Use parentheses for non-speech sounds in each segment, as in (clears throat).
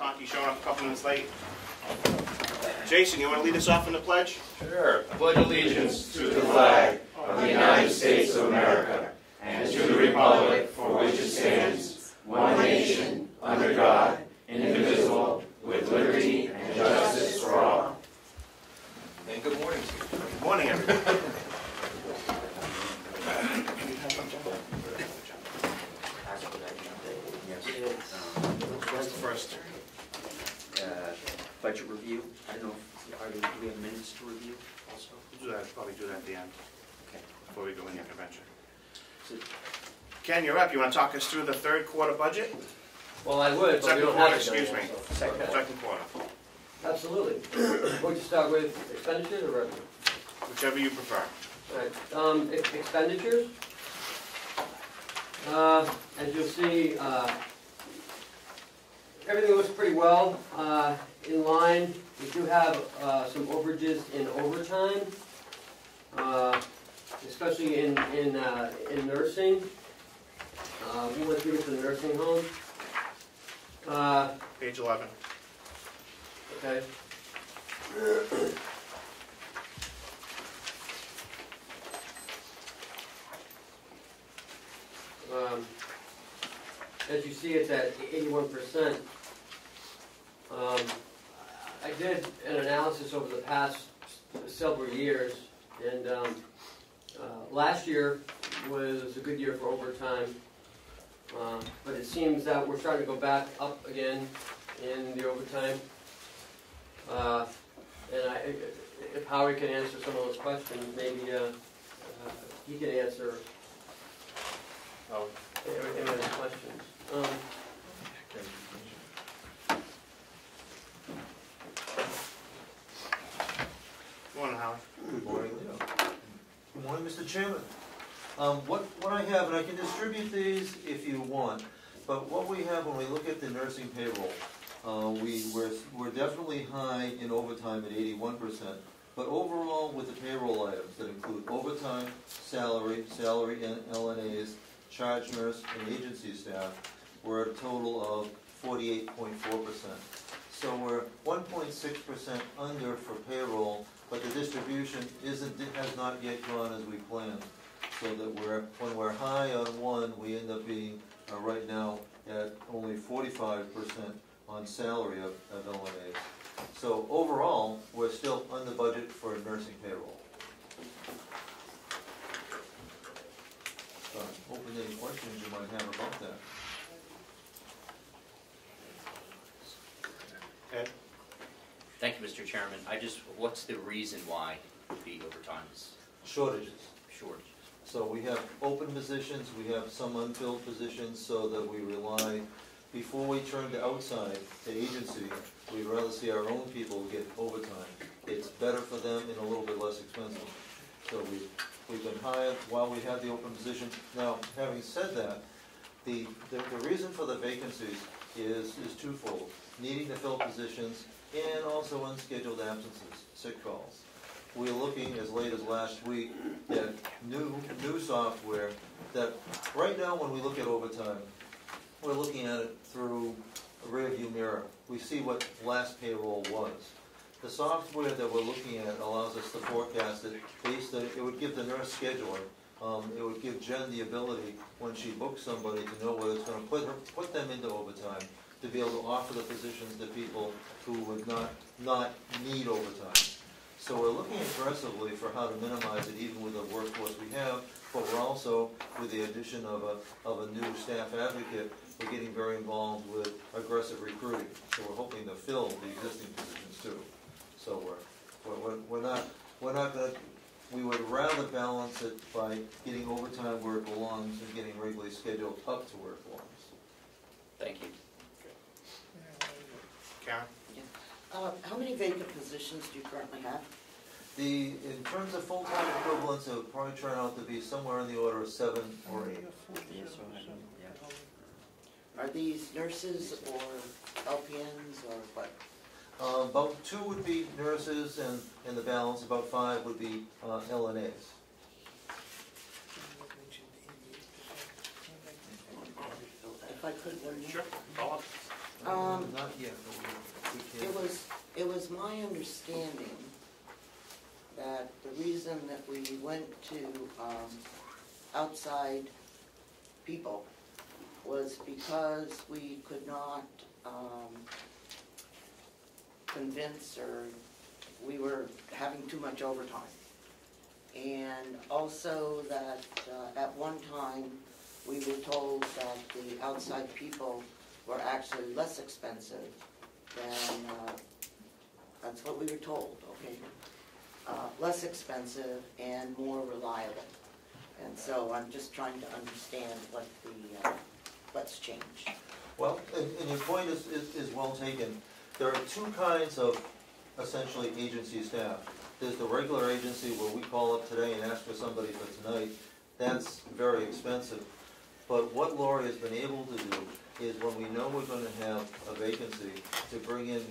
Conky showing up a couple minutes late. Jason, you want to lead us off in the pledge? Sure. I pledge allegiance to the flag of the United States of America and to the republic for which it stands, one nation, under God, indivisible, with liberty and justice for all. And good morning to you. Good morning, everybody. Um, what's the first? Uh, Budget review, I don't know, if- are there, do we have minutes to review also? We'll do that, probably do that at the end, Okay. before we go into the convention. So- Ken, you're up. You want to talk us through the third quarter budget? Well, I would, but we Second don't quarter, have to. excuse me. Second. Second quarter, Absolutely. (coughs) Would you start with expenditures or revenue? whichever you prefer. All right, um, ex- expenditures. Uh, as you'll see, uh, everything looks pretty well, uh, in line. We do have, uh, some overages in overtime, uh, especially in, in, uh, in nursing. Uh, we went through the nursing home. Uh, Page 11. Okay. Um, As you see, it's at eighty-one percent. Um, I did an analysis over the past several years, and um, uh, last year was a good year for overtime. Um, But it seems that we're starting to go back up again in the overtime. Uh, And I, if Howie can answer some of those questions, maybe uh, uh, he can answer Oh, any any of those questions. Um, Go on, Howard. Good morning, Leo. Good morning, Mr. Chairman. Um, what, what I have, and I can distribute these if you want, but what we have when we look at the nursing payroll, uh, we, we're, we're definitely high in overtime at eighty-one percent. But overall, with the payroll items that include overtime, salary, salary and LNAs, charge nurse, and agency staff, we're at a total of forty-eight point four percent. So we're one point six percent under for payroll, but the distribution isn't, has not yet gone as we planned. So that we're, when we're high on one, we end up being, uh, right now, at only forty-five percent on salary of, of LNAs. So overall, we're still under the budget for nursing payroll. So, open any questions you might have about that. Thank you, Mr. Chairman. I just, what's the reason why the overtime is Shortages. short? So we have open positions, we have some unfilled positions, so that we rely, before we turn to outside, to agency, we'd rather see our own people get overtime. It's better for them and a little bit less expensive. So we, we've been hired while we have the open position. Now, having said that, the, the, the reason for the vacancies is, is twofold. Needing to fill positions and also unscheduled absences, sick calls. We're looking as late as last week at new, new software that, right now, when we look at overtime, we're looking at it through a rearview mirror. We see what last payroll was. The software that we're looking at allows us to forecast it based on, it would give the nurse scheduler, um, it would give Jen the ability, when she books somebody, to know whether it's gonna put her, put them into overtime, to be able to offer the positions to people who would not, not need overtime. So we're looking aggressively for how to minimize it even with the workforce we have, but we're also, with the addition of a, of a new staff advocate, we're getting very involved with aggressive recruiting. So we're hoping to fill the existing positions too. So we're, we're, we're- not, we're not gonna, we would rather balance it by getting overtime where it belongs and getting regularly scheduled up to where it belongs. Thank you. Karen? Uh, How many vacant positions do you currently have? The, in terms of full-time equivalents, it would probably turn out to be somewhere in the order of seven or eight. Yes, so I don't- yeah. Are these nurses or LPNs or what? Uh, About two would be nurses, and, and the balance, about five, would be uh, LNAs. If I could, one more. Sure. Um, Not yet. can't, we It can't. was, it was my understanding that the reason that we went to, um, outside people was because we could not, um, convince or we were having too much overtime. And also that, uh, at one time, we were told that the outside people were actually less expensive than, uh, that's what we were told, okay? Uh, Less expensive and more reliable. And so I'm just trying to understand what the, uh, what's changed. Well, and, and your point is, is, is well taken. There are two kinds of essentially agency staff. There's the regular agency where we call up today and ask for somebody for tonight. That's very expensive. But what Lori has been able to do is when we know we're gonna have a vacancy, to bring in,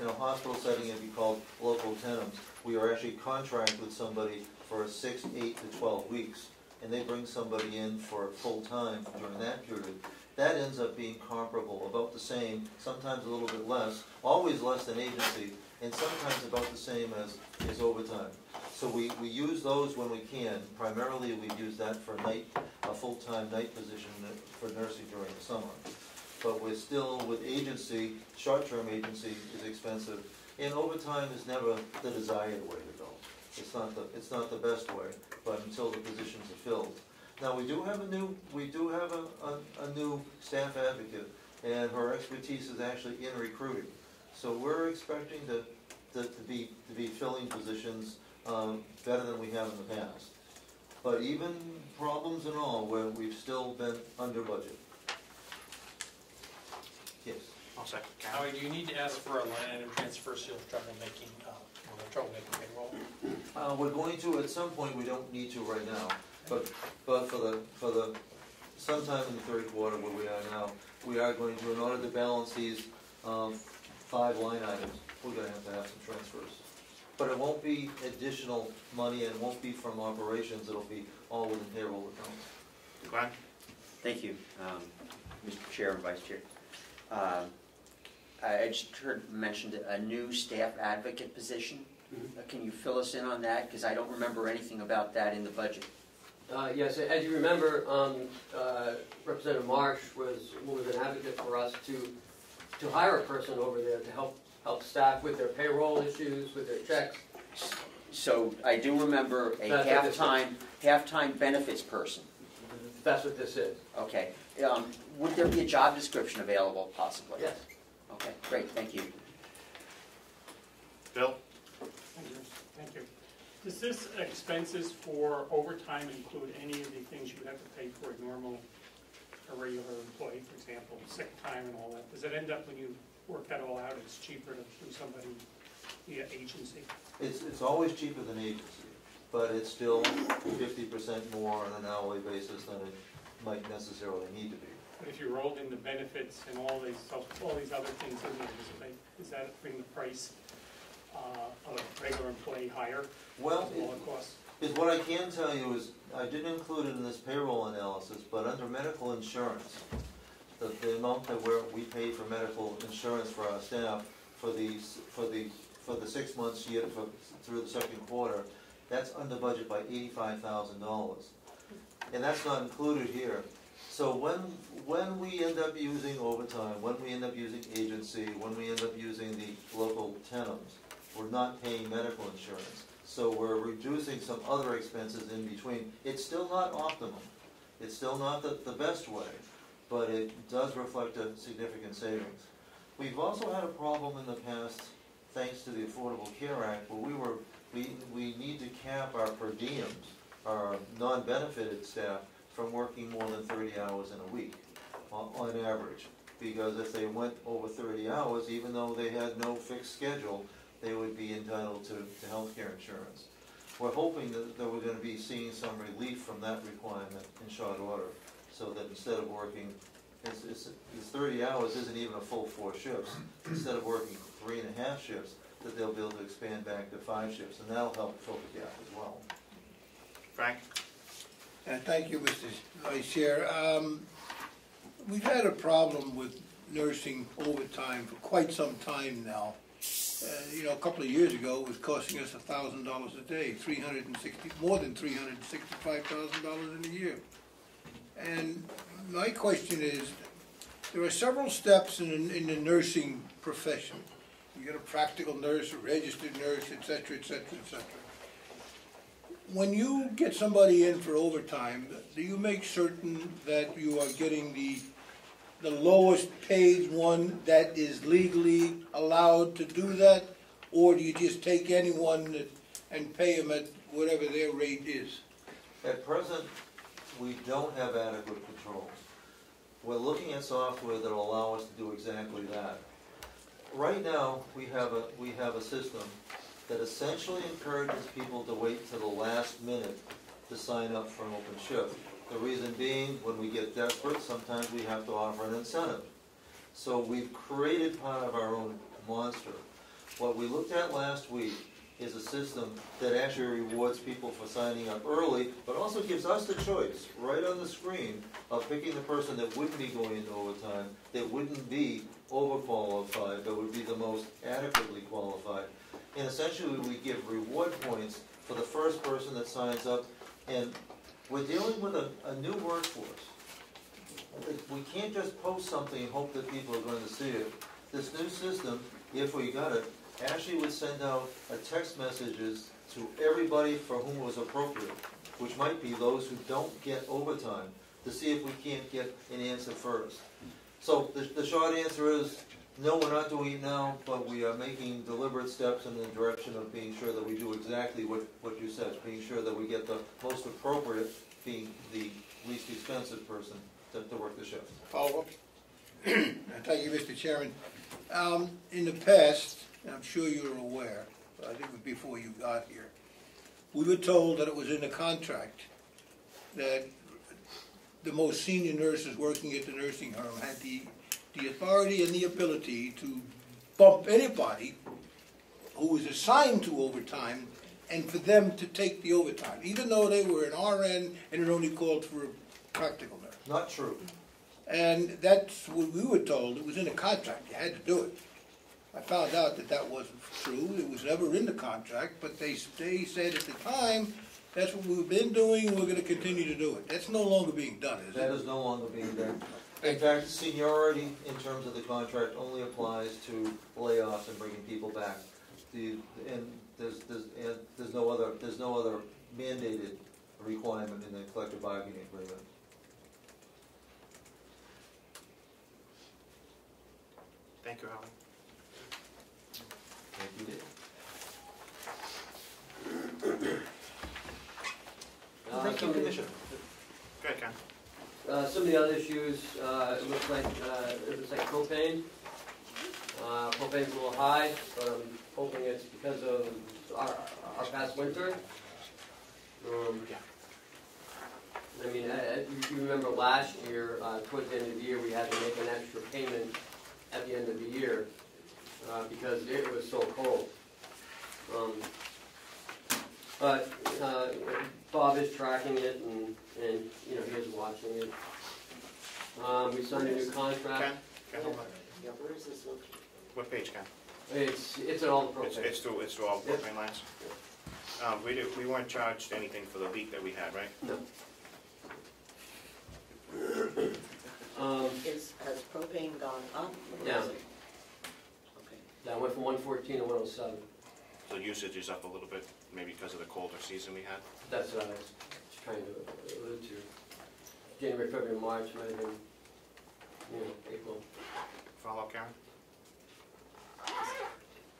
in a hospital setting, it'd be called locum tenens. We are actually contract with somebody for six, eight to twelve weeks, and they bring somebody in for full-time during that period. That ends up being comparable, about the same, sometimes a little bit less, always less than agency, and sometimes about the same as, as overtime. So we, we use those when we can, primarily we use that for night, a full-time night position for nursing during the summer. But we're still, with agency, short-term agency is expensive, and overtime is never the desired way to go. It's not the, it's not the best way, but until the positions are filled. Now, we do have a new, we do have a, a, a new staff advocate, and her expertise is actually in recruiting. So we're expecting to, to, to be, to be filling positions, um, better than we have in the past. But even problems and all, where we've still been under budget. Yes. I'll second. Karen. Howie, do you need to ask for a line item transfer so you have trouble making, uh, trouble making payroll? Uh, we're going to, at some point, we don't need to right now, but, but for the, for the, sometime in the third quarter where we are now, we are going to, in order to balance these, um, five line items, we're gonna have to have some transfers. But it won't be additional money, and it won't be from operations, it'll be all within payroll accounts. Glenn? Thank you, um, Mr. Chair and Vice Chair. Um, I just heard mentioned a new staff advocate position. Uh, Can you fill us in on that? Because I don't remember anything about that in the budget. Uh, Yes, as you remember, um, uh, Representative Marsh was, was an advocate for us to, to hire a person over there to help, help staff with their payroll issues, with their checks. So I do remember a That's what this is. halftime, halftime benefits person. That's what this is. Okay. Um, Would there be a job description available possibly? Yes. Okay, great, thank you. Bill? Thank you. Thank you. Does this expenses for overtime include any of the things you would have to pay for a normal, a regular employee, for example, sick time and all that? Does it end up, when you work that all out, it's cheaper to do somebody via agency? It's, it's always cheaper than agency, but it's still fifty percent more on an hourly basis than it might necessarily need to be. But if you rolled in the benefits and all these, all these other things in there, does it make, does that bring the price uh, of a regular employee higher? Well, it- All it costs? is what I can tell you is, I didn't include it in this payroll analysis, but under medical insurance, the, the amount that we're, we pay for medical insurance for our staff for these, for the, for the six months yet, for, through the second quarter, that's under budget by eighty-five thousand dollars. And that's not included here. So when, when we end up using overtime, when we end up using agency, when we end up using the locum tenens, we're not paying medical insurance. So we're reducing some other expenses in between. It's still not optimum. It's still not the, the best way, but it does reflect a significant savings. We've also had a problem in the past, thanks to the Affordable Care Act, where we were, we, we need to cap our per diems, our non-benefited staff, from working more than thirty hours in a week, on, on average. Because if they went over thirty hours, even though they had no fixed schedule, they would be entitled to, to healthcare insurance. We're hoping that, that we're gonna be seeing some relief from that requirement in short order, so that instead of working, it's, it's, it's thirty hours isn't even a full four shifts. Instead of working three and a half shifts, that they'll be able to expand back to five shifts, and that'll help fill the gap as well. Frank? Uh, Thank you, Mr. Vice Chair. Um, We've had a problem with nursing overtime for quite some time now. Uh, You know, a couple of years ago, it was costing us a thousand dollars a day, three hundred and sixty, more than three hundred and sixty-five thousand dollars in a year. And my question is, there are several steps in, in the nursing profession. You get a practical nurse, a registered nurse, et cetera, et cetera, et cetera. When you get somebody in for overtime, do you make certain that you are getting the, the lowest paid one that is legally allowed to do that? Or do you just take anyone that- and pay them at whatever their rate is? At present, we don't have adequate controls. We're looking at software that'll allow us to do exactly that. Right now, we have a, we have a system that essentially encourages people to wait to the last minute to sign up for an open shift. The reason being, when we get desperate, sometimes we have to offer an incentive. So we've created part of our own monster. What we looked at last week is a system that actually rewards people for signing up early, but also gives us the choice, right on the screen, of picking the person that wouldn't be going into overtime, that wouldn't be overqualified, but would be the most adequately qualified. And essentially, we give reward points for the first person that signs up, and we're dealing with a, a new workforce. We can't just post something and hope that people are going to see it. This new system, if we got it, actually would send out a text messages to everybody for whom it was appropriate, which might be those who don't get overtime, to see if we can't get an answer first. So the, the short answer is, no, we're not doing it now, but we are making deliberate steps in the direction of being sure that we do exactly what, what you said, being sure that we get the most appropriate, being the least expensive person to, to work the shift. Follow up? (clears throat) Thank you, Mr. Chairman. Um, in the past, and I'm sure you're aware, I think it was before you got here, we were told that it was in the contract that the most senior nurses working at the nursing home had the, the authority and the ability to bump anybody who was assigned to overtime and for them to take the overtime, even though they were an RN and it only called for a practical nurse. Not true. And that's what we were told, it was in the contract, you had to do it. I found out that that wasn't true, it was never in the contract, but they, they said at the time, that's what we've been doing, we're gonna continue to do it. That's no longer being done, is That it? is no longer being done. In fact, seniority in terms of the contract only applies to layoffs and bringing people back. The, and there's, there's, and there's no other, there's no other mandated requirement in the collective bargaining agreement. Thank you, Howard. Thank you, Dave. Uh, Thank you, some of the- Commissioner. Go ahead, Ken. Uh, some of the other issues, uh, it looks like, uh, it looks like propane. Uh, propane's a little high, but I'm hoping it's because of our, our past winter. Um, I mean, you remember last year, uh, towards the end of the year, we had to make an extra payment at the end of the year, uh, because it was so cold. Um, But, uh, Bob is tracking it and, and, you know, he is watching it. Um, we signed a new Ken, contract. Ken, hold on. Yeah, where is this located? What page, Ken? It's, it's in all the It's, propane. it's through, it's through all Yeah. propane lines? Um, we did, we weren't charged anything for the leak that we had, right? No. Um, Is, has propane gone up? or is Down. it- Okay. that went from one fourteen to one oh seven. So usage is up a little bit, maybe because of the colder season we had? That's what I was trying to allude to. January, February, March might have been, you know, April. Follow up, Karen?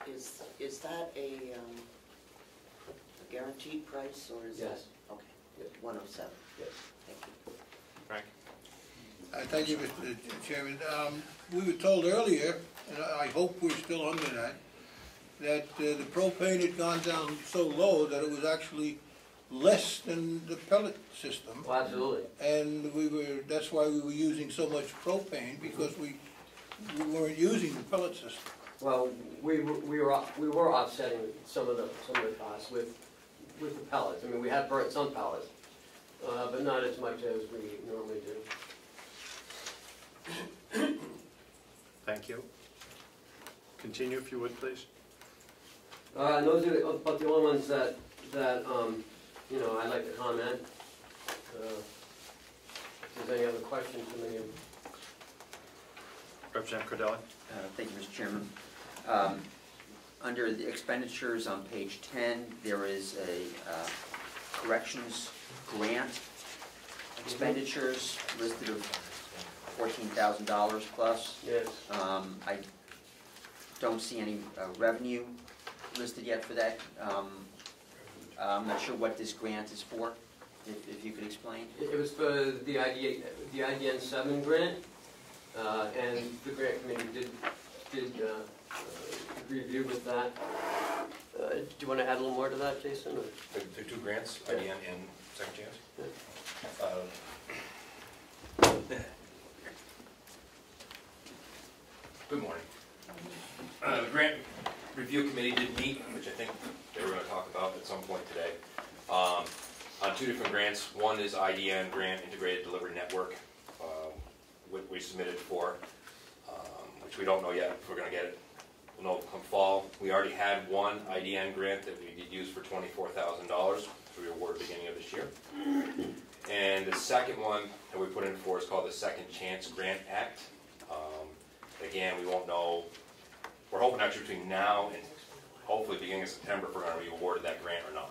Is, is that a, um, a guaranteed price or is that? Yes. Okay, one oh seven, Yes. thank you. Frank? Uh, thank you, Mr. Chairman. Um, we were told earlier, and I I hope we're still under that, that uh, the propane had gone down so low that it was actually less than the pellet system. Well, absolutely. And we were, that's why we were using so much propane, because we, we weren't using the pellet system. Well, we, were- we were, off- we were offsetting some of the, some of the costs with, with the pellets. I mean, we have burnt some pellets, uh, but not as much as we normally do. Thank you. Continue if you would, please. Uh, and those are the- about the only ones that, that, um, you know, I'd like to comment. Uh, If there's any other questions, from any of Representative Cordelli? Uh, Thank you, Mr. Chairman. Um, Under the expenditures on page 10, there is a uh, corrections grant expenditures listed of $14,000 plus. Yes. Um, I don't see any uh, revenue listed yet for that. Um, I'm not sure what this grant is for, if if you could explain. It it was for the ID, the IDN seven grant, uh, and the grant committee did, did, uh, uh, review with that. Uh, do you wanna add a little more to that, Jason, or? The, the two grants, IDN and Second Chance? Yeah. Uh, (coughs) Good morning. Uh, the grant review committee did meet, which I think they were gonna talk about at some point today, um, on two different grants. One is IDN Grant Integrated Delivery Network, um, which we submitted for, um, which we don't know yet if we're gonna get it. We'll know come fall. We already had one IDN grant that we did use for twenty-four thousand dollars, which we awarded beginning of this year. And the second one that we put in for is called the Second Chance Grant Act. Um, Again, we won't know, we're hoping actually between now and hopefully beginning of September, if we're gonna be awarded that grant or not.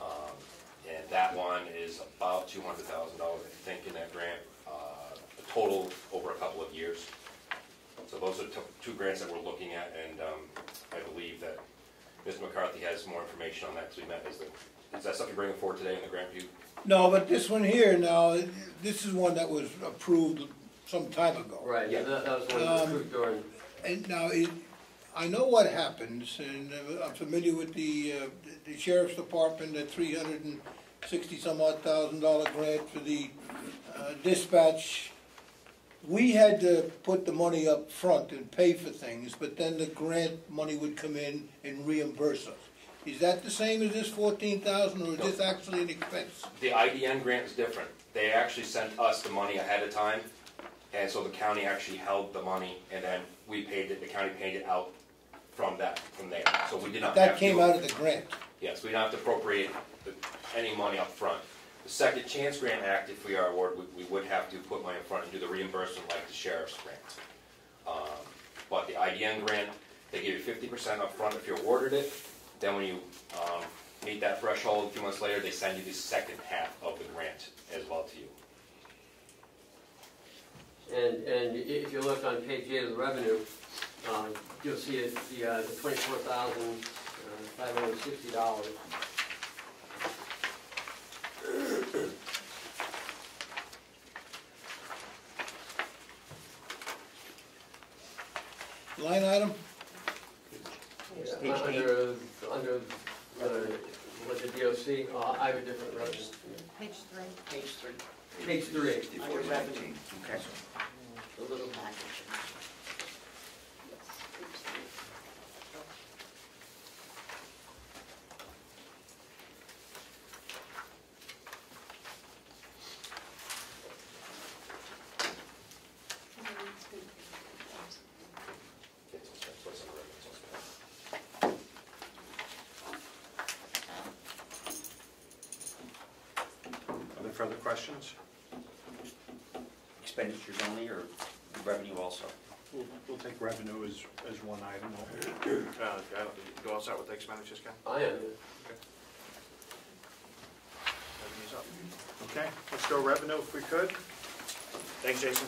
Um, And that one is about two hundred thousand dollars, I think, in that grant, uh, a total over a couple of years. So those are two grants that we're looking at, and um, I believe that Mr. McCarthy has more information on that, because we met, is the, is that something you're bringing forward today in the grant review? No, but this one here now, this is one that was approved some time ago. Right, Yeah. that, that was one Um, approved during, And now, it, I know what happens, and I'm familiar with the, uh, the sheriff's department, that three hundred and sixty some odd thousand dollar grant for the uh, dispatch. We had to put the money up front and pay for things, but then the grant money would come in and reimburse us. Is that the same as this fourteen thousand, or is this actually an expense? The IDN grant is different. They actually sent us the money ahead of time, and so the county actually held the money, and then we paid it, the county paid it out from that, from there. So we did not have to. That came out of the grant. Yes, we don't have to appropriate the- any money up front. The Second Chance Grant Act, if we are awarded, we we would have to put money up front and do the reimbursement like the sheriff's grant. Um, But the IDN grant, they give you fifty percent up front if you're awarded it. Then when you um, meet that threshold, a few months later, they send you the second half of the grant as well to you. and, and i- if you look on page eight of the revenue, uh, you'll see it, the, uh, the twenty-four thousand, uh, five hundred and sixty dollars. Line item? Page eight. Under, under, uh, with the DOC, uh, I have a different revenue. Page three. Page three. Page three. Under revenue, Okay. the little package. It's expense, what's in the revenue, it's expense. Other further questions? Expenditures only, or revenue also? We'll, we'll take revenue as, as one item. Uh, I don't- Go outside with the expenditures, Ken? I am, Revenue's up. Okay, let's go revenue if we could. Thanks, Jason.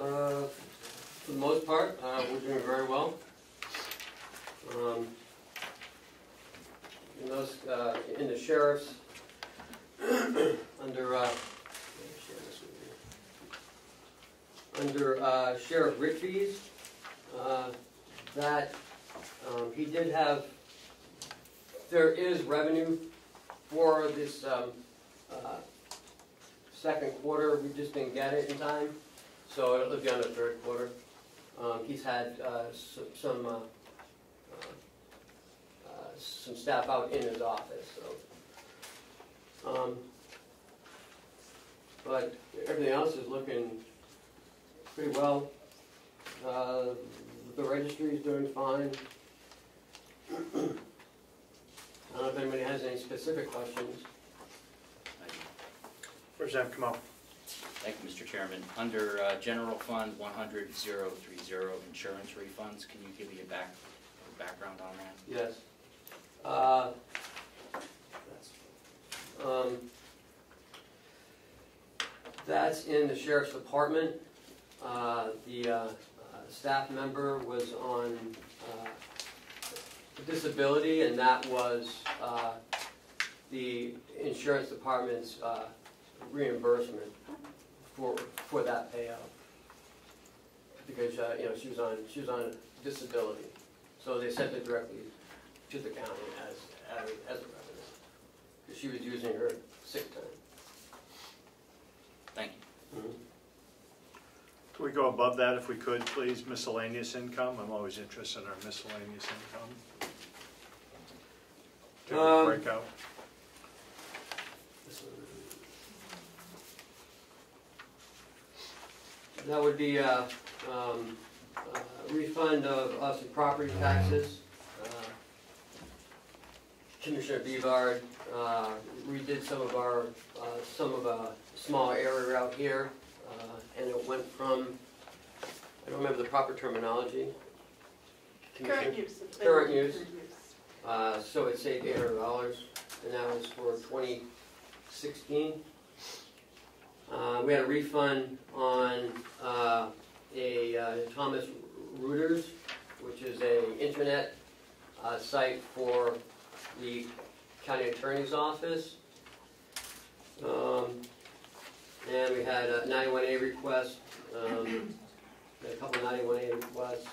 Uh, For the most part, uh, we're doing very well. Um, In those, uh, in the sheriff's, under, uh, let me share this with you. Under uh, Sheriff Ritchie's, uh, that, um, he did have, there is revenue for this um, uh, second quarter, we just didn't get it in time. So it'll be on the third quarter. Um, he's had, uh, s- some, uh, some staff out in his office, so. Um, But everything else is looking pretty well. Uh, The registry is doing fine. (clears throat) I don't know if anybody has any specific questions. Where's that come up? Thank you, Mr. Chairman. Under uh, General Fund 100030, insurance refunds, can you give me a back, background on that? Yes. Uh, um, That's in the sheriff's department. Uh, The uh, uh, staff member was on uh, disability, and that was the insurance department's reimbursement for, for that payout. Because, you know, she was on, she was on disability. So they sent it directly to the county as, as as a revenue. Because she was using her sick time. Thank you. Can we go above that if we could, please? Miscellaneous income, I'm always interested in our miscellaneous income. Can we Um, break out? That would be a um, a refund of of some property taxes. Commissioner Bevard uh, redid some of our, uh, some of a small area out here, uh, and it went from, I don't remember the proper terminology. Current Commissioner? use. it's been Current use. Uh, So it saved eight hundred dollars, and that was for twenty sixteen. Uh, we had a refund on, uh, a uh, Thomson Reuters, which is a internet, uh, site for the county attorney's office. Um, and we had a ninety-one A request, um, a couple ninety-one A requests.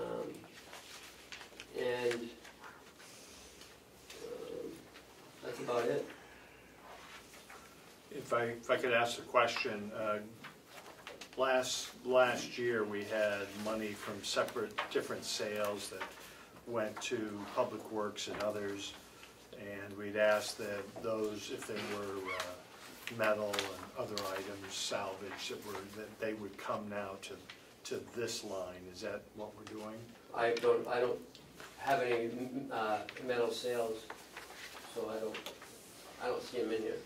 Um, and um, that's about it. If I, if I could ask a question, uh, last, last year, we had money from separate, different sales that went to Public Works and others, and we'd asked that those, if there were uh, metal and other items salvaged, that were, that they would come now to, to this line. Is that what we're doing? I don't, I don't have any, uh, metal sales, so I don't, I don't see them in here.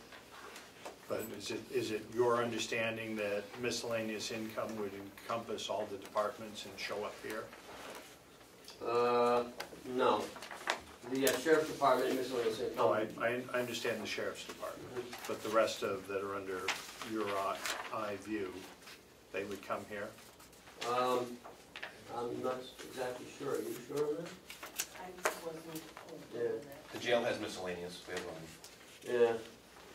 But is it, is it your understanding that miscellaneous income would encompass all the departments and show up here? Uh, no. The uh, sheriff's department miscellaneous income. No, I, I I understand the sheriff's department, but the rest of that are under your eye eye view, they would come here? Um, I'm not exactly sure, are you sure on that? I wasn't told Yeah. that. The jail has miscellaneous, we have one. Yeah,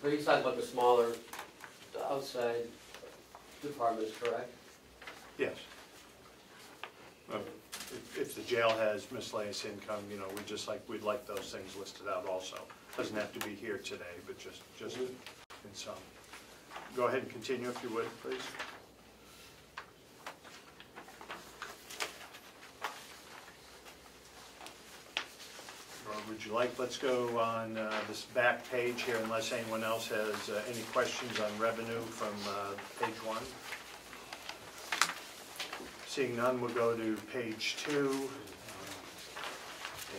but he's talking about the smaller, the outside departments, correct? Yes. Uh, If, if the jail has miscellaneous income, you know, we just like, we'd like those things listed out also. Doesn't have to be here today, but just, just in some. Go ahead and continue if you would, please. Or would you like, let's go on uh, this back page here unless anyone else has uh, any questions on revenue from uh, page one. Seeing none, we'll go to page two.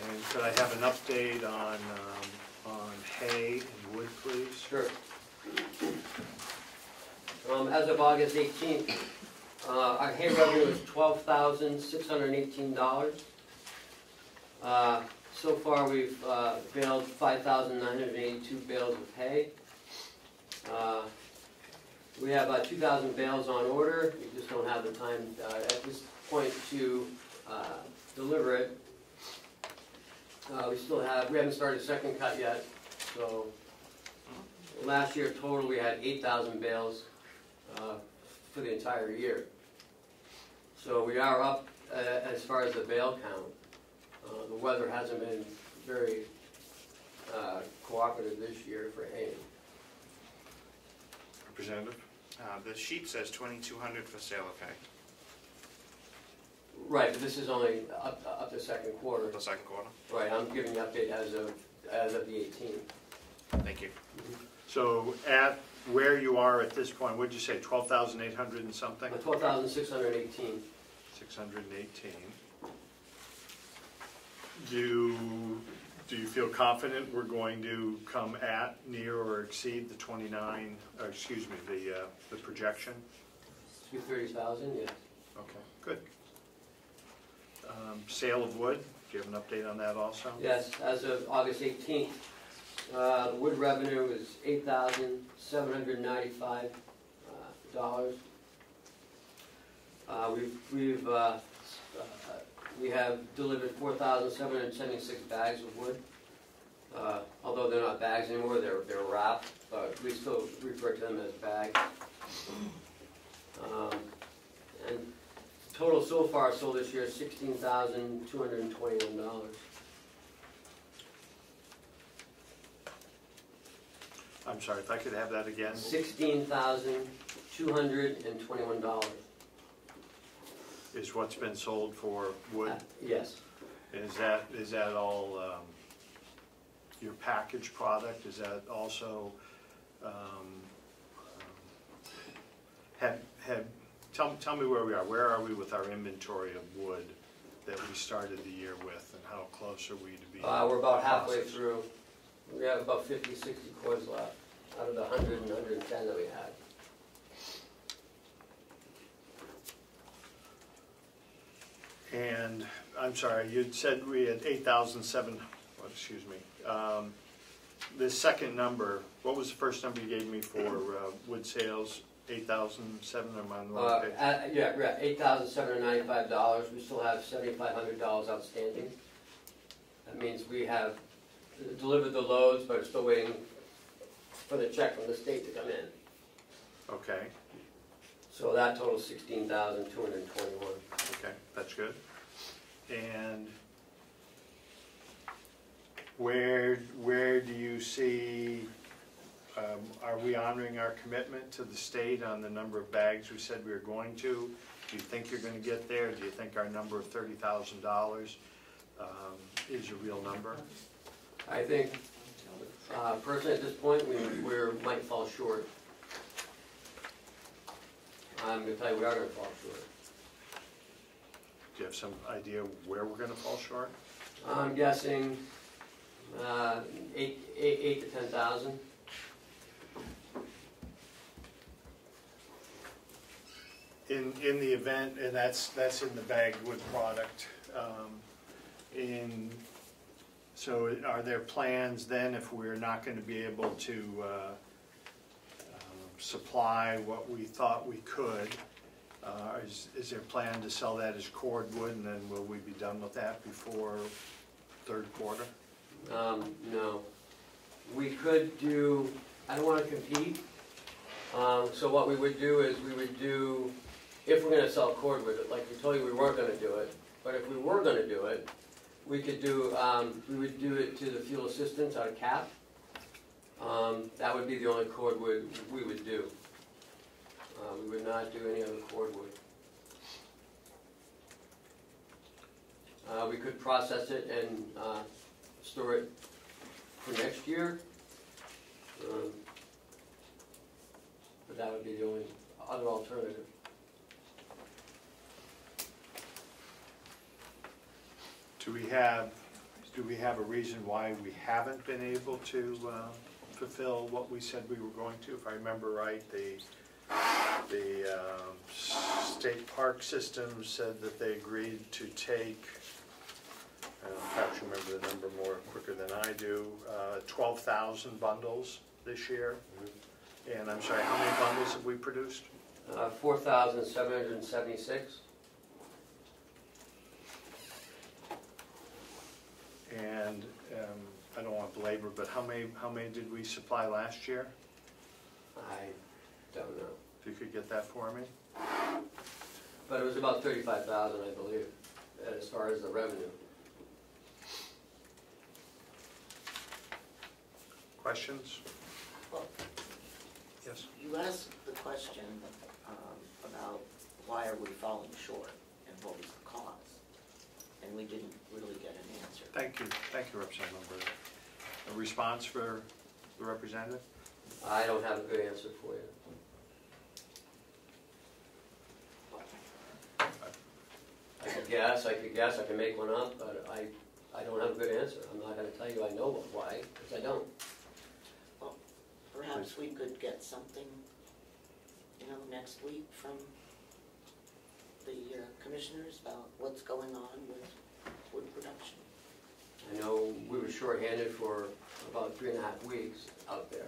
And could I have an update on, um, on hay and wood, please? Sure. Um, as of August eighteenth, uh, our hay revenue is twelve thousand, six hundred and eighteen dollars. Uh, so far, we've, uh, baled five thousand nine hundred and eighty-two bales of hay. We have, uh, two thousand bales on order, we just don't have the time, uh, at this point to, uh, deliver it. Uh, we still have, we haven't started second cut yet, so Last year total, we had eight thousand bales uh, for the entire year. So we are up uh, as far as the bale count. The weather hasn't been very cooperative this year for hay. Representative? Uh, the sheet says twenty-two hundred for sale of hay. Right, but this is only up, up to second quarter. The second quarter? Right, I'm giving you update as of, as of the 18th. Thank you. So at where you are at this point, what'd you say, twelve thousand eight hundred and something? Twelve thousand six hundred eighteen. Six hundred and eighteen. Do, do you feel confident we're going to come at, near, or exceed the twenty-nine, or excuse me, the, uh, the projection? Two thirty thousand, yes. Okay, good. Um, Sale of wood, do you have an update on that also? Yes, as of August eighteenth, uh, the wood revenue is eight thousand seven hundred ninety-five uh, dollars. Uh, we've, we've, uh, uh, we have delivered 4,776 bags of wood. Uh, although they're not bags anymore, they're, they're wrapped, but we still refer to them as bags. Um, and total so far sold this year is $16,221. I'm sorry, if I could have that again. $16,221. Is what's been sold for wood? Yes, Is that, is that all um, your packaged product? Is that also, um, um, have, have, tell, tell me where we are. Where are we with our inventory of wood that we started the year with? And how close are we to being? uh, we're about halfway through. We have about 50, 60 cords left out of the 100 and 110 that we had. And, I'm sorry, you'd said we had eight thousand seven, oh, excuse me. Um, The second number, what was the first number you gave me for uh, wood sales? Eight thousand seven, am I on the Uh, wrong page? at- Yeah, we're $8,795. We still have $7,500 outstanding. That means we have delivered the loads, but are still waiting for the check from the state to come in. Okay, So that totals 16,221. okay, that's good. And where, where do you see, um, are we honoring our commitment to the state on the number of bags we said we were going to? Do you think you're gonna get there? Do you think our number of thirty thousand dollars um, is a real number? I think, uh, personally, at this point, we, we're, might fall short. I'm gonna tell you, we are gonna fall short. Do you have some idea where we're gonna fall short? I'm guessing, uh, eight, eight, eight to ten thousand. In, in the event, and that's, that's in the bagged wood product, um, in, so are there plans then, if we're not gonna be able to, uh, supply what we thought we could, uh, is, is there a plan to sell that as cordwood, and then will we be done with that before third quarter? Um, no. We could do, I don't wanna compete, um, so what we would do is we would do, if we're gonna sell cordwood, like we told you we weren't gonna do it, but if we were gonna do it, we could do, um, we would do it to the fuel assistance of cap. Um, that would be the only cordwood we would do. Uh, we would not do any other cordwood. Uh, we could process it and, uh, store it for next year. Um, But that would be the only other alternative. Do we have, do we have a reason why we haven't been able to uh, fulfill what we said we were going to? If I remember right, the, the um, state park system said that they agreed to take, perhaps you remember the number more quicker than I do, uh, 12,000 bundles this year. And I'm sorry, how many bundles have we produced? Uh, four thousand seven hundred and seventy-six. And um, I don't want to belabor, but how many, how many did we supply last year? I don't know. If you could get that for me? But it was about thirty-five thousand, I believe, as far as the revenue. Questions? Well, Yes. You asked the question um, about why are we falling short and what was the cause? and we didn't really get an answer. Thank you, thank you, Representative Lombardo. A response for the representative? I don't have a good answer for you. I could guess, I could guess, I can make one up, but I, I don't have a good answer. I'm not gonna tell you I know why, because I don't. Perhaps we could get something, you know, next week from the uh, commissioners about what's going on with wood production. I know we were shorthanded for about three and a half weeks out there.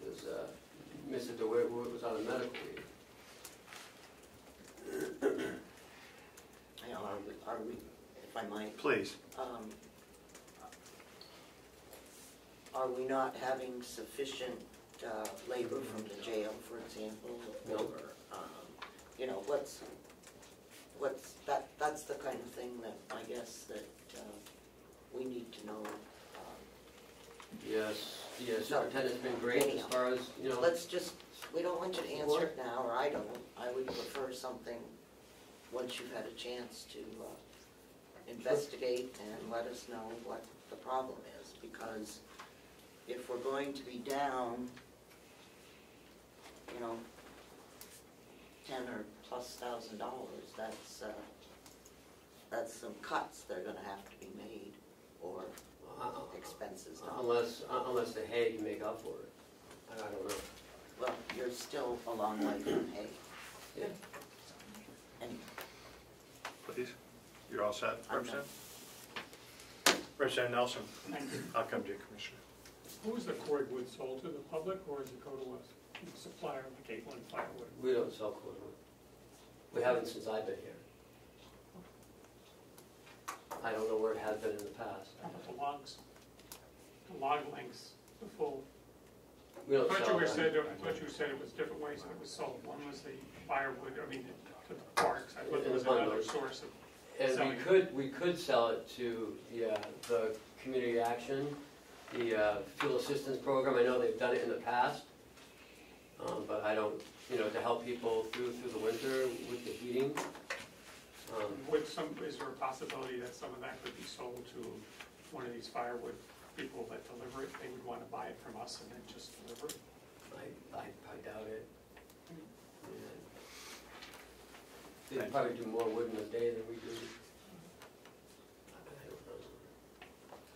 Because, uh, Mr. DeWitt was on a medical leave. I are we, are we, if I might, Please. um, are we not having sufficient, uh, labor from the jail, for example? No. Or, um, you know, what's, what's, that, that's the kind of thing that I guess that, uh, we need to know. um, Yes, the superintendent's been great as far as, you know. Let's just, we don't want you to answer it now, or I don't. I would prefer something, once you've had a chance to uh, investigate and let us know what the problem is. Because if we're going to be down, you know, ten or plus thousand dollars, that's, uh, that's some cuts that are gonna have to be made, or uh, expenses done. Unless, unless the hay can make up for it. I I don't know. Well, you're still a long way from hay. Yeah. Anyway. Please. You're all set, I'm Representative? Representative Nelson, Thank you. I'll come to you, Commissioner. Who is the cordwood sold to the public, or is it go to us, the supplier like Caitlin Firewood? We don't sell cordwood. We haven't since I've been here. I don't know where it has been in the past. How about the logs? The log lengths, the full, We I don't thought you sell were them. said, I thought you said it was different ways that it was sold. One was the firewood, I mean, to the parks, I thought there was another source of, And we selling. could, we could sell it to, yeah, the community action, the uh, fuel assistance program, I know they've done it in the past. Um, but I don't, you know, to help people through, through the winter with the heating. Um, would some, is there a possibility that some of that could be sold to one of these firewood people that deliver it? They would wanna buy it from us and then just deliver it? I, I, I doubt it. Yeah. They probably do more wood in a day than we do. I don't know.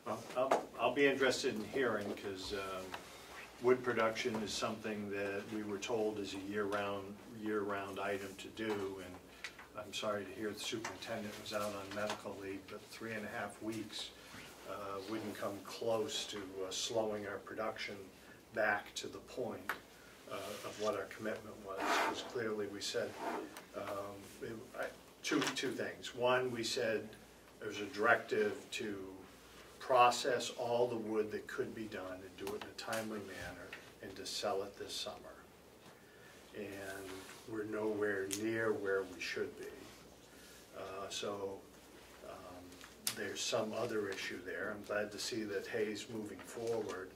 Well, I'll, I'll be interested in hearing, because wood production is something that we were told is a year-round, year-round item to do, and I'm sorry to hear the superintendent was out on medical leave, but three and a half weeks uh, wouldn't come close to uh, slowing our production back to the point uh, of what our commitment was, because clearly we said, um, it- I- two, two things. One, we said there was a directive to process all the wood that could be done and do it in a timely manner and to sell it this summer. And we're nowhere near where we should be. Uh, So um, there's some other issue there. I'm glad to see that Hayes moving forward.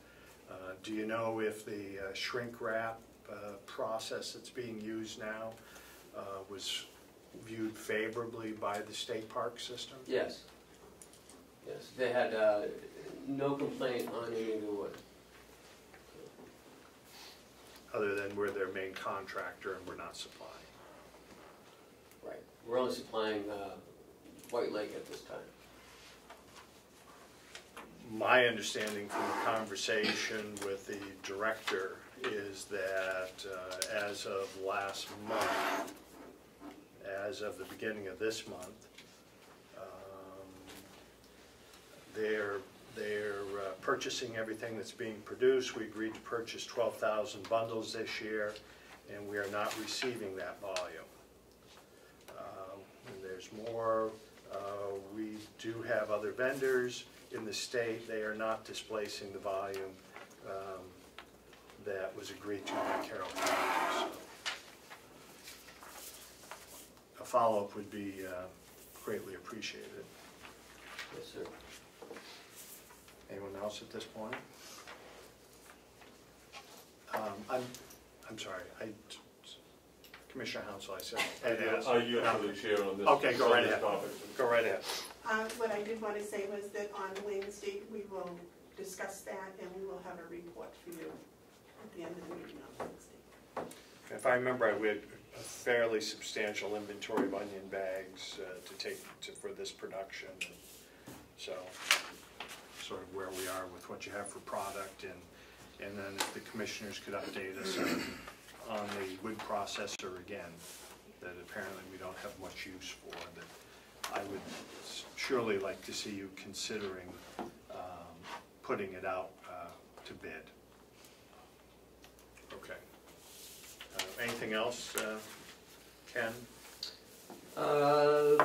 Uh, Do you know if the uh, shrink wrap uh, process that's being used now uh, was viewed favorably by the state park system? Yes. Yes, they had, uh, no complaint on any of the wood. Other than we're their main contractor and we're not supplying. Right. We're only supplying, uh, White Lake at this time. My understanding from the conversation with the director is that uh, as of last month, as of the beginning of this month, um, they're, they're uh, purchasing everything that's being produced. We agreed to purchase 12,000 bundles this year, and we are not receiving that volume. Uh, and There's more. Uh, We do have other vendors in the state. They are not displacing the volume um, that was agreed to by Carroll County. So A follow-up would be uh, greatly appreciated. Yes, sir. Anyone else at this point? Um, I'm, I'm sorry, I, Commissioner Hounsell, I said. I'd asked- Are you actually chair on this? Okay, go right ahead. topic? Go right ahead. Uh, What I did want to say was that on Wednesday, we will discuss that and we will have a report for you at the end of the meeting on Wednesday. If I remember I we had a fairly substantial inventory of onion bags uh, to take to, for this production. So, sort of where we are with what you have for product and, and then if the commissioners could update us on, on the wood processor again, that apparently we don't have much use for, that I would surely like to see you considering um, putting it out uh, to bid. Okay. Uh, Anything else, uh, Ken? Uh,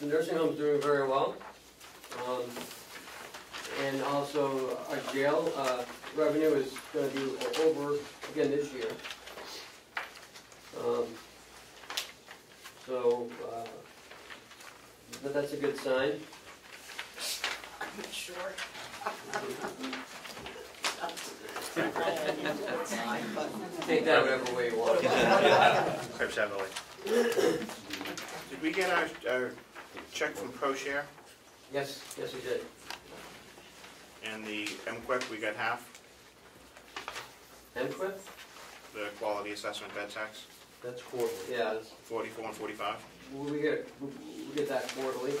The nursing home's doing very well. Um, And also our jail uh, revenue is gonna be over again this year. Um, So, uh, but that's a good sign. I'm sure. Take that whatever way you want. Clips heavily. Did we get our, our check from ProShare Yes, yes, we did. And the MQIP, we got half, MQIP? the quality assessment bed tax, That's quarterly. Yeah, forty-four and forty-five? we get, we get that quarterly.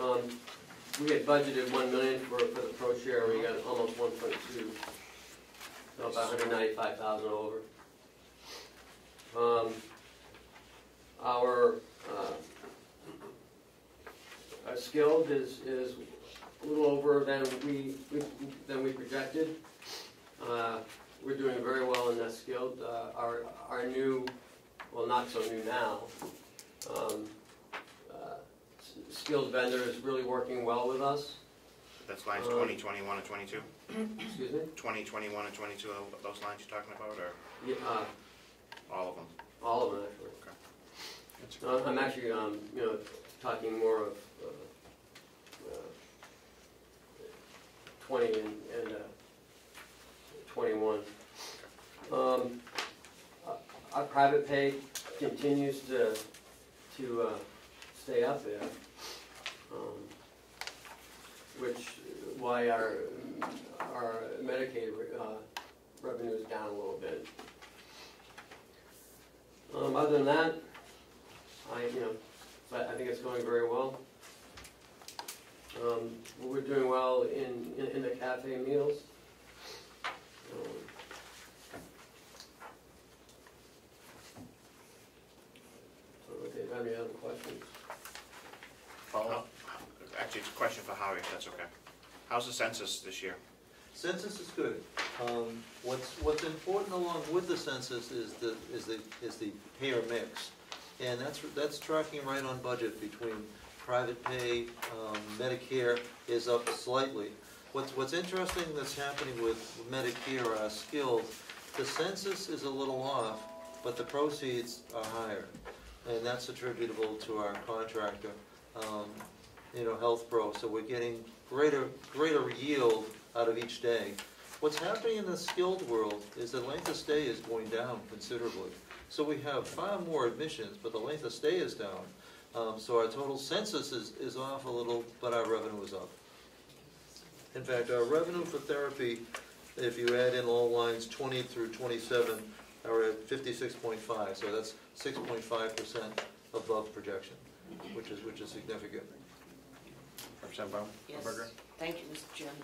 Um, we had budgeted one million for, for the ProShare, we got almost one point two. So about hundred ninety-five thousand over. Um, our, uh, our skilled is, is a little over than we, we- than we projected. Uh, we're doing very well in that skilled, uh, our, our new, well, not so new now, um, uh, skilled vendor is really working well with us. That's lines Um, twenty, twenty-one, and twenty-two? Excuse me? Twenty, twenty-one, and twenty-two, those lines you're talking about, or Yeah, uh, all of them? all of them, actually. That's Uh, I'm actually, um, you know, talking more of, 20 and, and uh, 21. Um, uh, our private pay continues to, to uh, stay up there, um, which why our, our Medicaid uh, revenue is down a little bit. Um, other than that, I, you know, I think it's going very well. Um, we're doing well in, in, in the cafe meals. Um, So if you have any other questions? Follow-up? Actually, it's a question for Howie, if that's okay. How's the census this year? Census is good. Um, What's, what's important along with the census is the, is the, is the payer mix. And that's, that's tracking right on budget between private pay, um, Medicare is up slightly. What's, what's interesting that's happening with Medicare, uh, skilled, the census is a little off, but the proceeds are higher. And that's attributable to our contractor, um, you know, Health Pro. So we're getting greater, greater yield out of each day. What's happening in the skilled world is the length of stay is going down considerably. So we have far more admissions, but the length of stay is down. Um, so our total census is, is off a little, but our revenue is up. In fact, our revenue for therapy, if you add in all lines twenty through twenty-seven, are at fifty-six point five, so that's six point five percent above projection, which is, which is significant. Representative Baum- Yes, Baumgartner? thank you, Mr. Chairman.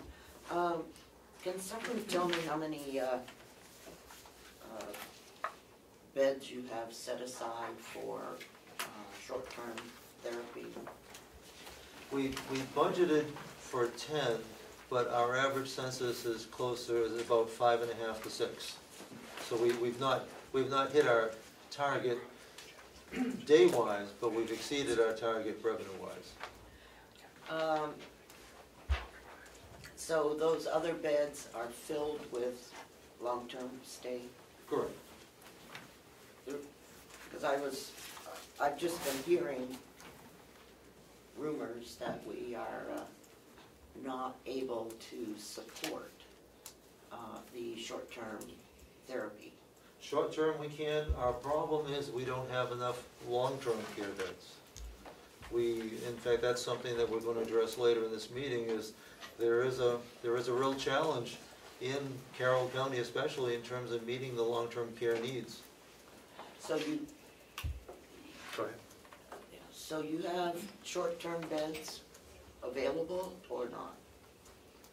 Um, Can someone tell me how many uh, uh, beds you have set aside for short-term therapy? We, we budgeted for ten, but our average census is closer, is about five and a half to six. So we, we've not, we've not hit our target day-wise, but we've exceeded our target revenue-wise. Um, So those other beds are filled with long-term stay? Correct. Because I was, I've just been hearing rumors that we are uh, not able to support uh, the short-term therapy. Short-term, we can, our problem is we don't have enough long-term care beds. We, in fact, that's something that we're gonna address later in this meeting, is there is a, there is a real challenge in Carroll County especially in terms of meeting the long-term care needs. So you. So you have short-term beds available or not?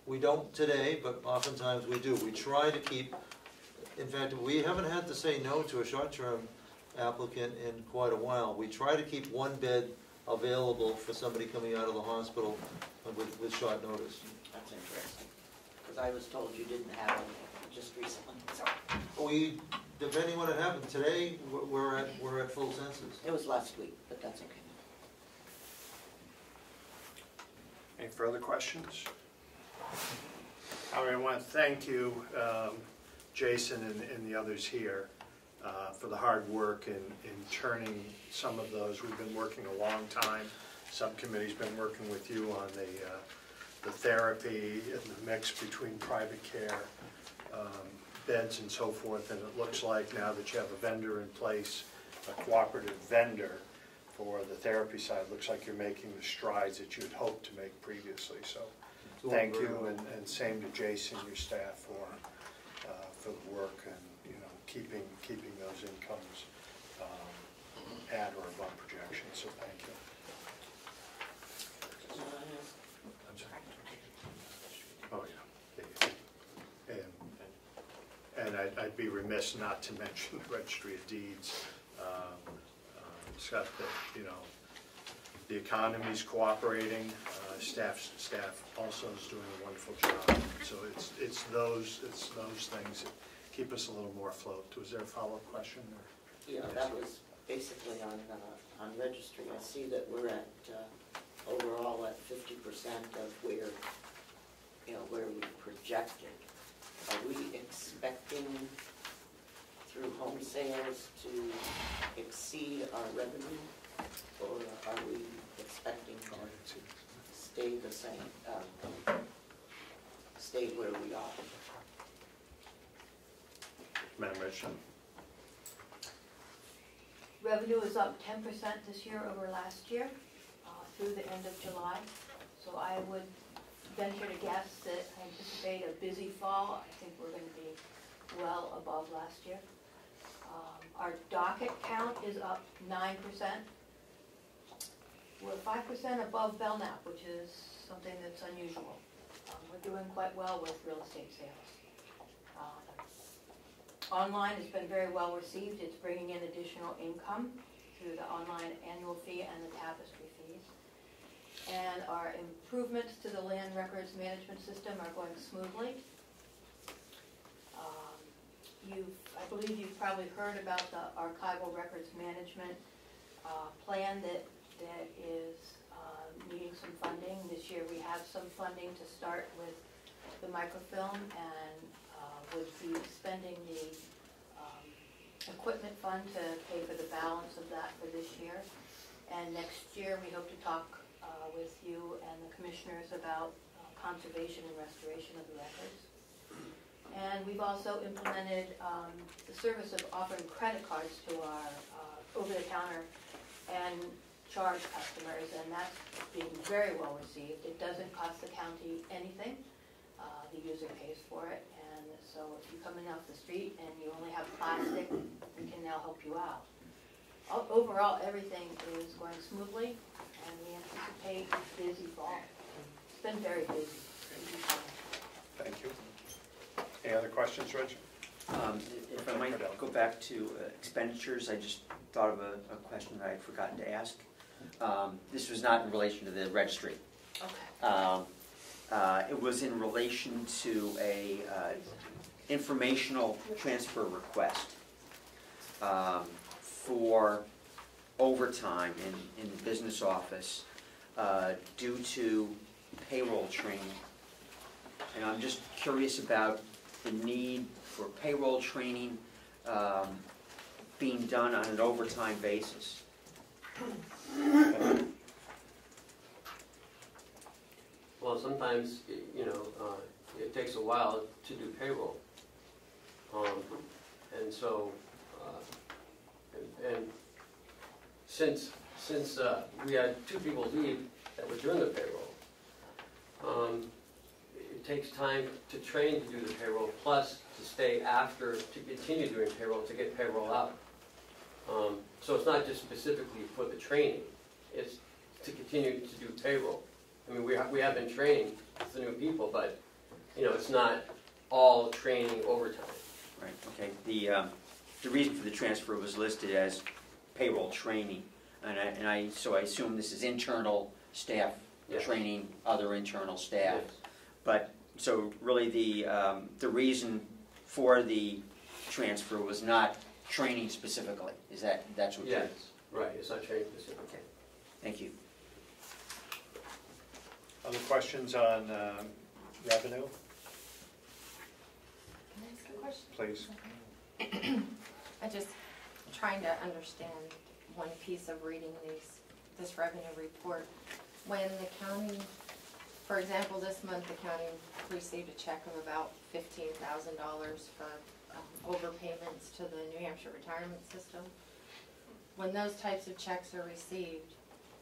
We don't today, but oftentimes we do. We try to keep, in fact, we haven't had to say no to a short-term applicant in quite a while. We try to keep one bed available for somebody coming out of the hospital with, with short notice. That's interesting, because I was told you didn't have any just recently, so. We, depending what had happened, today, we're at, we're at full census. It was last week, but that's okay. Any further questions? I want to thank you, um, Jason and and the others here, uh, for the hard work in in turning some of those. We've been working a long time. Subcommittee's been working with you on the uh, the therapy and the mix between private care, um, beds and so forth. And it looks like now that you have a vendor in place, a cooperative vendor for the therapy side, looks like you're making the strides that you'd hoped to make previously. So thank you, and, and same to Jason, your staff for, uh, for the work and, you know, keeping, keeping those incomes, um, at or above projections, so thank you. Oh, yeah. And, and I'd, I'd be remiss not to mention the Registry of Deeds, um, um, Scott, that, you know, the economy's cooperating, uh, staff, staff also is doing a wonderful job. So it's, it's those, it's those things that keep us a little more afloat. Was there a follow-up question? or- Yeah, that was basically on, uh, on registry. I see that we're at, uh, overall at fifty percent of where, you know, where we projected. Are we expecting through home sales to exceed our revenue? Or are we expecting to stay the same, uh, stay where we are? Madam Registrar? Revenue is up ten percent this year over last year, uh, through the end of July. So I would venture to guess that I anticipate a busy fall. I think we're gonna be well above last year. Um, Our docket count is up nine percent. We're five percent above Belknap, which is something that's unusual. Um, We're doing quite well with real estate sales. Um, Online has been very well received. It's bringing in additional income through the online annual fee and the tapestry fees. And our improvements to the land records management system are going smoothly. You've, I believe you've probably heard about the archival records management uh, plan that, that is uh, needing some funding. This year, we have some funding to start with the microfilm and uh, would be spending the um, equipment fund to pay for the balance of that for this year. And next year, we hope to talk uh, with you and the commissioners about uh, conservation and restoration of the records. And we've also implemented um, the service of offering credit cards to our uh, over-the-counter and charge customers, and that's being very well received. It doesn't cost the county anything. Uh, The user pays for it, and so if you're coming off the street and you only have plastic, we can now help you out. O- Overall, everything is going smoothly, and we anticipate a busy fall. It's been very busy. busy fall. Thank you. Any other questions, Reg? Um, If I might go back to uh, expenditures, I just thought of a, a question that I had forgotten to ask. Um, This was not in relation to the registry. Okay. Um, uh, It was in relation to a uh, informational transfer request um, for overtime in, in the business office uh, due to payroll training. And I'm just curious about the need for payroll training um, being done on an overtime basis. Well, sometimes, you know, uh, it takes a while to do payroll. Um, And so, uh, and, and since, since, uh, we had two people leave that were doing the payroll, um, takes time to train to do the payroll, plus to stay after, to continue doing payroll, to get payroll out. Um, so it's not just specifically for the training, it's to continue to do payroll. I mean, we have, we have been training the new people, but, you know, it's not all training overtime. Right, okay. The, um, the reason for the transfer was listed as payroll training, and I, and I, so I assume this is internal staff Yes. training other internal staff. Yes. But, so really the, um, the reason for the transfer was not training specifically, is that, that's what you're? Yes, right, it's not training specific. Okay, thank you. Other questions on um, revenue, Can I ask a question? please? (clears throat) I just trying to understand one piece of reading these, this revenue report. When the county, for example, this month, the county received a check of about fifteen thousand dollars for um, overpayments to the New Hampshire retirement system. When those types of checks are received,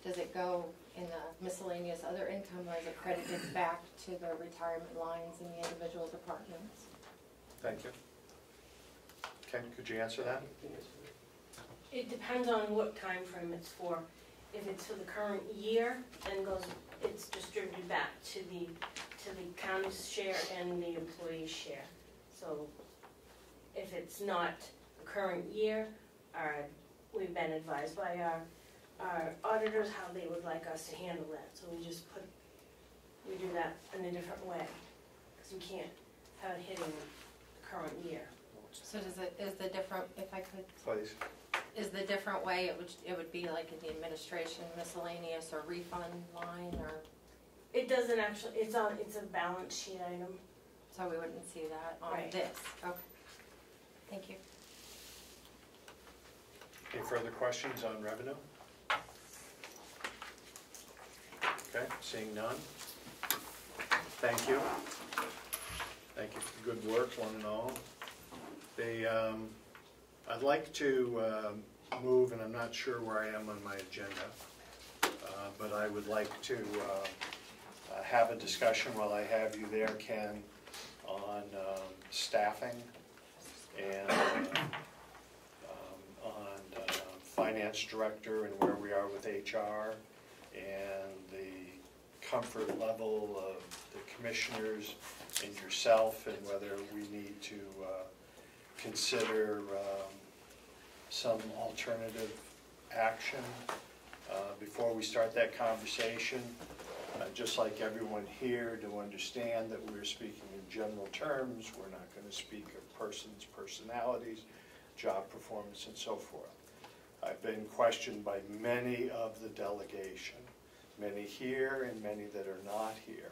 does it go in the miscellaneous other income or is it credited (coughs) back to the retirement lines in the individual departments? Thank you. Ken, could you answer that? It depends on what time frame it's for. If it's for the current year, then goes, it's distributed back to the, to the county's share and the employee's share. So if it's not the current year, our, we've been advised by our, our auditors how they would like us to handle that. So we just put, we do that in a different way, because we can't have it hitting the current year. So does it, is the different, if I could Please. Is the different way, it would, it would be like in the administration miscellaneous or refund line, or, It doesn't actually, it's on, it's a balance sheet item. so we wouldn't see that on Right. this? Okay. Thank you. Any further questions on revenue? Okay, seeing none. Thank you. Thank you for good work, one and all. The, um, I'd like to um, move, and I'm not sure where I am on my agenda, uh, but I would like to uh, have a discussion while I have you there, Ken, on um, staffing and uh, um, on uh, finance director and where we are with HR and the comfort level of the commissioners and yourself and whether we need to uh, consider um, some alternative action uh, before we start that conversation. I'd just like everyone here to understand that we're speaking in general terms. We're not going to speak of persons, personalities, job performance, and so forth. I've been questioned by many of the delegation, many here and many that are not here,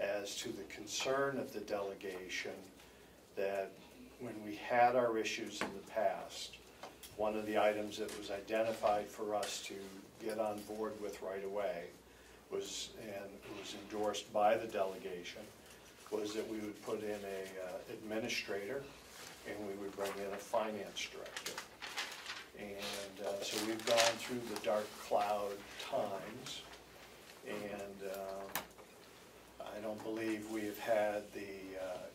as to the concern of the delegation that when we had our issues in the past, one of the items that was identified for us to get on board with right away was, and was endorsed by the delegation, was that we would put in a uh, administrator and we would bring in a finance director. And uh, so we've gone through the dark cloud times, and um, I don't believe we have had the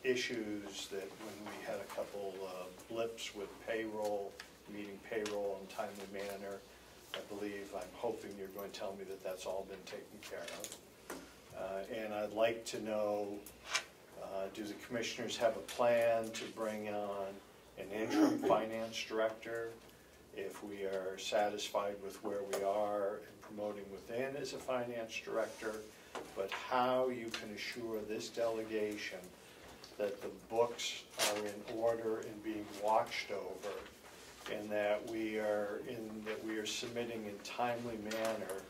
issues that when we had a couple uh, blips with payroll, meeting payroll in a timely manner. I believe, I'm hoping you're going to tell me that that's all been taken care of. Uh, And I'd like to know, uh, do the commissioners have a plan to bring on an interim (coughs) finance director? If we are satisfied with where we are and promoting within as a finance director, but how you can assure this delegation that the books are in order and being watched over, and that we are in, that we are submitting in timely manner,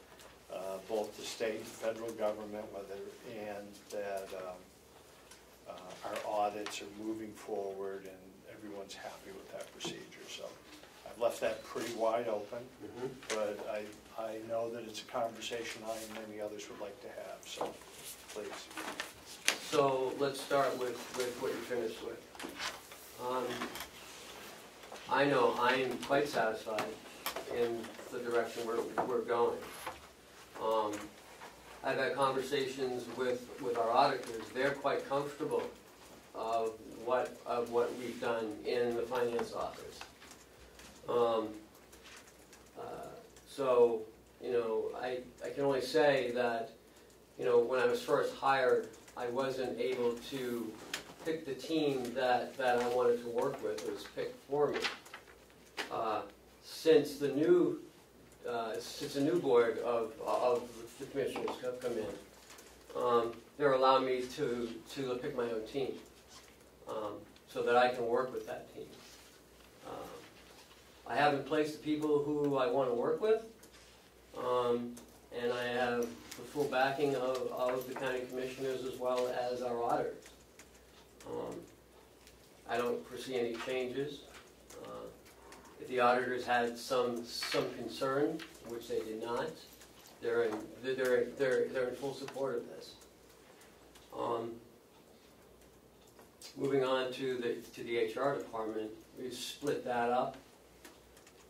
uh, both the state and federal government, whether, and that um, uh, our audits are moving forward and everyone's happy with that procedure. So I've left that pretty wide open, but I, I know that it's a conversation I and many others would like to have, so please. So let's start with, with what you finished with. Um, I know I am quite satisfied in the direction we're, we're going. Um, I've had conversations with, with our auditors, they're quite comfortable of what, of what we've done in the finance office. Um, uh, So, you know, I, I can only say that, you know, when I was first hired, I wasn't able to pick the team that, that I wanted to work with, it was picked for me. Uh, Since the new, uh, since the new board of, of the commissioners have come in, um, they're allowing me to, to pick my own team, um, so that I can work with that team. Um, I haven't placed the people who I want to work with, um, and I have the full backing of, of the county commissioners as well as our auditors. Um, I don't foresee any changes. Uh, If the auditors had some, some concern, which they did not, they're in, they're, they're, they're in full support of this. Um, Moving on to the, to the HR department, we've split that up.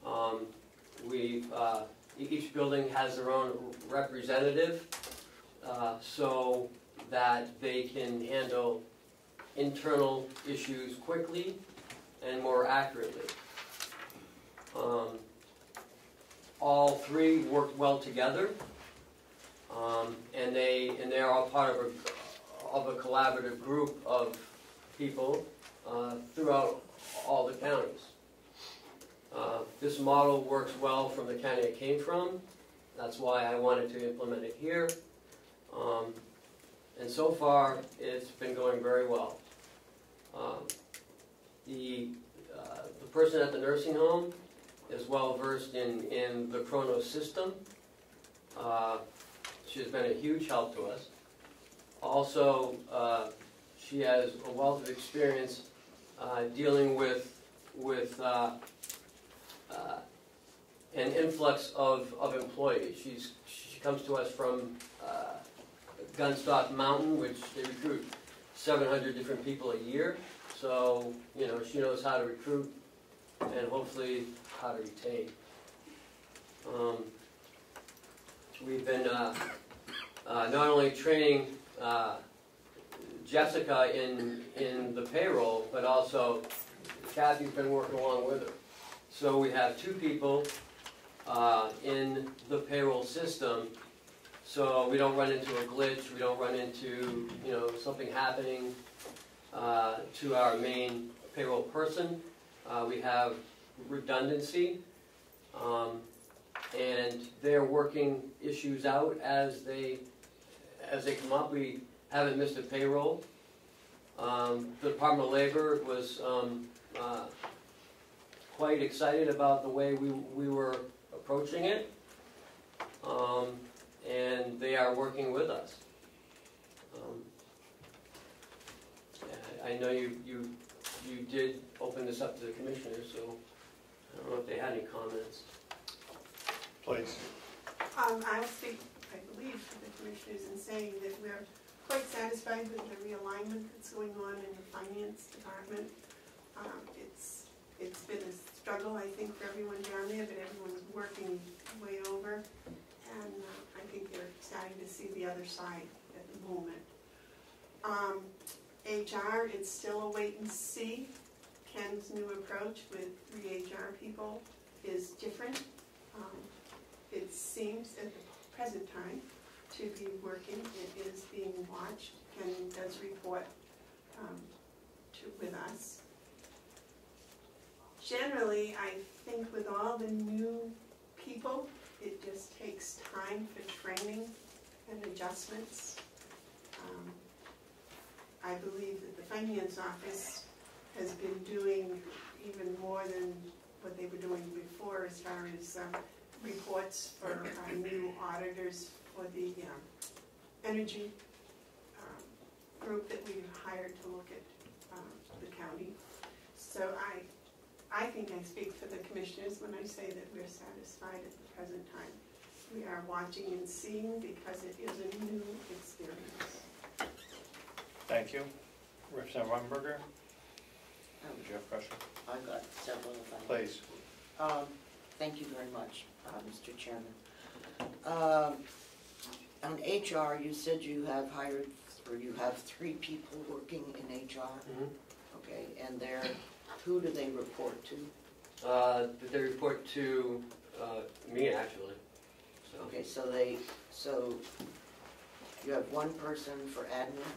Um, We've, uh, each building has their own representative, uh, so that they can handle internal issues quickly and more accurately. Um, All three work well together, um, and they, and they are all part of a, of a collaborative group of people uh, throughout all the counties. Uh, This model works well from the county it came from, that's why I wanted to implement it here. Um, And so far, it's been going very well. Um, The, uh, the person at the nursing home is well versed in, in the Kronos system. Uh, She's been a huge help to us. Also, uh, she has a wealth of experience uh, dealing with, with uh, an influx of, of employees. She's, she comes to us from uh, Gunstock Mountain, which they recruit 700 different people a year. So, you know, she knows how to recruit and hopefully how to retain. Um, We've been uh, uh, not only training uh, Jessica in, in the payroll, but also Kathy's been working along with her. So we have two people uh, in the payroll system, so we don't run into a glitch, we don't run into, you know, something happening uh, to our main payroll person. Uh, We have redundancy, um, and they're working issues out as they, as they come up. We haven't missed a payroll. Um, The Department of Labor was um, uh, quite excited about the way we, we were approaching it. Um, and they are working with us. Um, I I know you, you, you did open this up to the commissioners, so I don't know if they had any comments. Please. Um, I will speak, I believe, for the commissioners in saying that we're quite satisfied with the realignment that's going on in the finance department. Um, it's, been a struggle, I think, for everyone down there, but everyone's working way over. And, uh, I think they're starting to see the other side at the moment. Um, HR, it's still a wait and see. Ken's new approach with the HR people is different. Um, it seems at the present time to be working, it is being watched, Ken does report um, to, with us. Generally, I think with all the new people, it just takes time for training and adjustments. Um, I believe that the finance office has been doing even more than what they were doing before as far as um, reports for our new auditors for the um, energy um, group that we've hired to look at um, the county. So I, I think I speak for the commissioners when I say that we're satisfied at the present time. We are watching and seeing because it is a new experience. Thank you. Representative Umberger? Did you have a question? I've got several of them. Please. Um, Thank you very much, uh, Mr. Chairman. Um, On HR, you said you have hired, or you have three people working in HR? Mhm. Okay, and they're, who do they report to? Uh, they report to, uh, me actually, so. Okay, so they, so you have one person for admin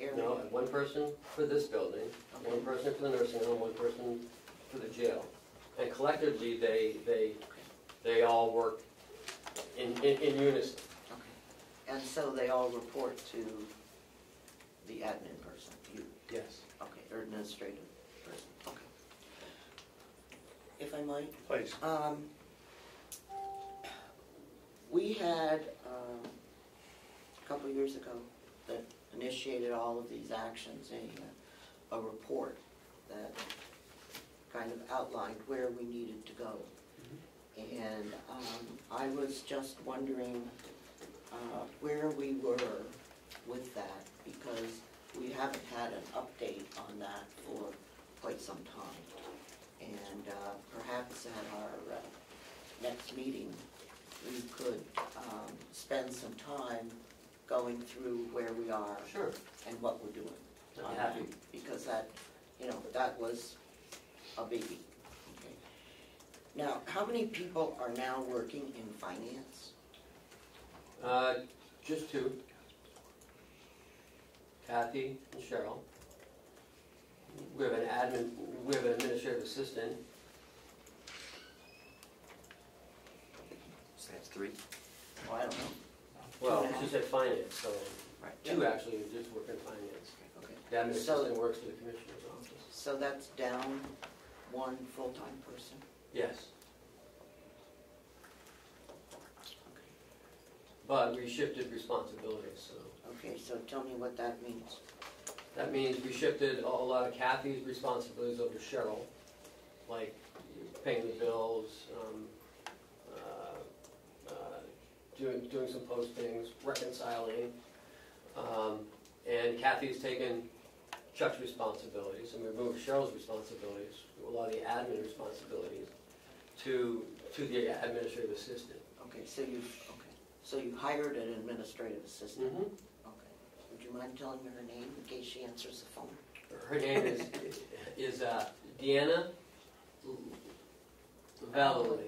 area? No, one person for this building, one person for the nursing home, one person for the jail. And collectively, they, they, they all work in, in, in unison. Okay. And so they all report to the admin person, you? Yes. Okay, or administrative okay. If I might? Please. Um, we had, um, a couple of years ago, that initiated all of these actions, a, a report that kind of outlined where we needed to go. And, um, I was just wondering, uh, where we were with that, because we haven't had an update on that for quite some time. And uh, perhaps at our uh, next meeting, we could um, spend some time going through where we are Sure. and what we're doing. Be happy. Because that, you know, that was a biggie. Okay. Now, how many people are now working in finance? Uh, just two. Kathy and Cheryl. We have an admin, we have an administrative assistant. So that's three. Oh, I don't know. Well, Two and a she said finance, so Right. two actually just work in finance. Okay. The admin So- assistant works for the commissioner's office. So that's down one full-time person? Yes. But we shifted responsibilities, so. Okay, so tell me what that means. That means we shifted a lot of Kathy's responsibilities over to Cheryl, like paying the bills, um, uh, uh, doing, doing some postings, reconciling. Um, And Kathy's taken Chuck's responsibilities, and we moved Cheryl's responsibilities, a lot of the admin responsibilities, to, to the administrative assistant. Okay, so you, okay, so you hired an administrative assistant? Mhm. Okay. You mind telling me her name in case she answers the phone? Her name is, is uh, Deanna Valley.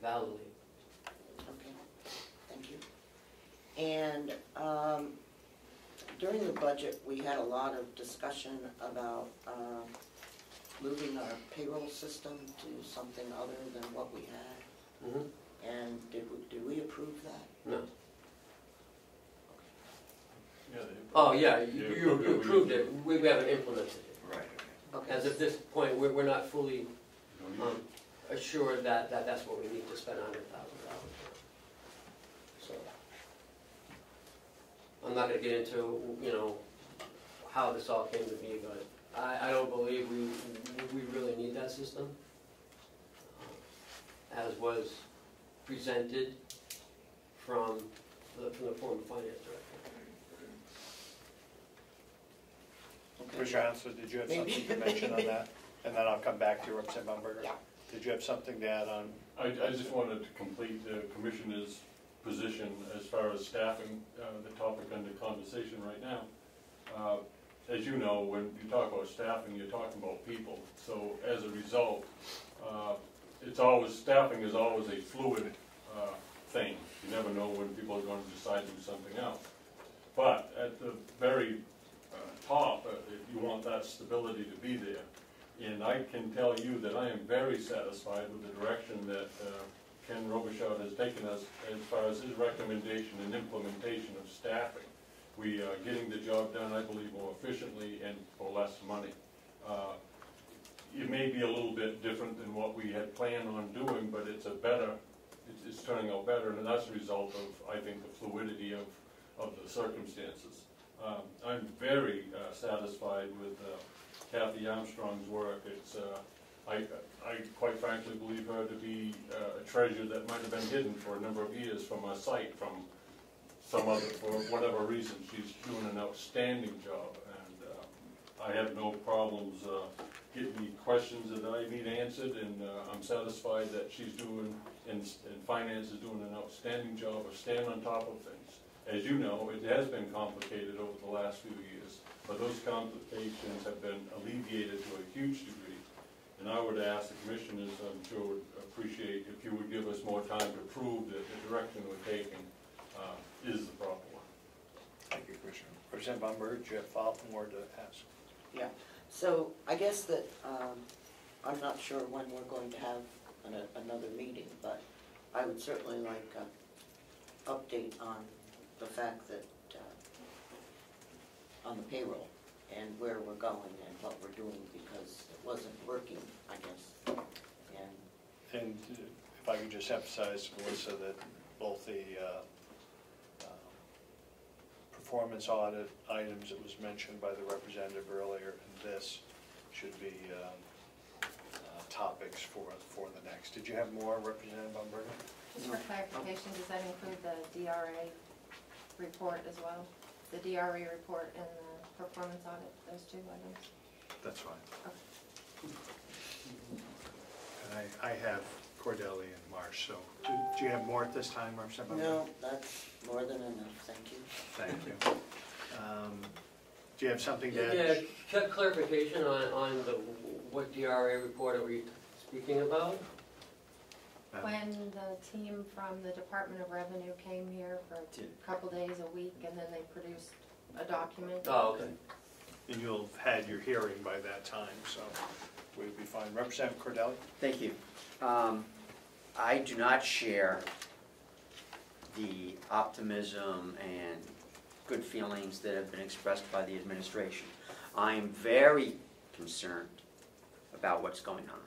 Valley. Okay, thank you. And um, during the budget, we had a lot of discussion about um, moving our payroll system to something other than what we had. Mhm. And did we, did we approve that? No. Yeah, Oh, yeah, You you, approved you it, we- approved it, we, we haven't implemented it. Right, Okay. As of this point, we're, we're not fully, um, assured that, that that's what we need to spend a hundred thousand dollars for. So. I'm not gonna get into, you know, how this all came to be, but I, I don't believe we, we really need that system. uh, As was presented from the, from the former finance director. Commissioner Hounsell, did you have something to mention on that? And then I'll come back to you, Representative Baumgartner. Yeah. Did you have something to add on? I, I just wanted to complete the commissioner's position as far as staffing, uh, the topic under conversation right now. Uh, As you know, when you talk about staffing, you're talking about people. So as a result, uh, it's always, staffing is always a fluid uh, thing. You never know when people are going to decide to do something else. But at the very top, uh, you want that stability to be there. And I can tell you that I am very satisfied with the direction that uh, Ken Robichaud has taken us as far as his recommendation and implementation of staffing. We are getting the job done, I believe, more efficiently and for less money. Uh, It may be a little bit different than what we had planned on doing, but it's a better, it's, it's turning out better, and that's a result of, I think, the fluidity of, of the circumstances. Um, I'm very uh, satisfied with uh, Kathy Armstrong's work. It's, uh, I, I quite frankly believe her to be uh, a treasure that might have been hidden for a number of years from our site, from some other, for whatever reason. She's doing an outstanding job, and uh, I have no problems uh, get me questions that I need answered, and I'm satisfied that she's doing, and, and finance is doing an outstanding job of staying on top of things. As you know, it has been complicated over the last few years, but those complications have been alleviated to a huge degree. And I would ask the commissioners, I'm sure would appreciate if you would give us more time to prove that the direction we're taking uh, is the proper one. Thank you, Commissioner. Representative Umberger, do you have follow-up more to ask? Yeah, so I guess that, um, I'm not sure when we're going to have an, another meeting, but I would certainly like an update on the fact that, uh, on the payroll and where we're going and what we're doing because it wasn't working, I guess. And And if I could just emphasize, Melissa, that both the uh, uh, performance audit items that was mentioned by the representative earlier and this should be um, uh, topics for, for the next. Did you have more, Representative Umberger? Just for clarification, does that include the DRA report as well? The DRA report and the performance audit, those two items? That's fine. And I, I have Cordelli and Marsh, so do do you have more at this time, Representative Umberger? No, that's more than enough, thank you. Thank you. Um, Do you have something to Yeah, add? cut clarification on, on the, what DRA report are we speaking about? When the team from the Department of Revenue came here for a couple days a week and then they produced a document. Oh, okay. And you'll have had your hearing by that time, so we'll be fine. Representative Cordelli? Thank you. Um, I do not share the optimism and good feelings that have been expressed by the administration. I am very concerned about what's going on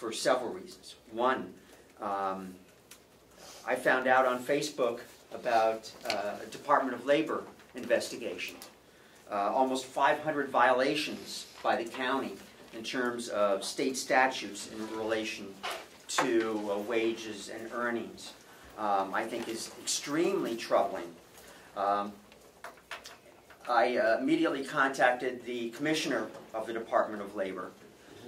for several reasons. One, um, I found out on Facebook about uh, a Department of Labor investigation. Uh, Almost 500 violations by the county in terms of state statutes in relation to uh, wages and earnings, um, I think is extremely troubling. Um, I uh, immediately contacted the commissioner of the Department of Labor,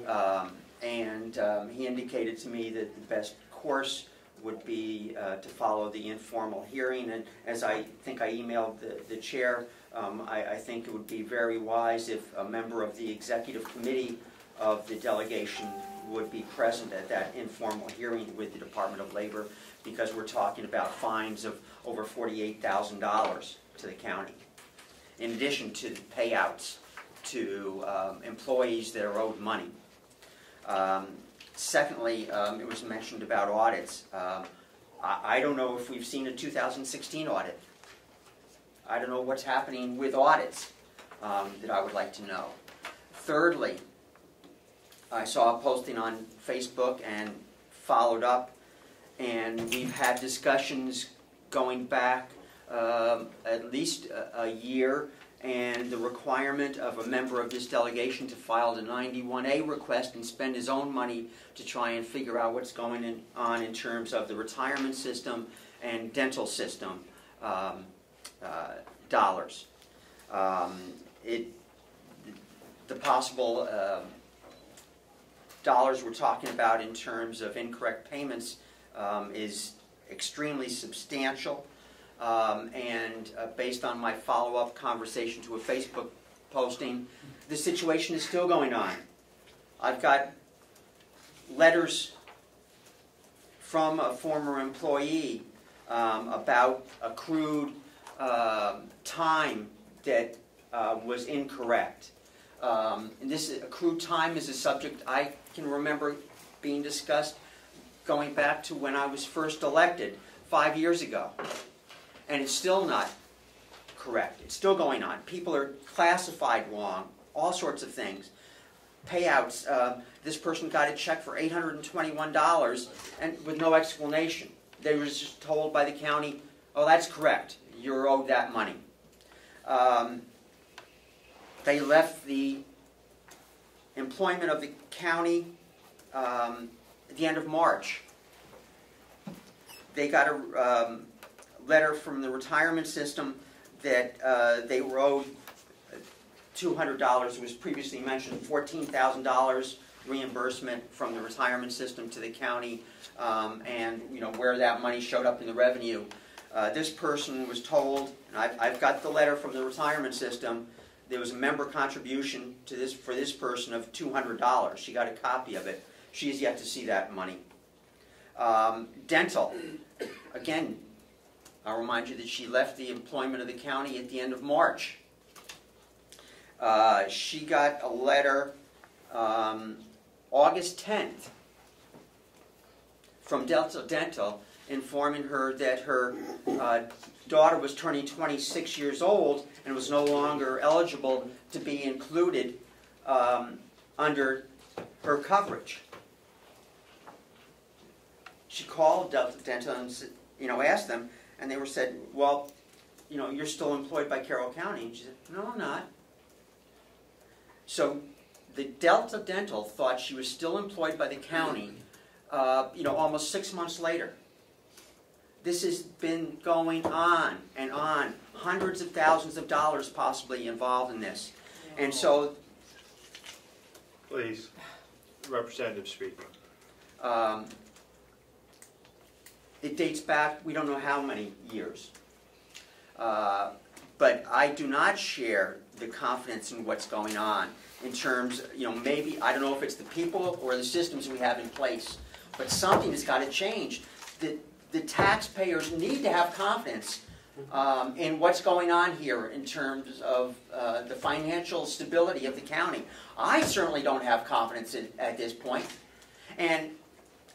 um, and um, he indicated to me that the best course would be uh, to follow the informal hearing, and as I think I emailed the, the chair, um, I, I think it would be very wise if a member of the executive committee of the delegation would be present at that informal hearing with the Department of Labor, because we're talking about fines of over forty-eight thousand dollars to the county, in addition to the payouts to um, employees that are owed money. Um, Secondly, um, it was mentioned about audits. Um, I I don't know if we've seen a 2016 audit. I don't know what's happening with audits um, that I would like to know. Thirdly, I saw a posting on Facebook and followed up, and we've had discussions going back um, at least a, a year, and the requirement of a member of this delegation to file the 91A request and spend his own money to try and figure out what's going in, on in terms of the retirement system and dental system um, uh, dollars. Um, it, the possible um dollars we're talking about in terms of incorrect payments um, is extremely substantial. Um, and uh, based on my follow-up conversation to a Facebook posting, the situation is still going on. I've got letters from a former employee um, about accrued um, time that uh, was incorrect. Um, and this accrued time is a subject I can remember being discussed going back to when I was first elected five years ago. And it's still not correct. It's still going on. People are classified wrong, all sorts of things. Payouts, uh, this person got a check for $821 and with no explanation. They were just told by the county, oh, that's correct. You're owed that money. Um, they left the employment of the county um, at the end of March. They got a um, letter from the retirement system that uh, they were owed two hundred dollars It was previously mentioned, fourteen thousand dollars reimbursement from the retirement system to the county, um, and, you know, where that money showed up in the revenue. Uh, this person was told, and I've, I've got the letter from the retirement system, there was a member contribution to this, for this person of two hundred dollars. She got a copy of it. She has yet to see that money. Um, dental, again, I'll remind you that she left the employment of the county at the end of March. Uh, she got a letter, um, August tenth, from Delta Dental informing her that her uh, daughter was turning 26 years old and was no longer eligible to be included um, under her coverage. She called Delta Dental and you know asked them, and they were said, "Well, you know, you're still employed by Carroll County." And she said, "No, I'm not." So the Delta Dental thought she was still employed by the county. Uh, you know, almost six months later. This has been going on and on, hundreds of thousands of dollars possibly involved in this. And so, Please, representative speaking. um, it dates back, we don't know how many years. Uh, But I do not share the confidence in what's going on in terms, you know, maybe, I don't know if it's the people or the systems we have in place, but something has got to change. The, the taxpayers need to have confidence um, in what's going on here in terms of uh, the financial stability of the county. I certainly don't have confidence in, at this point. And,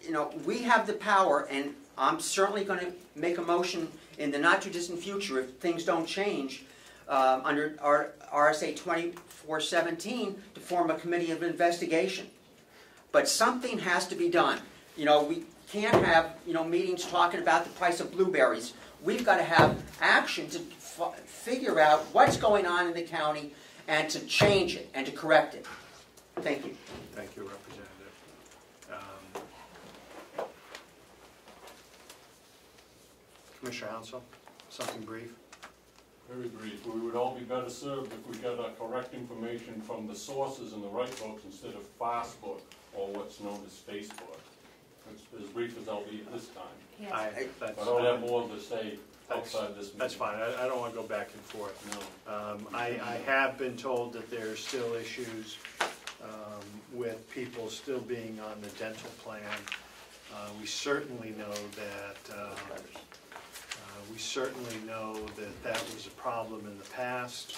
you know, we have the power, and I'm certainly going to make a motion in the not-too-distant future if things don't change, um, under our RSA 2417, to form a committee of investigation. But something has to be done. You know, we can't have, you know, meetings talking about the price of blueberries. We've got to have action to figure out what's going on in the county and to change it and to correct it. Thank you. Thank you, Representative. Um, Commissioner Hounsell, something brief? Very brief, we would all be better served if we got our correct information from the sources in the right books instead of Facebook or what's known as Facebook. It's as brief as I'll be at this time. Yes. I, that's, I don't have more to say That's- outside this meeting. that's fine, I, I don't wanna go back and forth. No. Um, I, I have been told that there are still issues, um, with people still being on the dental plan. Uh, we certainly know that, uh, we certainly know that that was a problem in the past,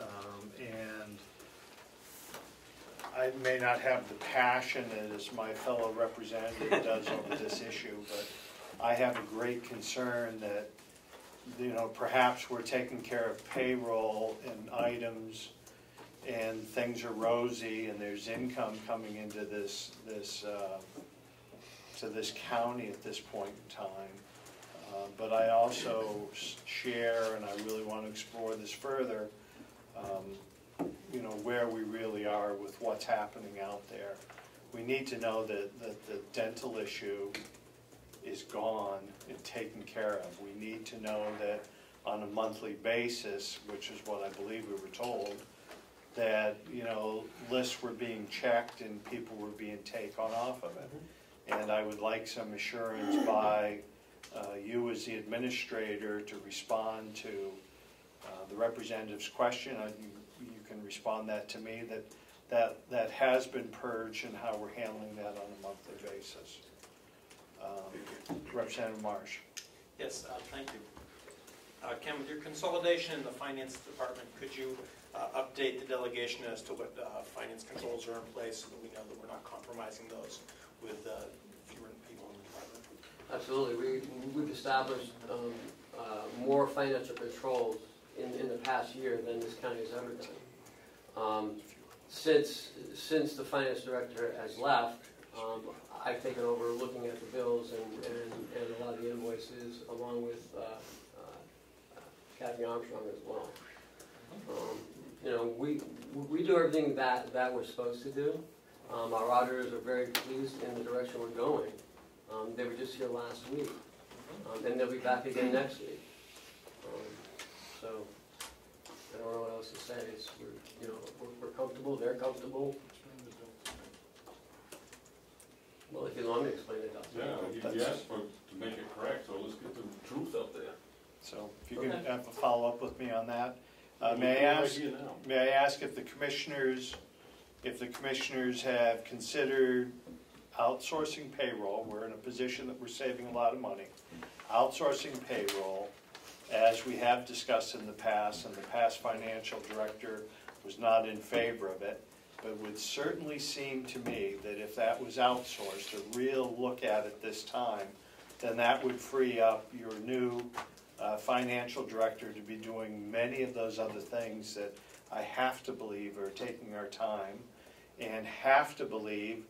um, and I may not have the passion as my fellow representative does over this issue, but I have a great concern that, you know, perhaps we're taking care of payroll and items and things are rosy and there's income coming into this, this, uh, to this county at this point in time. Uh, But I also share, and I really want to explore this further, um, you know, where we really are with what's happening out there. We need to know that, that the dental issue is gone and taken care of. We need to know that on a monthly basis, which is what I believe we were told, that, you know, lists were being checked and people were being taken off of it. And I would like some assurance by you as the administrator to respond to uh, the representative's question. Uh, You you can respond that to me, that, that, that has been purged and how we're handling that on a monthly basis. Um, Representative Marsh. Yes, uh, thank you. Uh, Ken, with your consolidation in the finance department, could you uh, update the delegation as to what uh, finance controls are in place so that we know that we're not compromising those with uh, fewer people in the department? Absolutely, we, we've established, um, uh, more financial controls in, in the past year than this county has ever done. Um, since, since the finance director has left, um, I've taken over looking at the bills and, and, and a lot of the invoices, along with, uh, uh, Kathy Armstrong as well. Um, You know, we, we do everything that, that we're supposed to do. Um, our auditors are very pleased in the direction we're going. Um, they were just here last week, um, and they'll be back again next week. Um, So, I don't know what else else to say, it's, we're, you know, we're, we're comfortable, they're comfortable. Well, if you want me to explain it, I'll. Yeah, you asked for, to make it correct, so let's get the truth out there. So if you can Okay. have a follow-up with me on that. Uh, We'll May do I right ask, here now. may I ask if the commissioners, if the commissioners have considered outsourcing payroll? We're in a position that we're saving a lot of money. Outsourcing payroll, as we have discussed in the past, and the past financial director was not in favor of it. But would certainly seem to me that if that was outsourced, a real look at it this time, then that would free up your new uh, financial director to be doing many of those other things that I have to believe are taking our time and have to believe,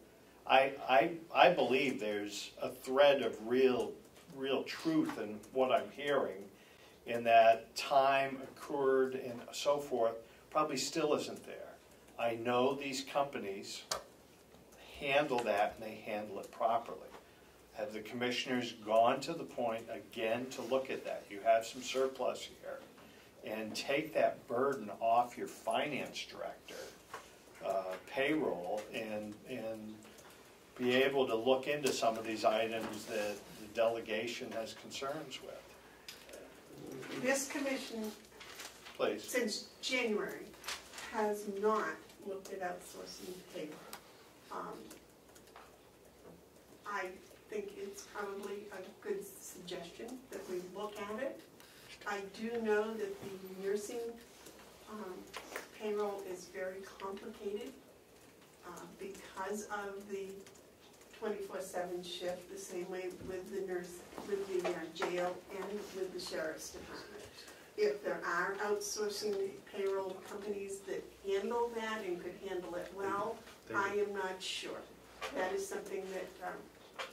I, I, I believe there's a thread of real, real truth in what I'm hearing in that time occurred and so forth probably still isn't there. I know these companies handle that and they handle it properly. Have the commissioners gone to the point again to look at that? You have some surplus here. And take that burden off your finance director, uh, payroll, and, and be able to look into some of these items that the delegation has concerns with. This commission, Please. since January, has not looked at outsourcing payroll. Um, I think it's probably a good suggestion that we look at it. I do know that the nursing um, payroll is very complicated uh, because of the twenty-four seven shift, the same way with the nurse, with the uh, jail and with the sheriff's department. If there are outsourcing payroll companies that handle that and could handle it well, I am not sure. That is something that um,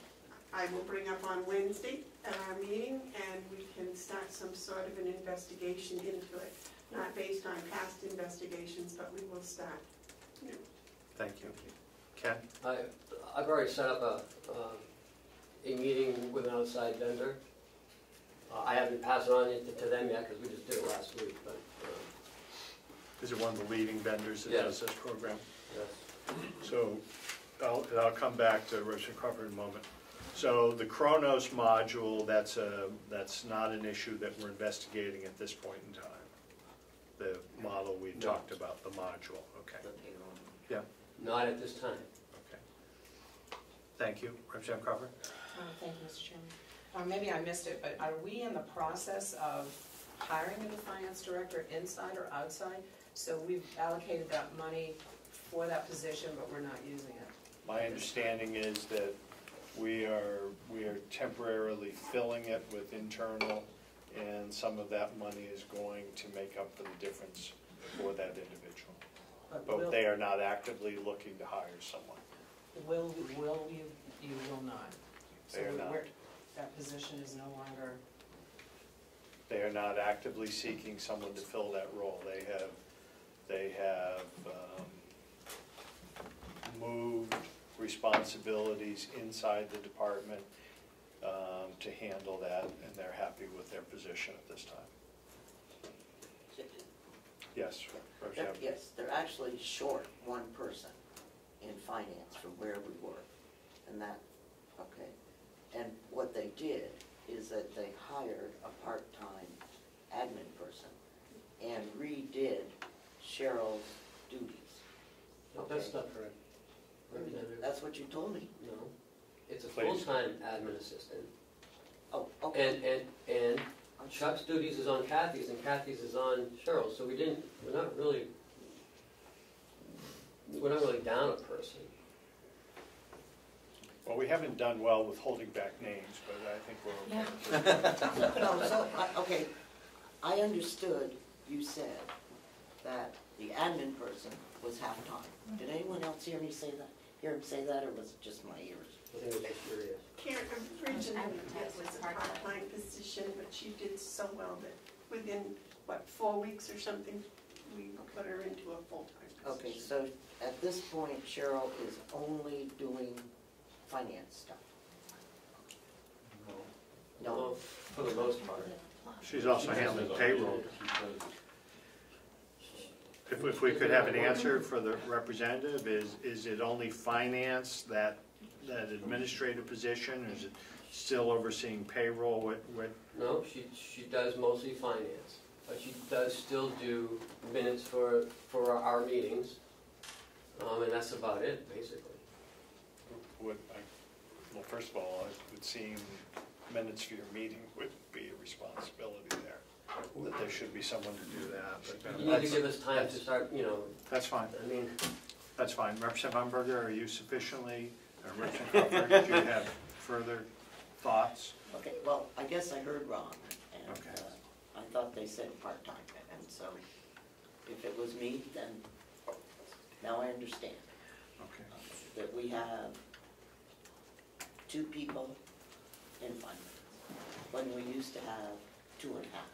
I will bring up on Wednesday at our meeting, and we can start some sort of an investigation into it. Not based on past investigations, but we will start. Thank you. Ken? I, I've already set up a, uh, a meeting with an outside vendor. Uh, I haven't passed it on yet to them yet, because we just did it last week, but, uh, Is it one of the leading vendors that does this program? yes. So I'll, and I'll come back to Richard Crawford in a moment. So the Kronos module, that's a, that's not an issue that we're investigating at this point in time. The model we No. talked about, the module, okay, yeah, Not at this time. Okay. Thank you. Representative Crawford? Uh, Thank you, Mr. Chairman. Uh, Maybe I missed it, but are we in the process of hiring a new finance director inside or outside? So we've allocated that money for that position, but we're not using it. My understanding is that we are, we are temporarily filling it with internal, and some of that money is going to make up for the difference for that individual. But But will, they are not actively looking to hire someone. Will, will you, you will not? So They are we- not. we're- That position is no longer, They are not actively seeking someone to fill that role. They have, they have um, moved responsibilities inside the department um, to handle that, and they're happy with their position at this time. Yes, They're- Yes, they're actually short one person in finance from where we were, and that, okay. And what they did is that they hired a part-time admin person and redid Cheryl's duties. No, that's not correct. That's what you told me. No, it's a Please. full-time admin assistant. Oh, okay. And, and, and Chuck's duties is on Kathy's and Kathy's is on Cheryl's, so we didn't, we're not really, we're not really down a person. Well, we haven't done well with holding back names, but I think we're okay. (laughs) No, so, I- okay, I understood you said that the admin person was half-time. Did anyone else hear me say that, hear him say that, or was it just my ears? I think it was curious. Karen, originally, it was a part-time position, but she did so well that within, what, four weeks or something, we put her into a full-time position. Okay, so at this point Cheryl is only doing finance stuff? No. Well, For the most part. She's also handling payroll. If, if we could have an answer for the representative, is, is it only finance that, that administrative position? Is it still overseeing payroll? What, what, No, she, she does mostly finance, but she does still do minutes for, for our meetings. Um, and that's about it, basically. would, I, well, first of all, it would seem minutes for your meeting would be a responsibility there. That there should be someone to do that, but. You need to give us time to start, you know, That's fine, I mean, that's fine. Representative Umberger, are you sufficiently, or Representative Crawford, do you have further thoughts? Okay, well, I guess I heard wrong, and Okay. uh, I thought they said part-time, and so if it was me, then now I understand Okay. that we have two people in finance, when we used to have two and a half.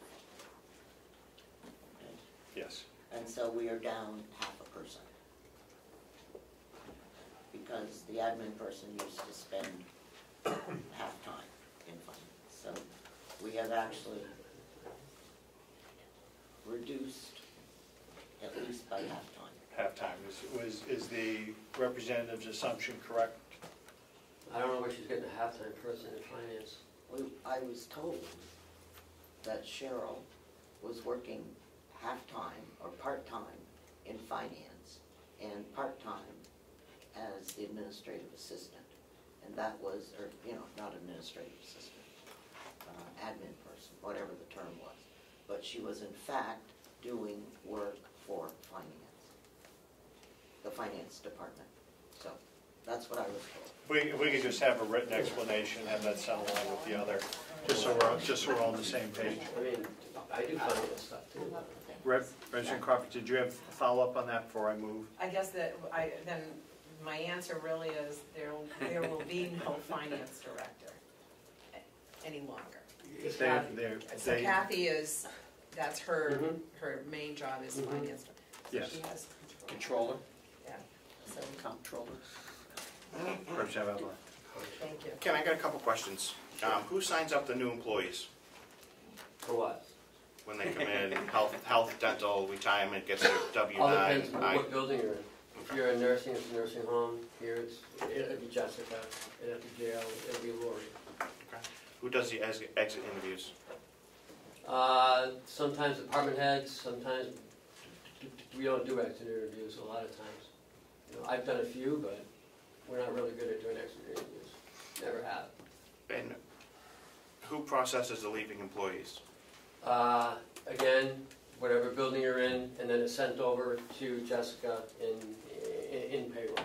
Okay? Yes. And so we are down half a person. Because the admin person used to spend half-time in finance. So we have actually reduced at least by half-time. Halftime, is, was, is the representative's assumption correct? I don't know where she's getting a halftime person in finance. We, I was told that Cheryl was working half-time or part-time in finance and part-time as the administrative assistant. And that was, or, you know, not administrative assistant, uh, admin person, whatever the term was. But she was in fact doing work for finance, the finance department. So, that's what I was told. We, we could just have a written explanation, have that sound along with the other, just so we're, just so we're all on the same page. I mean, I do finance stuff too. Rep, Representative Crawford, did you have a follow-up on that before I move? I guess that, I, then, my answer really is, there, there will be no (laughs) finance director any longer. It's They- Kathy- they're- So they- Kathy is, that's her, Mhm. her main job is Mhm. finance. So Yes. she has, Controller, yeah, comptroller. Representative Adler. thank you. Ken, I got a couple questions. Um, who signs up the new employees For what? when they come in? Health, health, dental, retirement, gets their W All nine? depends on what building you're in. If you're in nursing, it's a nursing home. Here, it's, it'll be Jessica. It'll be jail, it'll be Lori. Who does the exit exit interviews? Uh, sometimes department heads, sometimes we don't do exit interviews a lot of times. You know, I've done a few, but we're not really good at doing interviews. Never have. And who processes the leaving employees? Uh, again, whatever building you're in, and then it's sent over to Jessica in, in, in payroll.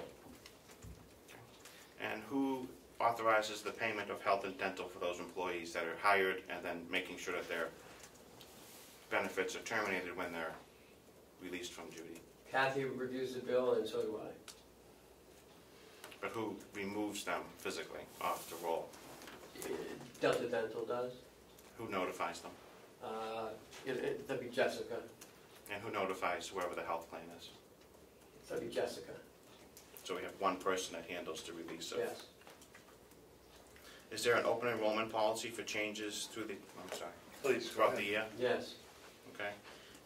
And who authorizes the payment of health and dental for those employees that are hired and then making sure that their benefits are terminated when they're released from duty? Kathy reviews the bill, and so do I. But who removes them physically off the roll? Delta Dental does. Who notifies them? Uh, it, it, that'd be Jessica. And who notifies whoever the health plan is? That'd be Jessica. So we have one person that handles the release of. Yes. Is there an open enrollment policy for changes through the, I'm sorry, Please, go throughout ahead. the year? Yes. Okay.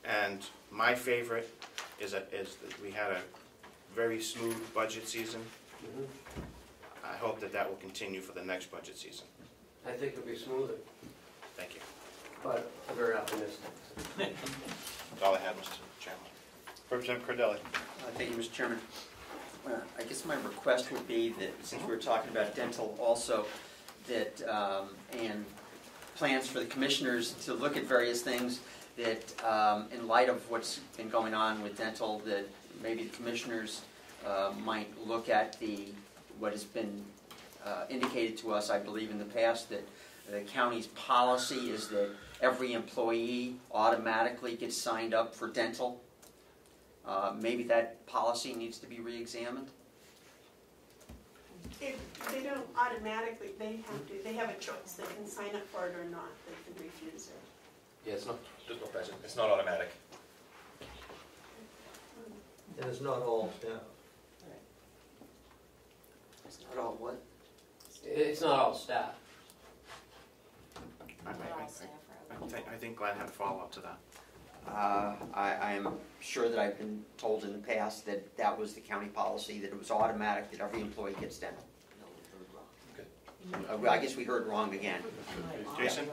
And my favorite is that, is that we had a very smooth budget season. Mhm. I hope that that will continue for the next budget season. I think it'll be smoother, Thank you. but I'm very optimistic. That's all I had, Mr. Chairman. Representative Cordelli. Uh, Thank you, Mr. Chairman. Uh, I guess my request would be that, since we're talking about dental also, that, um, and plans for the commissioners to look at various things, that um, in light of what's been going on with dental, that maybe the commissioners uh, might look at the, what has been uh, indicated to us, I believe in the past, that the county's policy is that every employee automatically gets signed up for dental. Uh, Maybe that policy needs to be reexamined? If they don't automatically, they have to, they have a choice, they can sign up for it or not, they can refuse it. Yeah, it's not, there's no question, it's not automatic. And it's not all staff. It's not all what? It's not all staff. I, I, I, I think, I think Glenn had a follow-up to that. Uh, I, I am sure that I've been told in the past that that was the county policy, that it was automatic, that every employee gets dental. Uh, well, I guess we heard wrong again. Jason?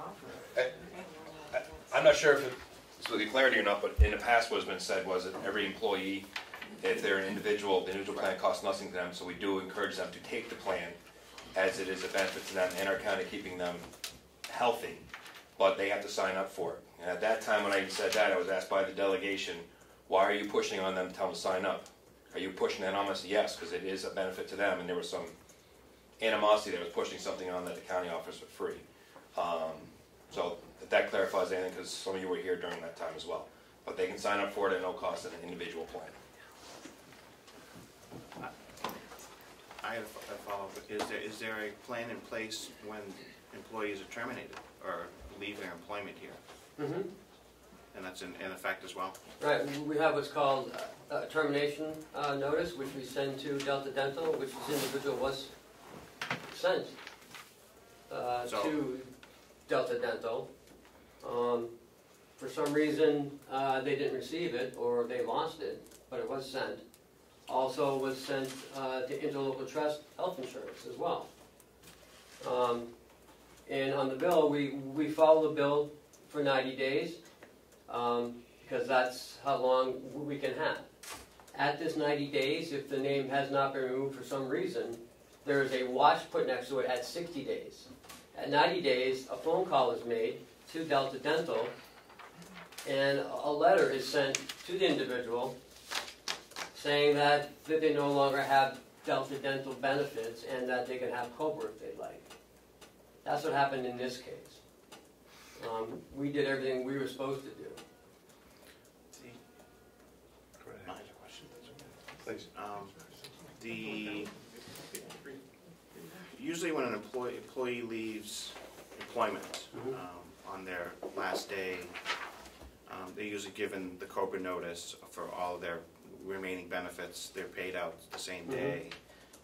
I'm not sure if it's with the clarity or not, but in the past what's been said was that every employee, if they're an individual, the individual plan costs nothing to them, so we do encourage them to take the plan as it is a benefit to them and our county keeping them healthy, but they have to sign up for it. And at that time, when I said that, I was asked by the delegation, why are you pushing on them to tell them to sign up? Are you pushing that on us? Yes, because it is a benefit to them, and there was some animosity that was pushing something on that the county offers for free. Um, so if that clarifies anything, because some of you were here during that time as well. But they can sign up for it at no cost in an individual plan. I had a a follow-up. Is there, is there a plan in place when employees are terminated or leave their employment here? Mm-hmm. And that's in, in effect as well? Right, we have what's called uh, a termination uh, notice, which we send to Delta Dental, which this individual was sent uh, So- to Delta Dental. Um, For some reason, uh, they didn't receive it, or they lost it, but it was sent. Also was sent uh, to Interlocal Trust Health Insurance as well. Um, And on the bill, we, we follow the bill for 90 days, um, because that's how long we can have. At this 90 days, if the name has not been removed for some reason, there is a watch put next to it at 60 days. At 90 days, a phone call is made to Delta Dental, and a letter is sent to the individual saying that, that they no longer have Delta Dental benefits and that they can have Cobra if they'd like. That's what happened in this case. Um, we did everything we were supposed to do. I have a question. Please. Um, The, usually when an employee, employee leaves employment, um, on their last day, um, they're usually given the COBRA notice for all their remaining benefits, they're paid out the same Mhm. day,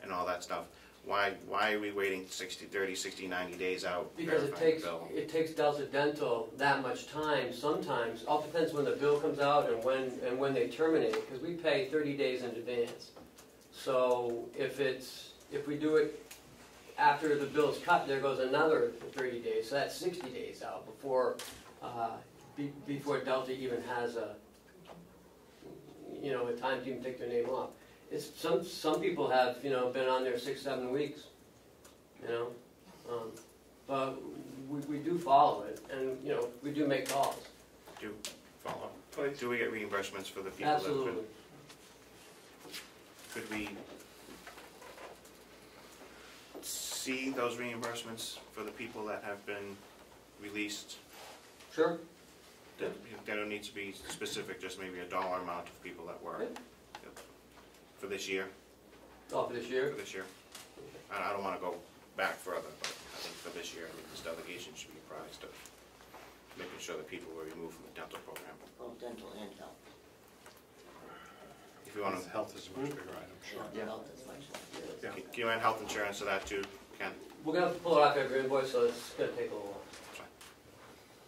and all that stuff. Why, why are we waiting 60, 30, 60, 90 days out Because it verifying the takes, bill? it takes Delta Dental that much time, sometimes, all depends when the bill comes out and when, and when they terminate, because we pay thirty days in advance. So if it's, if we do it after the bill's cut, there goes another thirty days, so that's sixty days out before, uh, be, before Delta even has a, you know, a time to even take their name off. It's, some, some people have, you know, been on there six, seven weeks, you know? Um, But we, we do follow it, and, you know, we do make calls. Do, follow. Do we get reimbursements for the people that? Absolutely. Could we see those reimbursements for the people that have been released? Sure. That, they don't need to be specific, just maybe a dollar amount of people that were. Yep. For this year, Oh, for this year? for this year. I, I don't wanna go back further, but I think for this year, I think this delegation should be apprised of making sure that people were removed from the dental program. Both dental and health. If you wanna. Health is a much bigger item, sure. Yeah, Health is much less. Yeah. Can you add health insurance to that too, Ken? We're gonna have to pull it off every invoice, so it's gonna take a little while.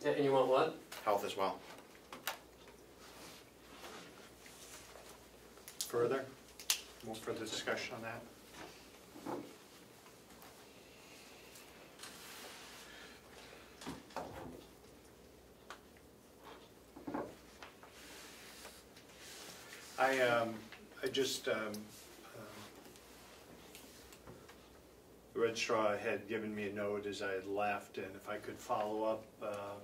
And and you want what? Health as well. Further? More further discussion on that? I, um, I just, um, the registrar had given me a note as I had left, and if I could follow up, uh,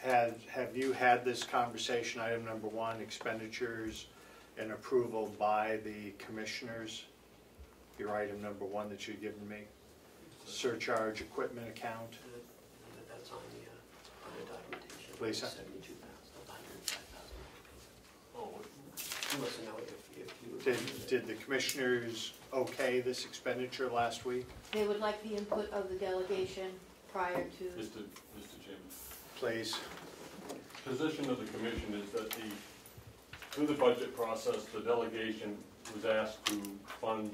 had, have you had this conversation, item number one, expenditures and approval by the commissioners? Your item number one that you'd given me, surcharge equipment account, That's on the, uh, on the documentation. Lisa? Seventy-two thousand, hundred and five thousand. Oh, you must know if. Did, did the commissioners okay this expenditure last week? They would like the input of the delegation prior to, Mr. Mr. Chairman, Please. position of the commission is that the, through the budget process, the delegation was asked to fund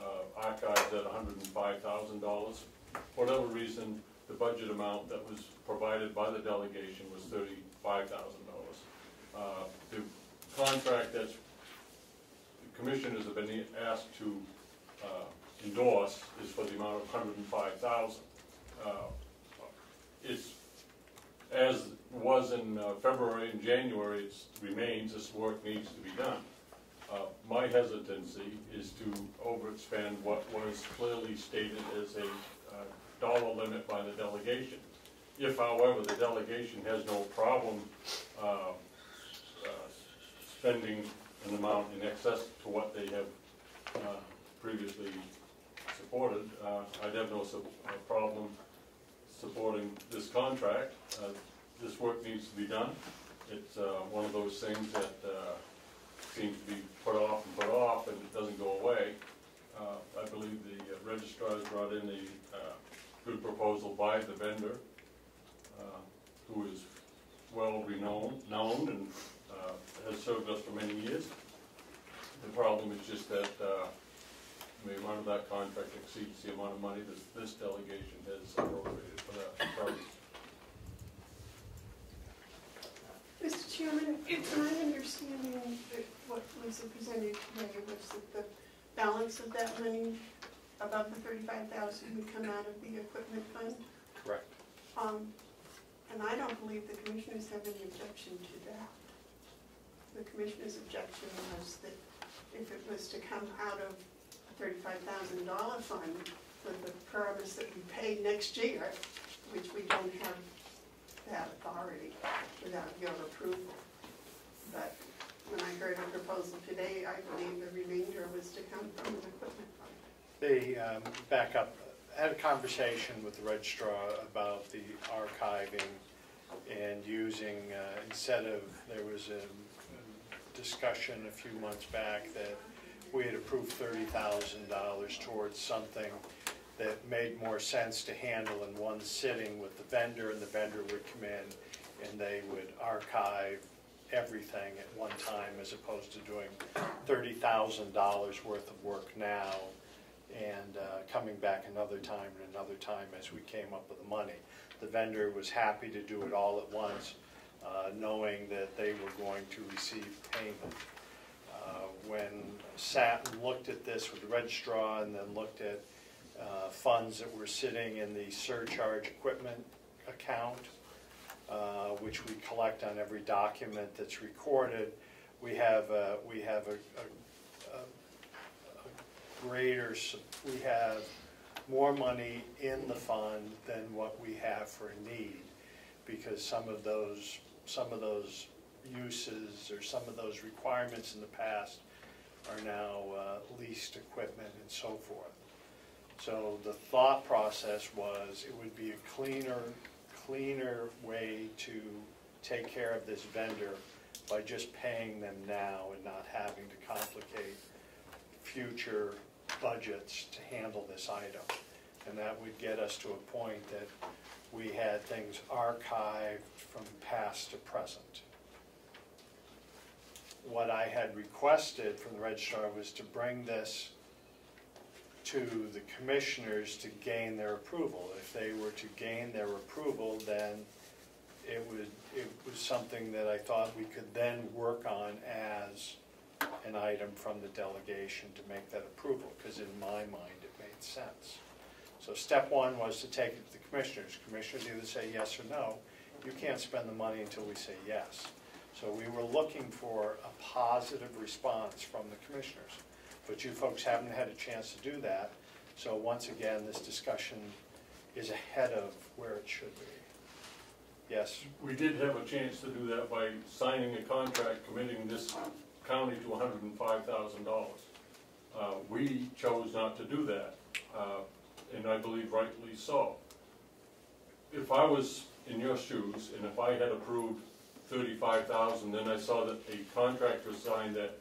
uh, archives at hundred and five thousand dollars. For whatever reason, the budget amount that was provided by the delegation was thirty-five thousand dollars. The contract that's, the commissioners have been asked to uh, endorse is for the amount of hundred and five thousand. Uh, It's, as was in uh, February and January, it remains, this work needs to be done. Uh, My hesitancy is to overexpend what was clearly stated as a uh, dollar limit by the delegation. If, however, the delegation has no problem uh, uh, spending an amount in excess to what they have uh, previously supported, uh, I'd have no su- uh, problem supporting this contract. Uh, This work needs to be done. It's uh, one of those things that uh, seems to be put off and put off, and it doesn't go away. Uh, I believe the registrar has brought in a uh, good proposal by the vendor, uh, who is well-renowned, known, and uh, has served us for many years. The problem is just that uh, the amount of that contract exceeds the amount of money that this delegation has appropriated for that purpose. Mr. Chairman, it's my understanding that what was presented today was that the balance of that money above the thirty-five thousand would come out of the equipment fund. Correct. Um, and I don't believe the commissioners have any objection to that. The commissioner's objection was that if it was to come out of a thirty-five thousand dollar fund for the promise that we pay next year, which we don't have that authority without your approval. But when I heard a proposal today, I believe the remainder was to come from an equipment fund. They, um, back up, had a conversation with the registrar about the archiving and using, uh, instead of, there was a a discussion a few months back that we had approved thirty thousand dollars towards something that made more sense to handle in one sitting with the vendor, and the vendor would come in and they would archive everything at one time as opposed to doing thirty thousand dollars worth of work now and uh, coming back another time and another time as we came up with the money. The vendor was happy to do it all at once, uh, knowing that they were going to receive payment. Uh, When sat and looked at this with the registrar and then looked at uh, funds that were sitting in the surcharge equipment account, uh, which we collect on every document that's recorded, we have, a- we have a, a- a a greater, we have more money in the fund than what we have for need, because some of those, some of those uses or some of those requirements in the past are now uh, leased equipment and so forth. So the thought process was it would be a cleaner, cleaner way to take care of this vendor by just paying them now and not having to complicate future budgets to handle this item. And that would get us to a point that we had things archived from past to present. What I had requested from the registrar was to bring this to the commissioners to gain their approval. If they were to gain their approval, then it would, it was something that I thought we could then work on as an item from the delegation to make that approval, because in my mind, it made sense. So step one was to take it to the commissioners. Commissioners either say yes or no. You can't spend the money until we say yes. So we were looking for a positive response from the commissioners. But you folks haven't had a chance to do that. So once again, this discussion is ahead of where it should be. Yes? We did have a chance to do that by signing a contract committing this county to hundred and five thousand dollars. Uh, we chose not to do that, uh, and I believe rightly so. If I was in your shoes, and if I had approved thirty-five thousand, then I saw that a contract was signed that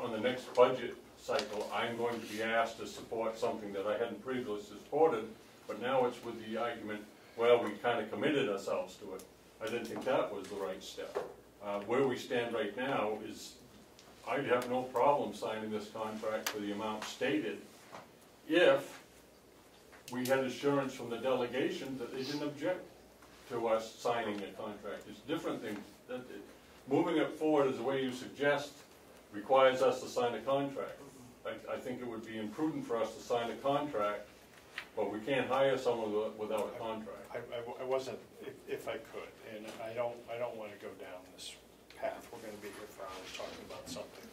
on the next budget cycle, I'm going to be asked to support something that I hadn't previously supported, but now it's with the argument, well, we kind of committed ourselves to it. I didn't think that was the right step. Uh, Where we stand right now is, I'd have no problem signing this contract for the amount stated if we had assurance from the delegation that they didn't object to us signing a contract. It's different than, that, moving it forward is the way you suggest requires us to sign a contract. I, I think it would be imprudent for us to sign a contract, but we can't hire someone without a contract. I, I- I wasn't, if, if I could, and I don't, I don't wanna go down this path. We're gonna be here for hours talking about something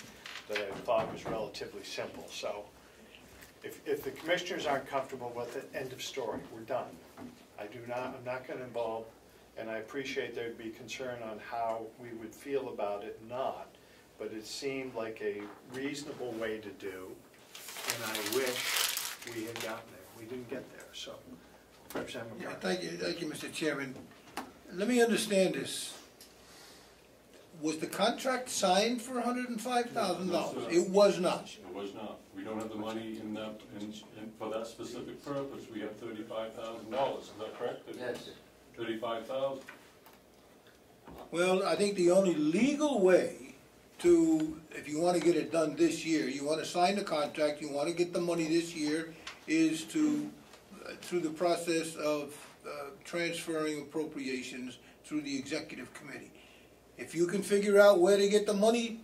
that I thought was relatively simple, so if, if the commissioners aren't comfortable with it, end of story, we're done. I do not, I'm not gonna involve, and I appreciate there'd be concern on how we would feel about it not, but it seemed like a reasonable way to do, and I wish we had gotten there. We didn't get there, so. Representative Yeah, McCarthy. thank you, thank you, Mr. Chairman. Let me understand this. Was the contract signed for hundred and five thousand dollars? It was not. It was not. We don't have the money in that, in, in, for that specific purpose. We have thirty-five thousand dollars, is that correct? Yes. Thirty-five thousand. Well, I think the only legal way to, if you wanna get it done this year, you wanna sign the contract, you wanna get the money this year, is to, uh, through the process of uh, transferring appropriations through the executive committee. If you can figure out where to get the money,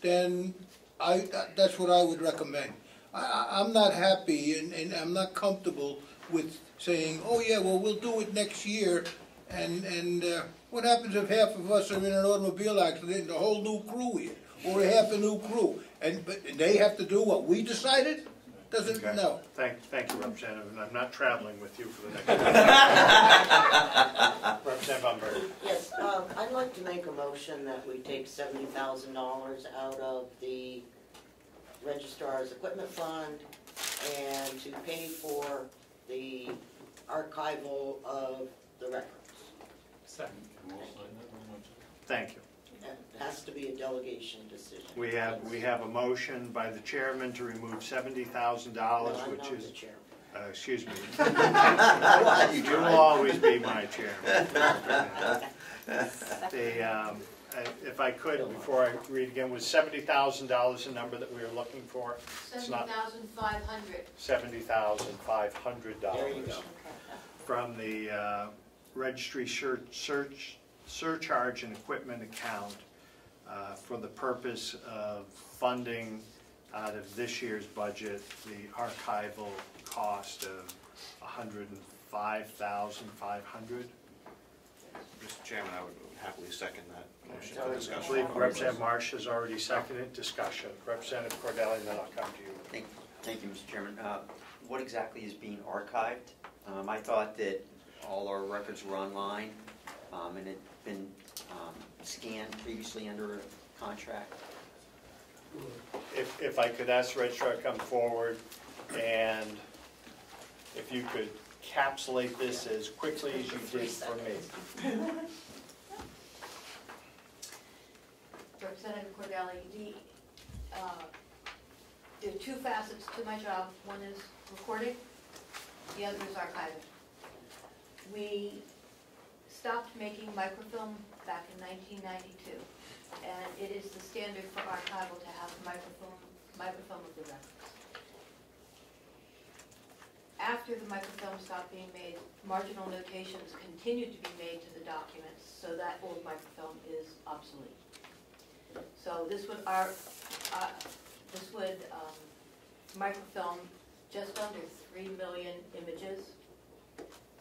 then I, that's what I would recommend. I, I'm not happy and, and I'm not comfortable with saying, oh yeah, well, we'll do it next year. And, and, uh, what happens if half of us are in an automobile accident and the whole new crew here? Or half a new crew? And, but they have to do what we decided? Doesn't, Okay. no. Thank, thank you, Representative, and I'm not traveling with you for the next. (laughs) Representative Umber. Yes, um, I'd like to make a motion that we take seventy thousand dollars out of the registrar's equipment fund and to pay for the archival of the records. Second. Thank you. It has to be a delegation decision. We have, we have a motion by the chairman to remove seventy thousand No, dollars, I'm which not is, the chairman. uh, excuse me. (laughs) You'll always be my chairman. (laughs) The, um, uh, if I could, before I read again, was seventy thousand dollars the number that we were looking for? It's Seventy not thousand five hundred. seventy thousand five hundred There you dollars. go. from the uh, registry sur- search, surcharge and equipment account uh, for the purpose of funding out of this year's budget, the archival cost of hundred and five thousand five hundred. Mr. Chairman, I would happily second that motion for already discussion. I believe Representative Marsh has already seconded discussion. Representative Cordelli, and then I'll come to you. Thank, thank you, Mr. Chairman. Uh, What exactly is being archived? Um, I thought that all our records were online, um, and it had been um, scanned previously under a contract. If, if I could ask the registrar to come forward, and if you could capsulate this as quickly as you did for me. (laughs) Representative Cordelli, the, uh, there are two facets to my job. One is recording, the other is archiving. We stopped making microfilm back in 1992, and it is the standard for archival to have microfilm, microfilm of the records. After the microfilm stopped being made, marginal notations continued to be made to the documents, so that old microfilm is obsolete. So this would, our, uh, this would um, microfilm just under three million images,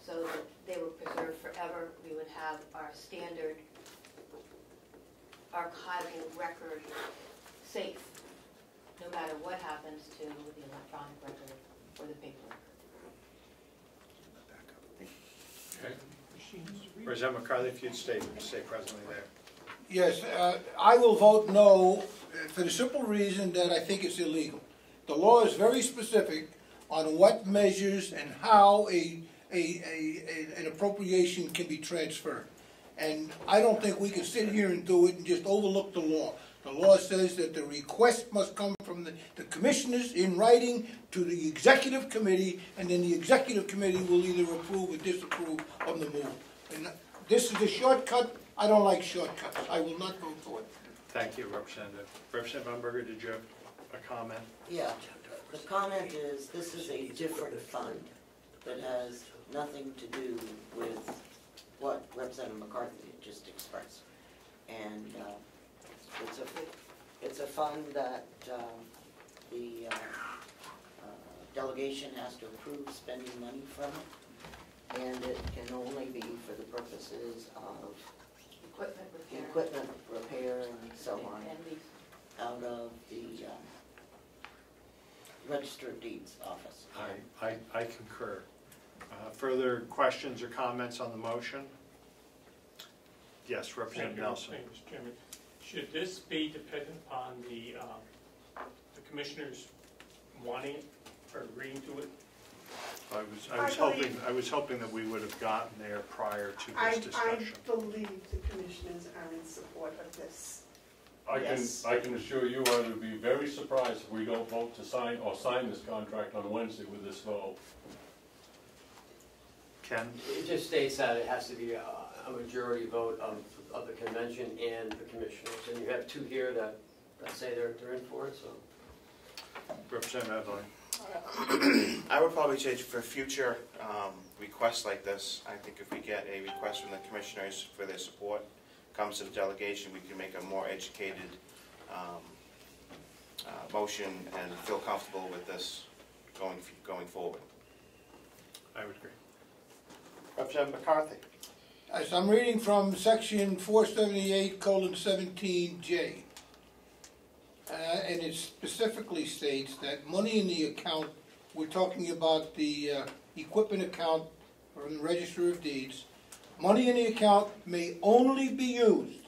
so that they were preserved forever. We would have our standard archival record safe, no matter what happens to the electronic record or the paper record. Okay. Representative McCarthy, if you'd stay, stay presently there. Yes, uh, I will vote no uh, for the simple reason that I think it's illegal. The law is very specific on what measures and how a, a, a, a- an appropriation can be transferred. And I don't think we can sit here and do it and just overlook the law. The law says that the request must come from the, the commissioners in writing to the executive committee, and then the executive committee will either approve or disapprove of the move. And this is a shortcut, I don't like shortcuts, I will not vote for it. Thank you, Representative. Representative Umberger, did you have a comment? Yeah, the comment is, this is a different fund that has nothing to do with what Representative McCarthy just expressed. And uh, it's a, it's a fund that uh, the uh, uh, delegation has to approve spending money from it, and it can only be for the purposes of Equipment repair. equipment repair and so on, out of the um, Register of Deeds office. I, I I concur. Uh, Further questions or comments on the motion? Yes, Thank Representative you, Nelson. thank you, Mr. Chairman. Should this be dependent upon the, um, the commissioners wanting it or agreeing to it? I was, I was I hoping, believe- I was hoping that we would have gotten there prior to I, this I discussion. believe the commissioners are in support of this. I can, Yes. I can assure you, I would be very surprised if we don't vote to sign, or sign this contract on Wednesday with this vote. Ken? It just states that it has to be a, a majority vote of, of the convention and the commissioners, and you have two here that, that say they're, they're in for it, so. Representative Everly. I would probably say for future um, requests like this, I think if we get a request from the commissioners for their support, comes to the delegation, we can make a more educated um, uh, motion and feel comfortable with this going, going forward. I would agree. Representative McCarthy. As I'm reading from section four seventy-eight colon seventeen J. Uh, and it specifically states that money in the account, we're talking about the, uh, equipment account from the Register of Deeds. Money in the account may only be used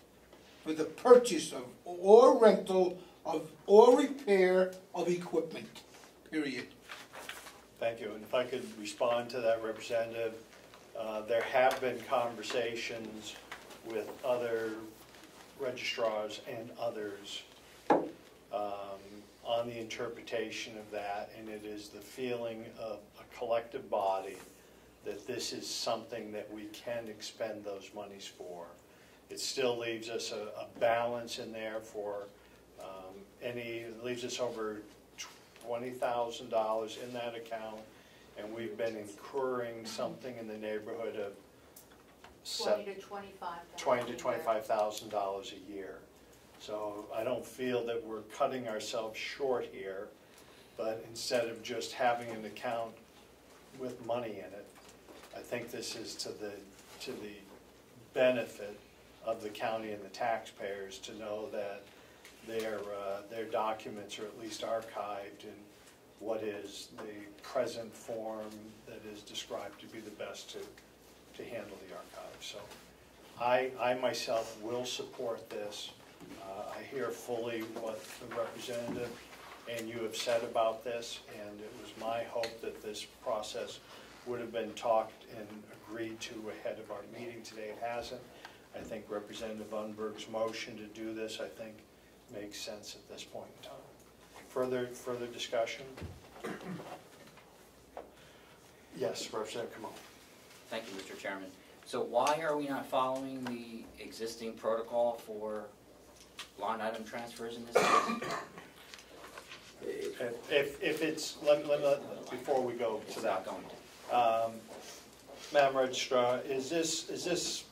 for the purchase of, or rental of, or repair of equipment, period. Thank you, and if I could respond to that, Representative, uh, there have been conversations with other registrars and others um, on the interpretation of that, and it is the feeling of a collective body that this is something that we can expend those monies for. It still leaves us a, a balance in there for um, any, leaves us over twenty thousand dollars in that account, and we've been incurring something in the neighborhood of Twenty to twenty-five. twenty to twenty-five thousand dollars a year. So I don't feel that we're cutting ourselves short here, but instead of just having an account with money in it, I think this is to the, to the benefit of the county and the taxpayers to know that their, uh, their documents are at least archived in what is the present form that is described to be the best to, to handle the archive. So I, I myself will support this. Uh, I hear fully what the representative and you have said about this, and it was my hope that this process would have been talked and agreed to ahead of our meeting today. It hasn't. I think Representative Umberger's motion to do this, I think, makes sense at this point in time. Further, further discussion? Yes, Representative Comeau. Thank you, Mr. Chairman. So why are we not following the existing protocol for line item transfers in this case? If- If, if it's, let, let, let- before we go to It's that. not going to. Um, Madam Registrar, is this, is this,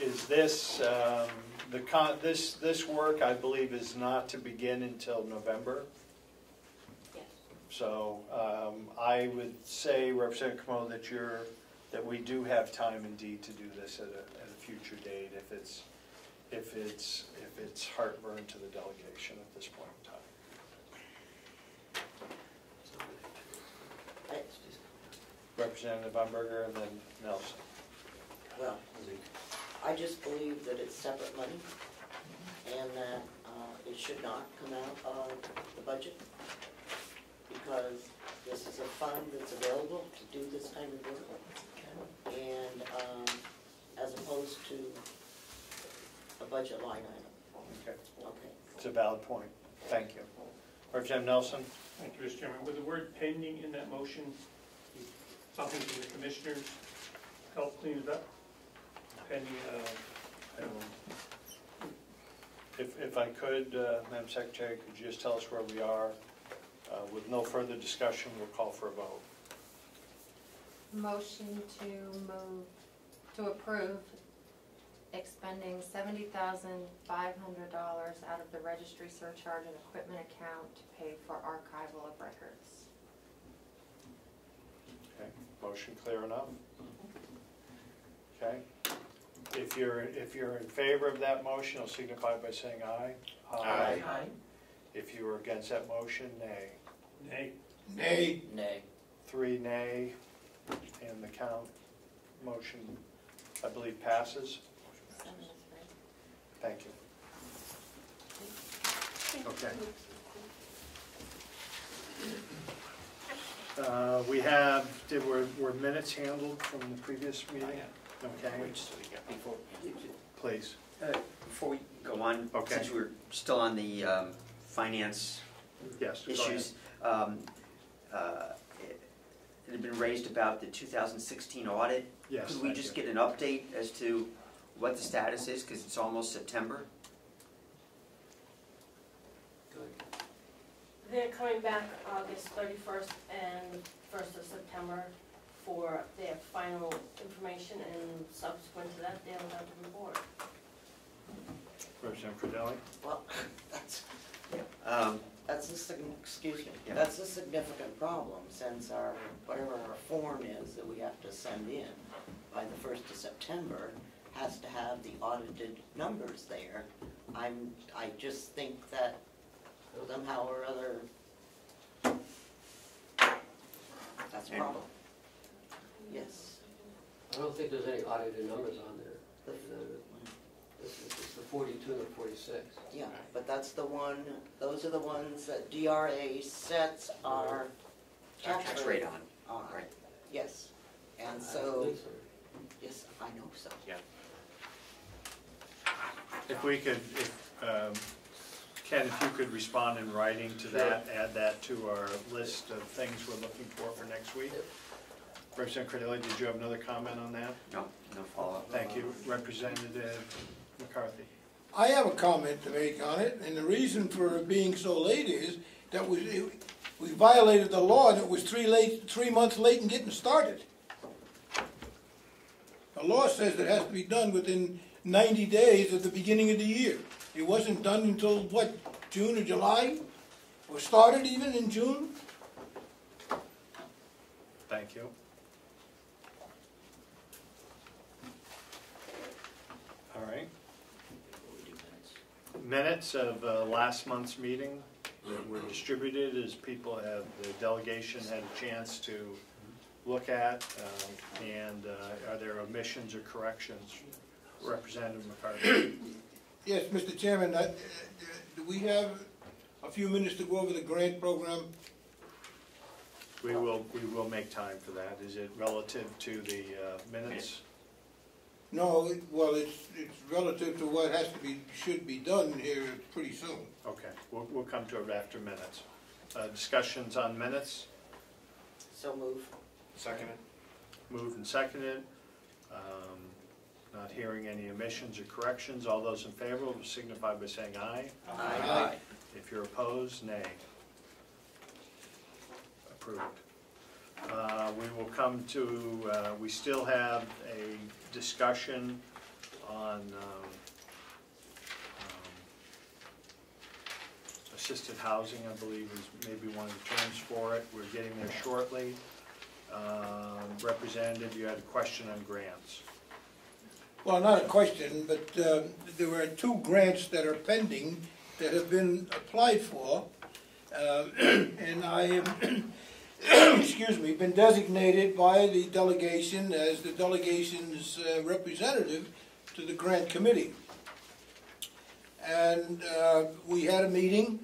is this, um, the con, this, this work, I believe, is not to begin until November? Yes. So um, I would say, Representative Comeau, that you're, that we do have time indeed to do this at a, at a future date if it's, if it's, if it's heartburn to the delegation at this point in time. Representative Umberger and then Nelson. Well, I just believe that it's separate money and that uh, it should not come out of the budget because this is a fund that's available to do this kind of work. And um, as opposed to a budget line item. Okay, Okay. it's a valid point. Thank you. Representative Nelson? Thank you, Mr. Chairman. With the word pending in that motion, something to the commissioners, help clean it up? Uh, I don't know, If, if I could, uh, Madam Secretary, could you just tell us where we are? Uh, With no further discussion, we'll call for a vote. motion to move, to approve expending seventy thousand five hundred dollars out of the registry surcharge and equipment account to pay for archival of records. Okay, motion clear enough? Okay. If you're, if you're in favor of that motion, you'll signify by saying aye. Aye. Aye. If you are against that motion, nay. Nay. Nay, Nay. Three nay, and the count, motion, I believe, passes. Thank you. Okay. Uh, We have, did, were were minutes handled from the previous meeting? Okay, Before, please. uh, before we go on, Okay. since we're still on the um, finance Yes, go ahead. issues, um, uh, it it had been raised about the 2016 audit. Yes, Could we thank just you. get an update as to what the status is, because it's almost September? They're coming back August thirty-first and first of September for their final information, and subsequent to that, they'll have the report. Representative Cordelli? Well, (laughs) that's, Um, that's a, sig- excuse me, Yeah. that's a significant problem since our, whatever our form is that we have to send in by the first of September has to have the audited numbers there. I'm, I just think that somehow or other, that's a problem. Yes. I don't think there's any audited numbers on there. The- This is it's the forty-two and forty-six. Yeah, but that's the one, those are the ones that DRA sets our tax Tax rate rate on, on. right. Yes, and I so, think so. yes, I know so. Yeah. If we could, if, um, Ken, if you could respond in writing to that, add that to our list of things we're looking for for next week. Representative Cordelli, did you have another comment on that? No, no follow-up. Thank you. Representative McCarthy? I have a comment to make on it, and the reason for it being so late is that we, we violated the law and it was three late, three months late in getting started. The law says it has to be done within ninety days at the beginning of the year. It wasn't done until, what, June or July? Or started even in June? Thank you. Minutes of uh, last month's meeting that were distributed as people have, the delegation had a chance to look at. um, And uh, are there omissions or corrections? Representative McCarthy? Yes, Mr. Chairman, I- do we have a few minutes to go over the grant program? We will, we will make time for that. Is it relative to the uh, minutes? No, it- well, it's, it's relative to what has to be, should be done here pretty soon. Okay, we'll, we'll come to it after minutes. Uh, Discussions on minutes? So move. Seconded? Moved and seconded. Um, Not hearing any omissions or corrections. All those in favor will signify by saying aye. Aye. If you're opposed, nay. Approved. Uh, We will come to, uh, we still have a discussion on um, um, assisted housing, I believe is maybe one of the terms for it. We're getting there shortly. Um, Representative, you had a question on grants. Well, not a question, but um, there were two grants that are pending that have been applied for. Uh, (clears throat) And I have, (clears throat) excuse me, been designated by the delegation as the delegation's uh, representative to the grant committee. And uh, we had a meeting,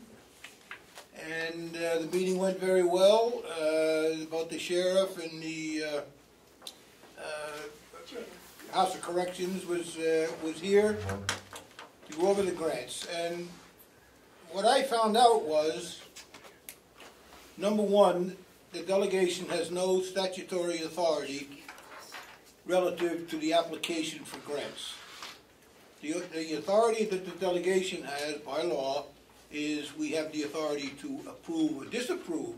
and uh, the meeting went very well, uh, about the sheriff and the uh, uh, House of Corrections was, was here to go over the grants. And what I found out was, number one, the delegation has no statutory authority relative to the application for grants. The, the authority that the delegation has by law is we have the authority to approve or disapprove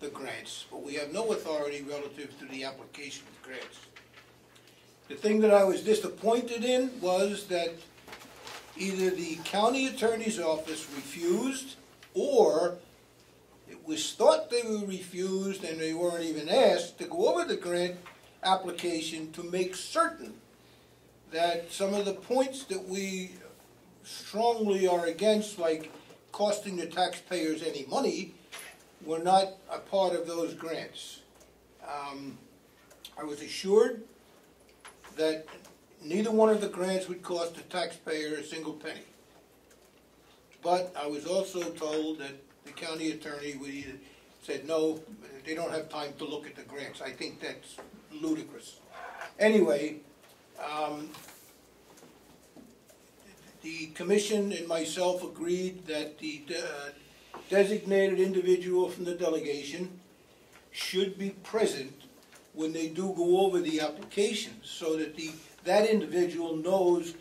the grants, but we have no authority relative to the application of grants. The thing that I was disappointed in was that either the county attorney's office refused, or was thought they were refused and they weren't even asked to go over the grant application to make certain that some of the points that we strongly are against, like costing the taxpayers any money, were not a part of those grants. Um, I was assured that neither one of the grants would cost the taxpayer a single penny. But I was also told that the county attorney would either, said, no, they don't have time to look at the grants. I think that's ludicrous. Anyway, um, the commission and myself agreed that the uh, designated individual from the delegation should be present when they do go over the applications, so that the, that individual knows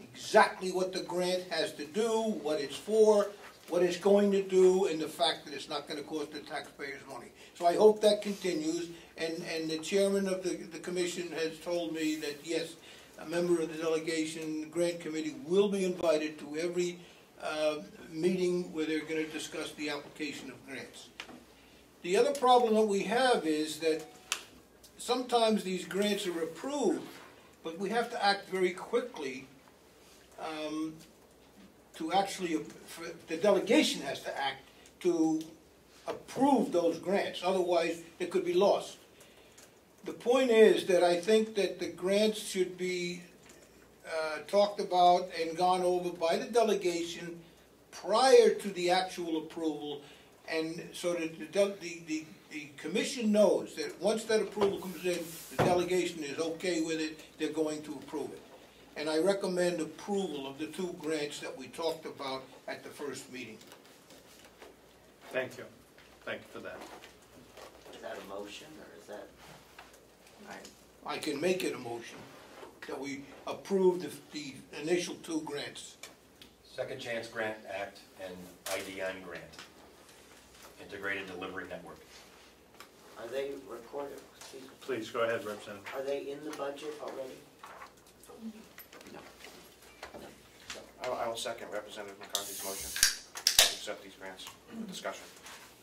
exactly what the grant has to do, what it's for, what it's going to do, and the fact that it's not gonna cost the taxpayers money. So I hope that continues, and, and the chairman of the, the commission has told me that, yes, a member of the delegation, grant committee, will be invited to every, uh, meeting where they're gonna discuss the application of grants. The other problem that we have is that sometimes these grants are approved, but we have to act very quickly um, to actually, the delegation has to act to approve those grants, otherwise they could be lost. The point is that I think that the grants should be uh, talked about and gone over by the delegation prior to the actual approval, and so that the, the, the, the commission knows that once that approval comes in, the delegation is okay with it, they're going to approve it. And I recommend approval of the two grants that we talked about at the first meeting. Thank you. Thank you for that. Is that a motion, or is that? I can make it a motion that we approve the, the initial two grants. Second Chance Grant Act and IDN Grant, Integrated Delivery Network. Are they recorded, excuse me, Please, go ahead, Representative. are they in the budget already? I will- I will second Representative McCarthy's motion to accept these grants for discussion.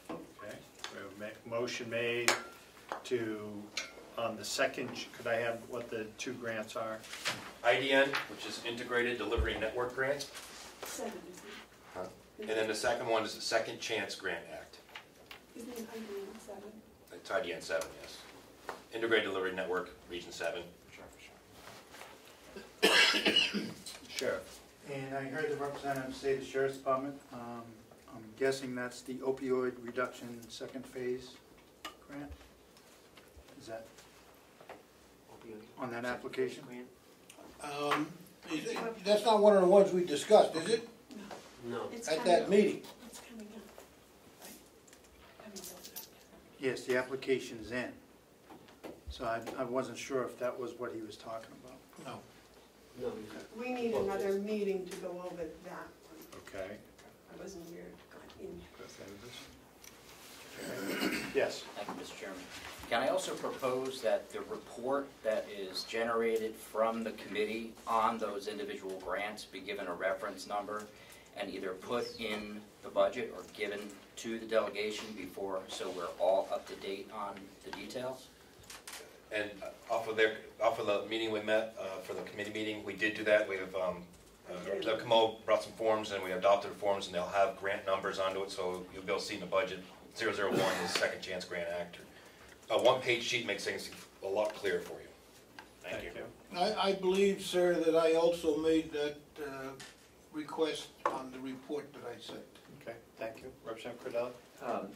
Okay, we have a ma- motion made to, on the second, could I have what the two grants are? IDN, which is Integrated Delivery Network Grant, Seven, Huh? and then the second one is the Second Chance Grant Act. isn't it, isn't it IDN seven? It's IDN seven, yes. Integrated Delivery Network, Region seven. Sheriff. And I heard the representative say the sheriff's department, um, I'm guessing that's the opioid reduction second phase grant? Is that on that application? Um, is it- that's not one of the ones we discussed, is it? No. It's At coming that up. meeting? It's coming up. Haven't filled it out yet. Yes, the application's in. So I, I wasn't sure if that was what he was talking about. No. No. We need another meeting to go over that one. Okay. I wasn't here, got in. Yes. Thank you, Mr. Chairman. Can I also propose that the report that is generated from the committee on those individual grants be given a reference number and either put in the budget or given to the delegation before, so we're all up to date on the details? And off of their, off of the meeting we met, uh, for the committee meeting, we did do that. We have, um, uh, Representative Comeau brought some forms and we adopted forms and they'll have grant numbers onto it, so you'll be able to see in the budget, 001 is Second Chance Grant Act. A one-page sheet makes things a lot clearer for you. Thank you. I, I believe, sir, that I also made that, uh, request on the report that I sent. Okay, thank you. Representative Cordelli? Um,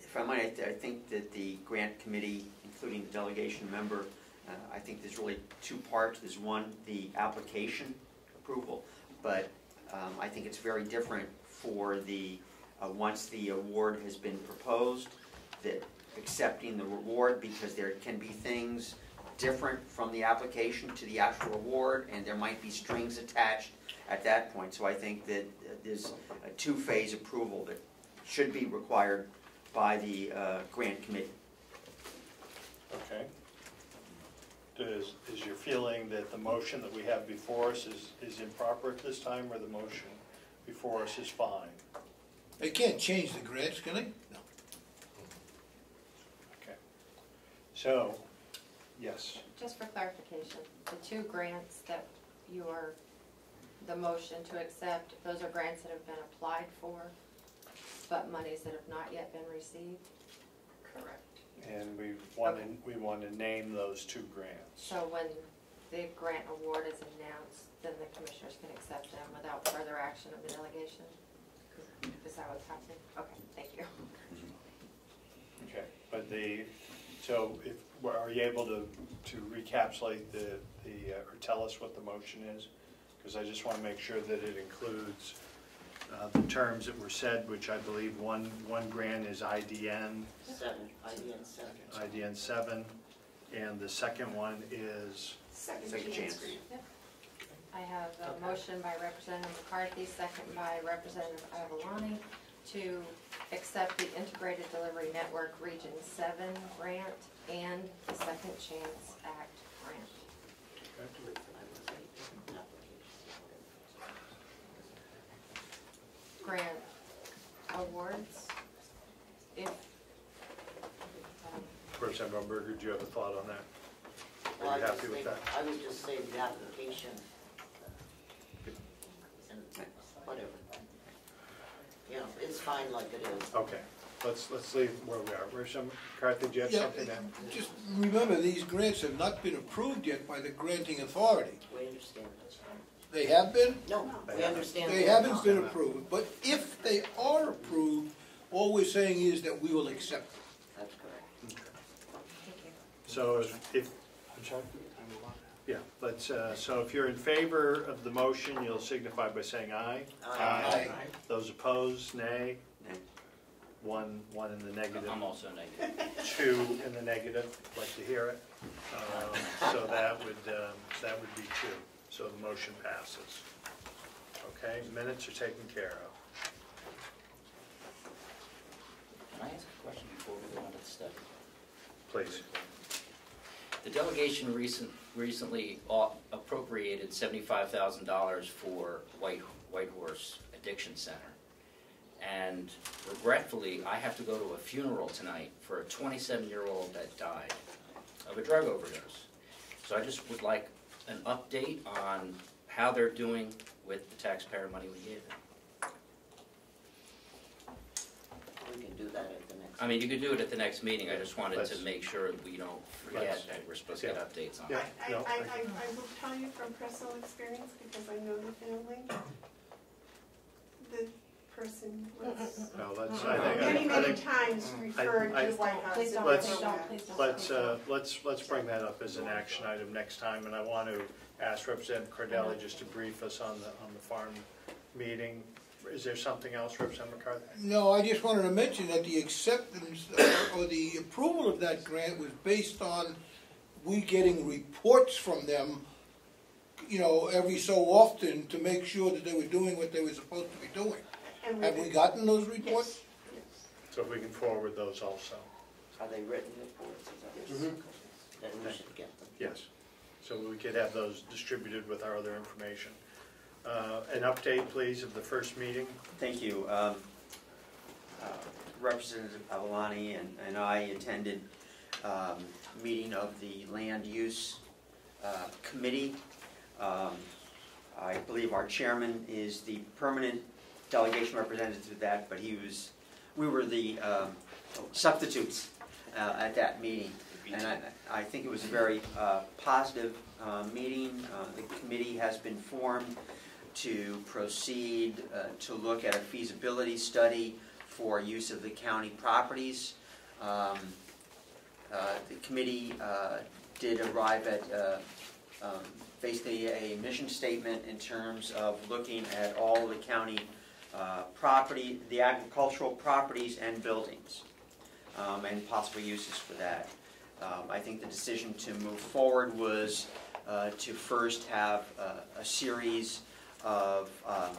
If I might, I th- I think that the grant committee, including the delegation member, uh, I think there's really two parts. There's one, the application approval, but um, I think it's very different for the, uh, once the award has been proposed, that accepting the reward, because there can be things different from the application to the actual award, and there might be strings attached at that point. So I think that uh, there's a two-phase approval that should be required by the uh, grant committee. Okay. Does, is your feeling that the motion that we have before us is, is improper at this time, or the motion before us is fine? They can't change the grants, can they? No. Okay. So, yes, Just for clarification, the two grants that you are, the motion to accept, those are grants that have been applied for, but monies that have not yet been received? Correct. And we want to, we want to name those two grants. So when the grant award is announced, then the commissioners can accept them without further action of the delegation? Is that what's happening? Okay, thank you. Okay, but the, so if, are you able to, to recapsulate the, the, uh, or tell us what the motion is? Because I just want to make sure that it includes uh, the terms that were said, which I believe one, one grant is IDN, Seven, IDN seven. IDN seven, and the second one is, Second Second chance. chance. I have a motion by Representative McCarthy, second by Representative Avellani, to accept the Integrated Delivery Network Region Seven grant and the Second Chance Act grant. Grant awards, if, um, Representative Umberger, do you have a thought on that? Well, Are I you just happy with think- that? I would just say the application, and whatever. You know, it's fine like it is. Okay, let's, let's leave where we are. Representative McCarthy, do you have Yeah, something to? just remember, these grants have not been approved yet by the granting authority. We understand that. They have been? No, we understand. They they're haven't been approved, but if they are approved, all we're saying is that we will accept them. That's correct. So if, if, I'm sorry? Yeah, let's, uh, so if you're in favor of the motion, you'll signify by saying aye. Aye. Those opposed, nay. Nay. One, one in the negative, I'm also negative. two in the negative, like to hear it. Um, So that would, um, that would be two, so the motion passes. Okay, minutes are taken care of. Can I ask a question before we go on to the study? Please. The delegation recent, recently au- appropriated seventy-five thousand dollars for White, White Horse Addiction Center. And regretfully, I have to go to a funeral tonight for a twenty-seven-year-old that died of a drug overdose. So I just would like an update on how they're doing with the taxpayer money we gave them. We can do that at the next. I mean, you could do it at the next meeting, I just wanted to Let's- make sure we don't forget let's- that we're supposed to get updates on it. Yeah, I, no, I, I, I- I will tell you from personal experience, because I know the family, the person was (laughs) No, let's, I think, many, I many think, times referred I- to White House. Please don't, Let's- please don't, please don't. let's, uh, let's, let's bring that up as an action item next time, and I want to ask Representative Cordelli just to brief us on the, on the farm meeting. Is there something else, Representative McCarthy? No, I just wanted to mention that the acceptance uh, or the approval of that grant was based on we getting reports from them, you know, every so often to make sure that they were doing what they were supposed to be doing. And Have we gotten those reports? So if we can forward those also. Are they written reports? Is that Mhm. Then we should get them. Yes. So we could have those distributed with our other information. Uh, An update, please, of the first meeting. Thank you. Um, uh, Representative Avellani and and I attended um, meeting of the Land Use uh, Committee. Um, I believe our chairman is the permanent delegation representative to that, but he was, we were the um, substitutes uh, at that meeting. And I, I think it was a very uh, positive uh, meeting. Uh, The committee has been formed to proceed uh, to look at a feasibility study for use of the county properties. Um, uh, The committee uh, did arrive at uh, um, basically a mission statement in terms of looking at all the county uh, property, the agricultural properties and buildings, um, and possible uses for that. Um, I think the decision to move forward was uh, to first have uh, a series of um,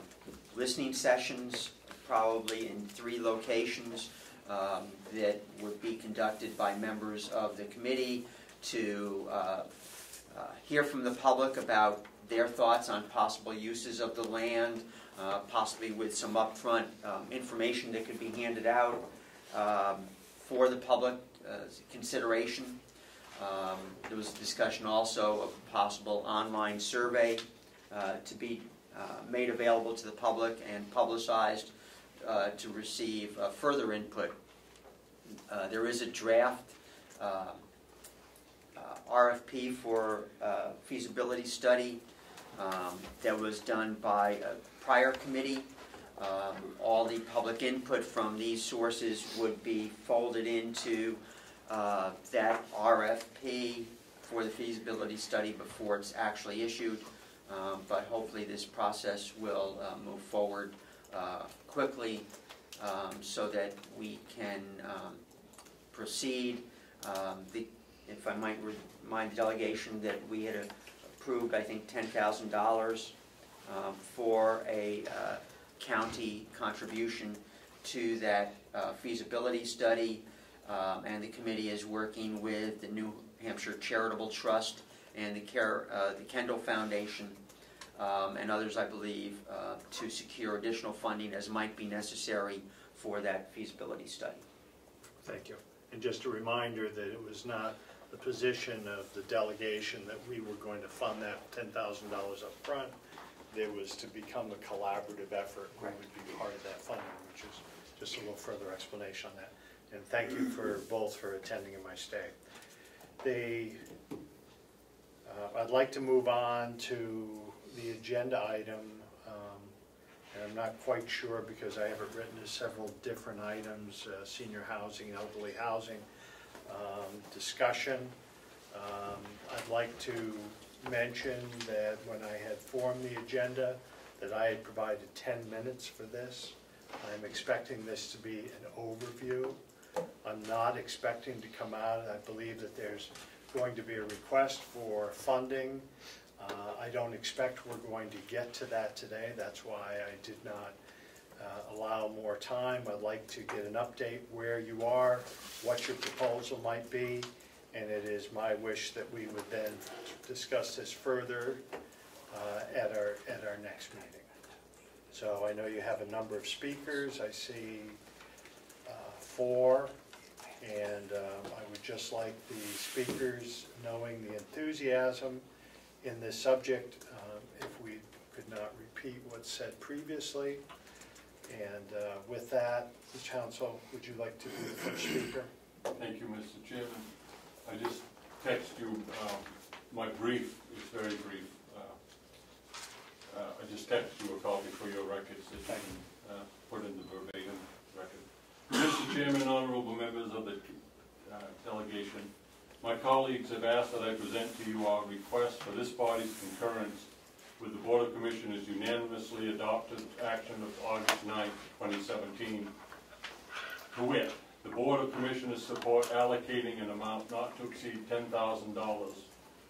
listening sessions, probably in three locations, um, that would be conducted by members of the committee to uh, uh, hear from the public about their thoughts on possible uses of the land, uh, possibly with some upfront um, information that could be handed out um, for the public uh, consideration. Um, There was a discussion also of a possible online survey uh, to be uh, made available to the public and publicized uh, to receive further input. There is a draft uh, RFP for feasibility study um, that was done by a prior committee. Um, All the public input from these sources would be folded into uh, that RFP for the feasibility study before it's actually issued. Um, But hopefully this process will uh, move forward uh, quickly um, so that we can um, proceed. Um, the- If I might remind the delegation that we had approved, I think, $10,000 um, for a uh, county contribution to that uh, feasibility study. Um, And the committee is working with the New Hampshire Charitable Trust and the Care, uh, the Kendall Foundation um, and others, I believe, uh, to secure additional funding as might be necessary for that feasibility study. Thank you. And just a reminder that it was not the position of the delegation that we were going to fund that $10,000 up front. There was to become a collaborative effort, we would be part of that funding, which is just a little further explanation on that. And thank you for, both for attending in my stay. They, uh, I'd like to move on to the agenda item, um, and I'm not quite sure because I have it written as several different items, uh, senior housing, elderly housing, um, discussion. Um, I'd like to mention that when I had formed the agenda, that I had provided 10 minutes for this. I'm expecting this to be an overview. I'm not expecting to come out, I believe that there's going to be a request for funding. Uh, I don't expect we're going to get to that today, that's why I did not uh, allow more time. I'd like to get an update where you are, what your proposal might be, and it is my wish that we would then discuss this further uh, at our, at our next meeting. So I know you have a number of speakers, I see uh, four, and um, I would just like the speakers, knowing the enthusiasm in this subject, um, if we could not repeat what's said previously. And uh, with that, the council, would you like to be the first speaker? Thank you, Mr. Chairman. I just text you, um, my brief is very brief. Uh, uh, I just text you a copy for your records that you can uh, put in the verbatim record. Mr. Chairman, honorable members of the uh, delegation, my colleagues have asked that I present to you our request for this body's concurrence with the Board of Commissioners unanimously adopted action of August 9, 2017. To wit, the Board of Commissioners support allocating an amount not to exceed $10,000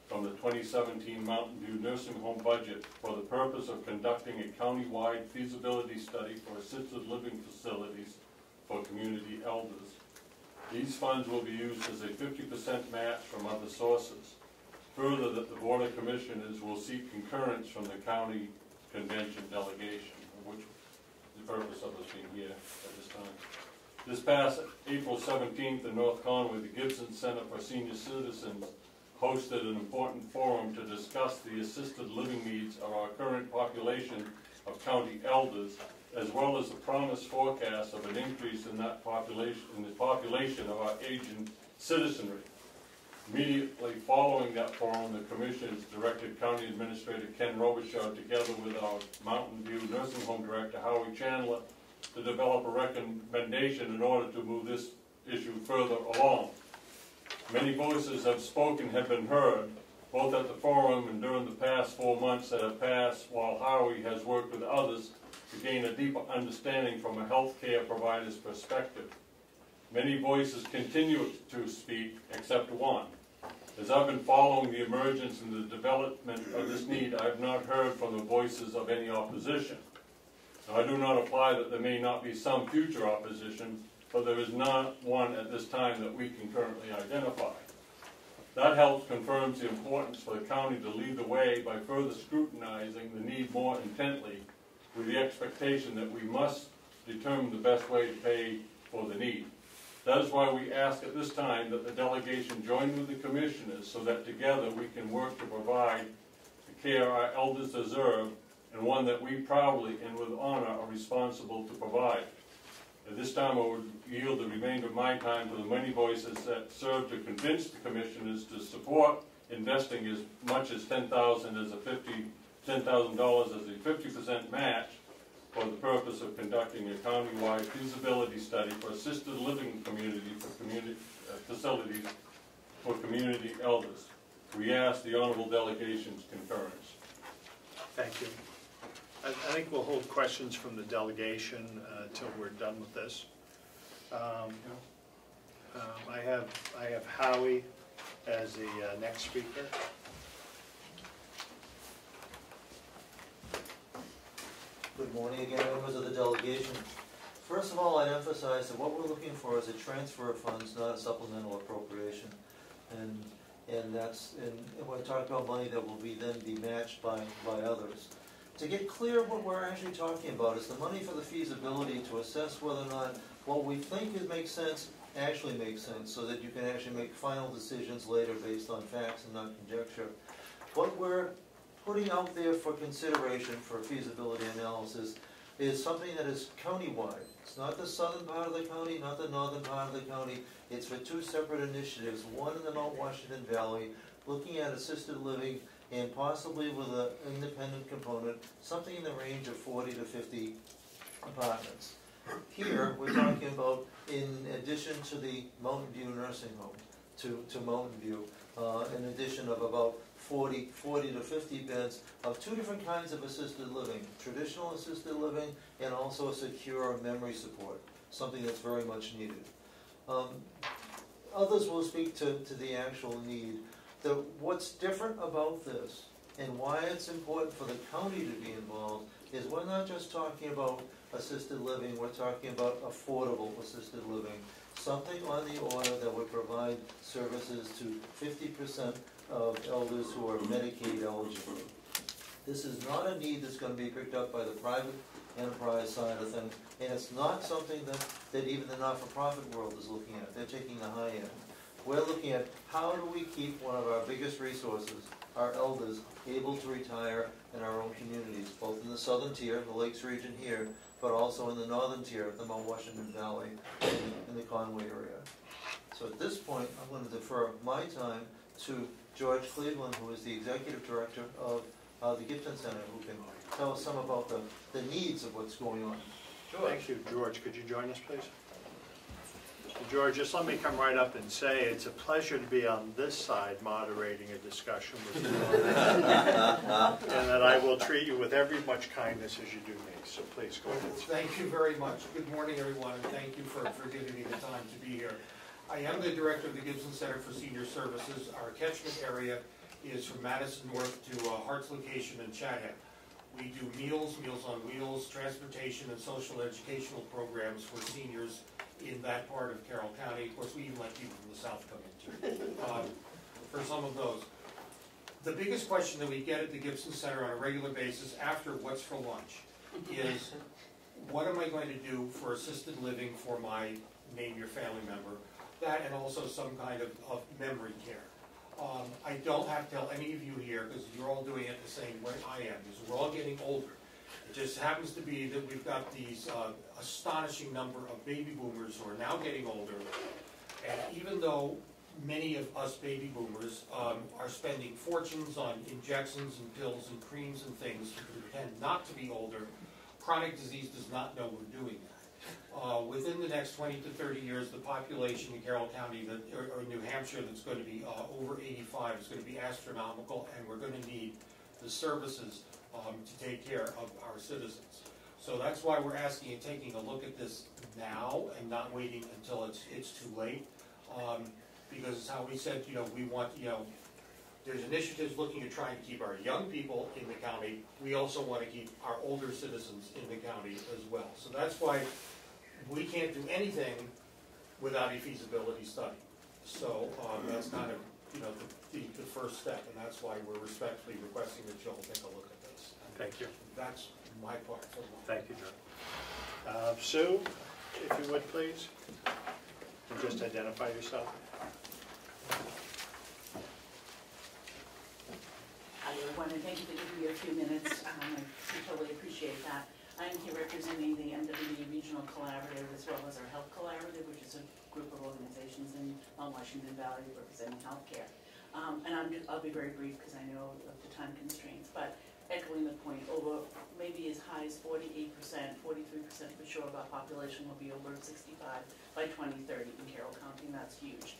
from the 2017 Mountain View Nursing Home budget for the purpose of conducting a countywide feasibility study for assisted living facilities for community elders. These funds will be used as a 50% match from other sources. Further, that the Board of Commissioners will seek concurrence from the county convention delegation, which the purpose of us being here at this time. This past April 17th in North Conway, the Gibson Center for Senior Citizens hosted an important forum to discuss the assisted living needs of our current population of county elders, as well as the promised forecast of an increase in that population, in the population of our aging citizenry. Immediately following that forum, the commissioners directed County Administrator Ken Robichaud, together with our Mountain View Nursing Home Director Howie Chandler, to develop a recommendation in order to move this issue further along. Many voices have spoken, have been heard, both at the forum and during the past four months that have passed, while Howie has worked with others to gain a deeper understanding from a healthcare provider's perspective. Many voices continue to speak, except one. As I've been following the emergence and the development of this need, I have not heard from the voices of any opposition. I do not imply that there may not be some future opposition, but there is not one at this time that we can currently identify. That helps confirms the importance for the county to lead the way by further scrutinizing the need more intently with the expectation that we must determine the best way to pay for the need. That is why we ask at this time that the delegation join with the commissioners so that together we can work to provide the care our elders deserve and one that we proudly and with honor are responsible to provide. At this time, I would yield the remainder of my time to the many voices that serve to convince the commissioners to support investing as much as ten thousand as a fifty, ten thousand dollars as a fifty percent match for the purpose of conducting a countywide feasibility study for assisted living community for community, uh, facilities for community elders. We ask the honorable delegation's concurrence. Thank you. I, I think we'll hold questions from the delegation uh, till we're done with this. Um, um, I have, I have Howie as the uh, next speaker. Good morning again, members of the delegation. First of all, I'd emphasize that what we're looking for is a transfer of funds, not a supplemental appropriation. And, and that's, and we're talking about money that will be then be matched by, by others. To get clear, what we're actually talking about is the money for the feasibility to assess whether or not what we think it makes sense actually makes sense, so that you can actually make final decisions later based on facts and not conjecture. What we're putting out there for consideration for feasibility analysis is something that is countywide. It's not the southern part of the county, not the northern part of the county. It's for two separate initiatives, one in the Mount Washington Valley, looking at assisted living and possibly with an independent component, something in the range of forty to fifty apartments. Here, we're talking about, in addition to the Mountain View nursing home, to, to Mountain View, uh, an addition of about 40, 40 to fifty beds of two different kinds of assisted living, traditional assisted living and also secure memory support, something that's very much needed. Um, Others will speak to, to the actual need. The, what's different about this and why it's important for the county to be involved is we're not just talking about assisted living, we're talking about affordable assisted living. Something on the order that would provide services to fifty percent of elders who are Medicaid eligible. This is not a need that's gonna be picked up by the private enterprise side of things, and it's not something that, that even the not-for-profit world is looking at, they're taking the high end. We're looking at how do we keep one of our biggest resources, our elders, able to retire in our own communities, both in the southern tier, the Lakes region here, but also in the northern tier, of the Mount Washington Valley, in the Conway area. So at this point, I'm going to defer my time to George Cleveland, who is the executive director of uh, the Gibson Center, who can tell us some about the, the needs of what's going on. George. Thank you, George. Could you join us, please? George, just let me come right up and say, it's a pleasure to be on this side moderating a discussion with you. (laughs) And that I will treat you with every much kindness as you do me, so please go ahead. Thank you very much. Good morning, everyone, and thank you for, for giving me the time to be here. I am the director of the Gibson Center for Senior Services. Our catchment area is from Madison North to uh, Hart's location in Chatham. We do meals, Meals on Wheels, transportation, and social educational programs for seniors in that part of Carroll County. Of course, we even let people from the south come in too, um, for some of those. The biggest question that we get at the Gibson Center on a regular basis after What's for Lunch is, what am I going to do for assisted living for my name your family member? That and also some kind of, of memory care. Um, I don't have to tell any of you here, because you're all doing it the same way I am, because we're all getting older. It just happens to be that we've got these uh, astonishing number of baby boomers who are now getting older. And even though many of us baby boomers um, are spending fortunes on injections and pills and creams and things to pretend not to be older, chronic disease does not know we're doing that. Uh, within the next 20 to 30 years, the population in Carroll County that, or, or New Hampshire that's going to be uh, over 85 is going to be astronomical, and we're going to need the services um, to take care of our citizens. So that's why we're asking and taking a look at this now and not waiting until it's, it's too late. Um, because it's how we said, you know, we want, you know, there's initiatives looking at trying to keep our young people in the county. We also want to keep our older citizens in the county as well. So that's why we can't do anything without a feasibility study. So, um, that's kind of, you know, the, the, the first step, and that's why we're respectfully requesting that you'll take a look. Thank you. That's my part for the Thank you, John. Uh, Sue, if you would, please, and just identify yourself. Hi, want to thank you for giving me a few minutes. Um, I totally appreciate that. I'm here representing the MWV Regional Collaborative as well as our Health Collaborative, which is a group of organizations in Mount Washington Valley representing healthcare. Um, and I'm, I'll be very brief because I know of the time constraints, but echoing the point, over maybe as high as 48%, 43% for sure of our population will be over 65 by 2030 in Carroll County, and that's huge.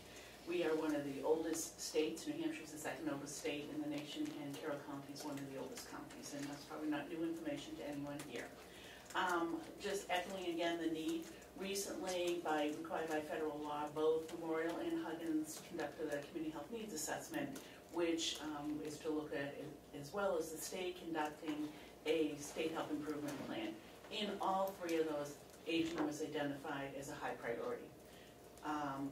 We are one of the oldest states. New Hampshire is the second oldest state in the nation, and Carroll County is one of the oldest counties, and that's probably not new information to anyone here. Um, just echoing again the need. Recently, by required by federal law, both Memorial and Huggins conducted a community health needs assessment, which um, is to look at, as well as the state conducting a state health improvement plan. In all three of those, aging was identified as a high priority. Um,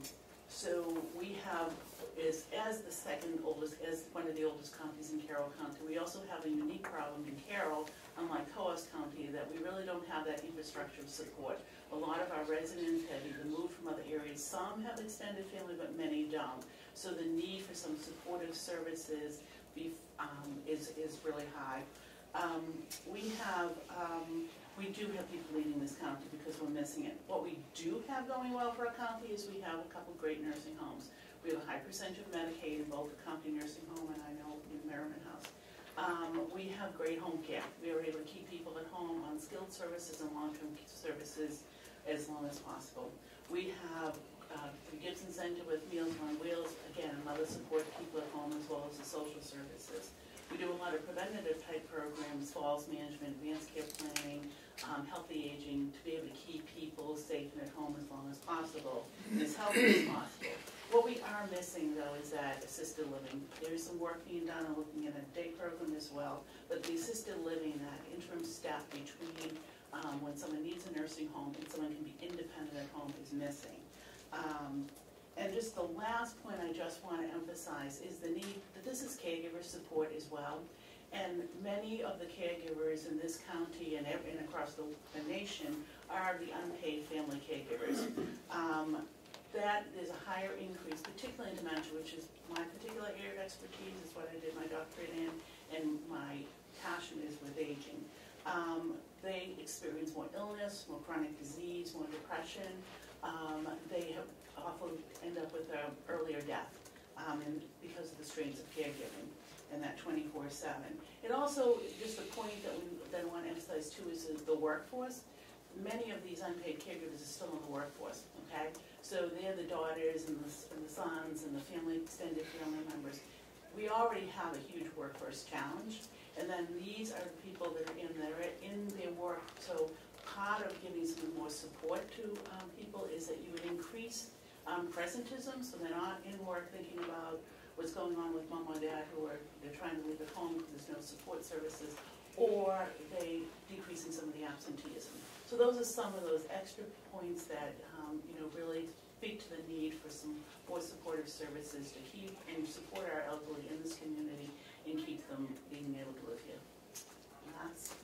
so we have, is, as the second oldest, as one of the oldest counties in Carroll County, we also have a unique problem in Carroll, unlike Coos County, that we really don't have that infrastructure support. A lot of our residents have either moved from other areas, some have extended family, but many don't. So the need for some supportive services be, um, is, is really high. Um, we have, um, we do have people leaving this county because we're missing it. What we do have going well for our county is we have a couple great nursing homes. We have a high percentage of Medicaid in both the county nursing home and I know in Merriman House. Um, we have great home care. We are able to keep people at home on skilled services and long-term services as long as possible. We have uh, the Gibson Center with Meals on Wheels, again, another support people at home as well as the social services. We do a lot of preventative type programs, falls management, advanced care planning, um, healthy aging, to be able to keep people safe and at home as long as possible, as healthy as possible. What we are missing though is that assisted living. There is some work being done on looking at a day program as well, but the assisted living, that interim step between um, when someone needs a nursing home and someone can be independent at home is missing. Um, and just the last point I just want to emphasize is the need that this is caregiver support as well. And many of the caregivers in this county and, and across the, the, nation are the unpaid family caregivers. Um, that is a higher increase, particularly in dementia, which is my particular area of expertise, is what I did my doctorate in, and my passion is with aging. Um, they experience more illness, more chronic disease, more depression. Um, they have often end up with an earlier death um, and because of the strains of caregiving and that 24-7. And also, just a point that, we, then want to emphasize too is the workforce. Many of these unpaid caregivers are still in the workforce, okay? So they're the daughters and the, and the sons and the family, extended family members. We already have a huge workforce challenge, and then these are the people that are in their, in their work. So part of giving some more support to um, people is that you would increase um, presentism, so they're not in work thinking about what's going on with mom or dad who are, they're trying to leave at home because there's no support services, or they decreasing some of the absenteeism. So those are some of those extra points that, um, you know, really speak to the need for some more supportive services to keep and support our elderly in this community and keep them being able to live here. And that's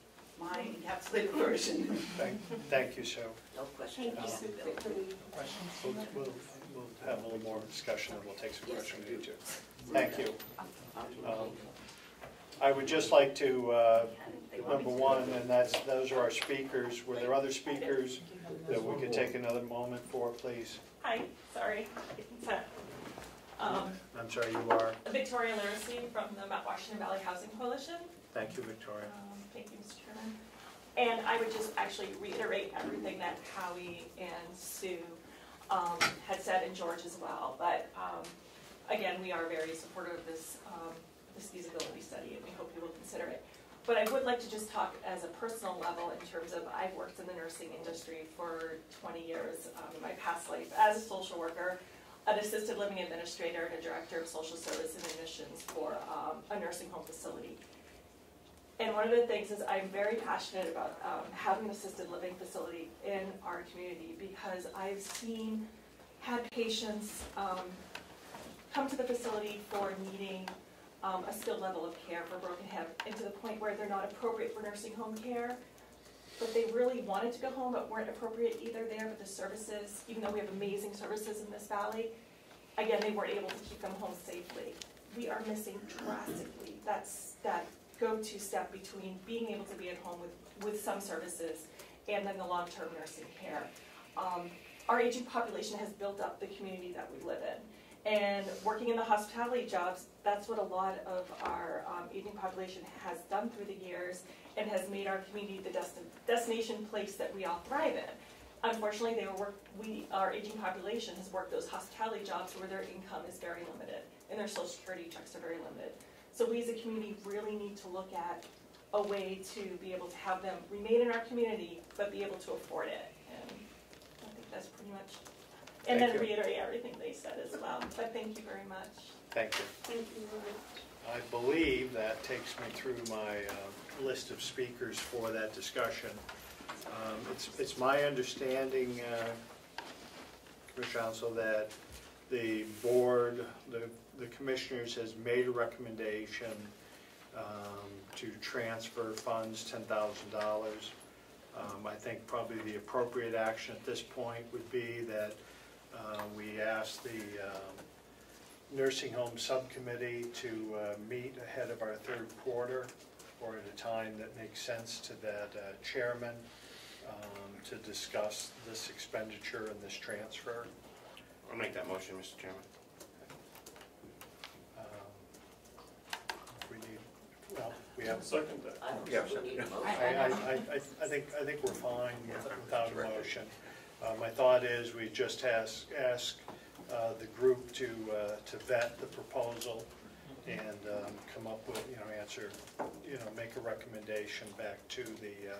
my encapsulated version. Thank, thank you, Sue. No questions. Thank you. We'll, we'll, we'll have a little more discussion and we'll take some questions if we need. Thank you. Um, I would just like to, uh, number one, and that's, those are our speakers. Were there other speakers that we could take another moment for, please? Hi, sorry. Um, I'm sorry, you are? Victoria Laracy from the Mount Washington Valley Housing Coalition. Thank you, Victoria. Um, thank you, Mr. Chairman. And I would just actually reiterate everything that Howie and Sue um, had said, and George as well. But um, again, we are very supportive of this, um, this feasibility study, and we hope you will consider it. But I would like to just talk as a personal level in terms of I've worked in the nursing industry for 20 years um, in my past life as a social worker, an assisted living administrator, and a director of social service and admissions for um, a nursing home facility. And one of the things is I'm very passionate about um, having an assisted living facility in our community because I've seen, had patients um, come to the facility for needing um, a skilled level of care for broken hip, and to the point where they're not appropriate for nursing home care. But they really wanted to go home, but weren't appropriate either there, but the services, even though we have amazing services in this valley, again, they weren't able to keep them home safely. We are missing drastically, that's, that go-to step between being able to be at home with, with some services and then the long-term nursing care. Um, our aging population has built up the community that we live in. And working in the hospitality jobs, that's what a lot of our um, aging population has done through the years and has made our community the destin- destination place that we all thrive in. Unfortunately, they work, we, our aging population has worked those hospitality jobs where their income is very limited and their social security checks are very limited. So we as a community really need to look at a way to be able to have them remain in our community, but be able to afford it. And I think that's pretty much, and Thank then you. reiterate everything they said as well. But thank you very much. Thank you. Thank you very much. I believe that takes me through my uh, list of speakers for that discussion. Um, It's, it's my understanding, uh, Commissioner Hounsell, that the board, the, the commissioners has made a recommendation um, to transfer funds, ten thousand dollars. Um, I think probably the appropriate action at this point would be that uh, we ask the um, nursing home subcommittee to uh, meet ahead of our third quarter or at a time that makes sense to that uh, chairman um, to discuss this expenditure and this transfer. I'll make that motion, Mr. Chairman. Um, We need, well, we have. Second that. I don't Yeah, think we need a motion. I, I, I, I think, I think we're fine without a motion. Uh, my thought is we just ask, ask, uh, the group to, uh, to vet the proposal and, um, come up with, you know, answer, you know, make a recommendation back to the, uh,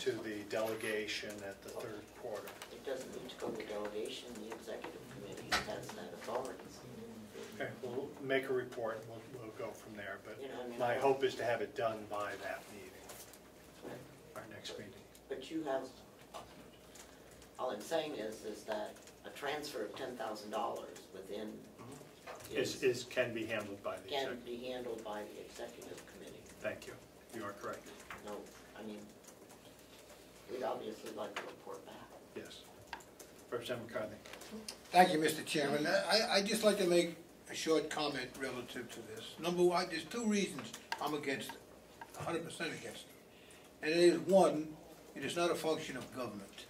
to the delegation at the third quarter. It doesn't need to go to the delegation, the executive committee has that authority. Okay, we'll make a report, and we'll, we'll go from there, but You know, I mean, my I- hope is to have it done by that meeting, our next meeting. But you have, all I'm saying is, is that a transfer of ten thousand dollars within mm-hmm. Is, is, can be handled by the can executive. be handled by the executive committee. Thank you. You are correct. No, I mean, we'd obviously like to report back. Yes. Representative McCarthy. Thank you, Mr. Chairman. I, I'd just like to make a short comment relative to this. Number one, there's two reasons I'm against it, hundred percent against it. And it is, one, it is not a function of government.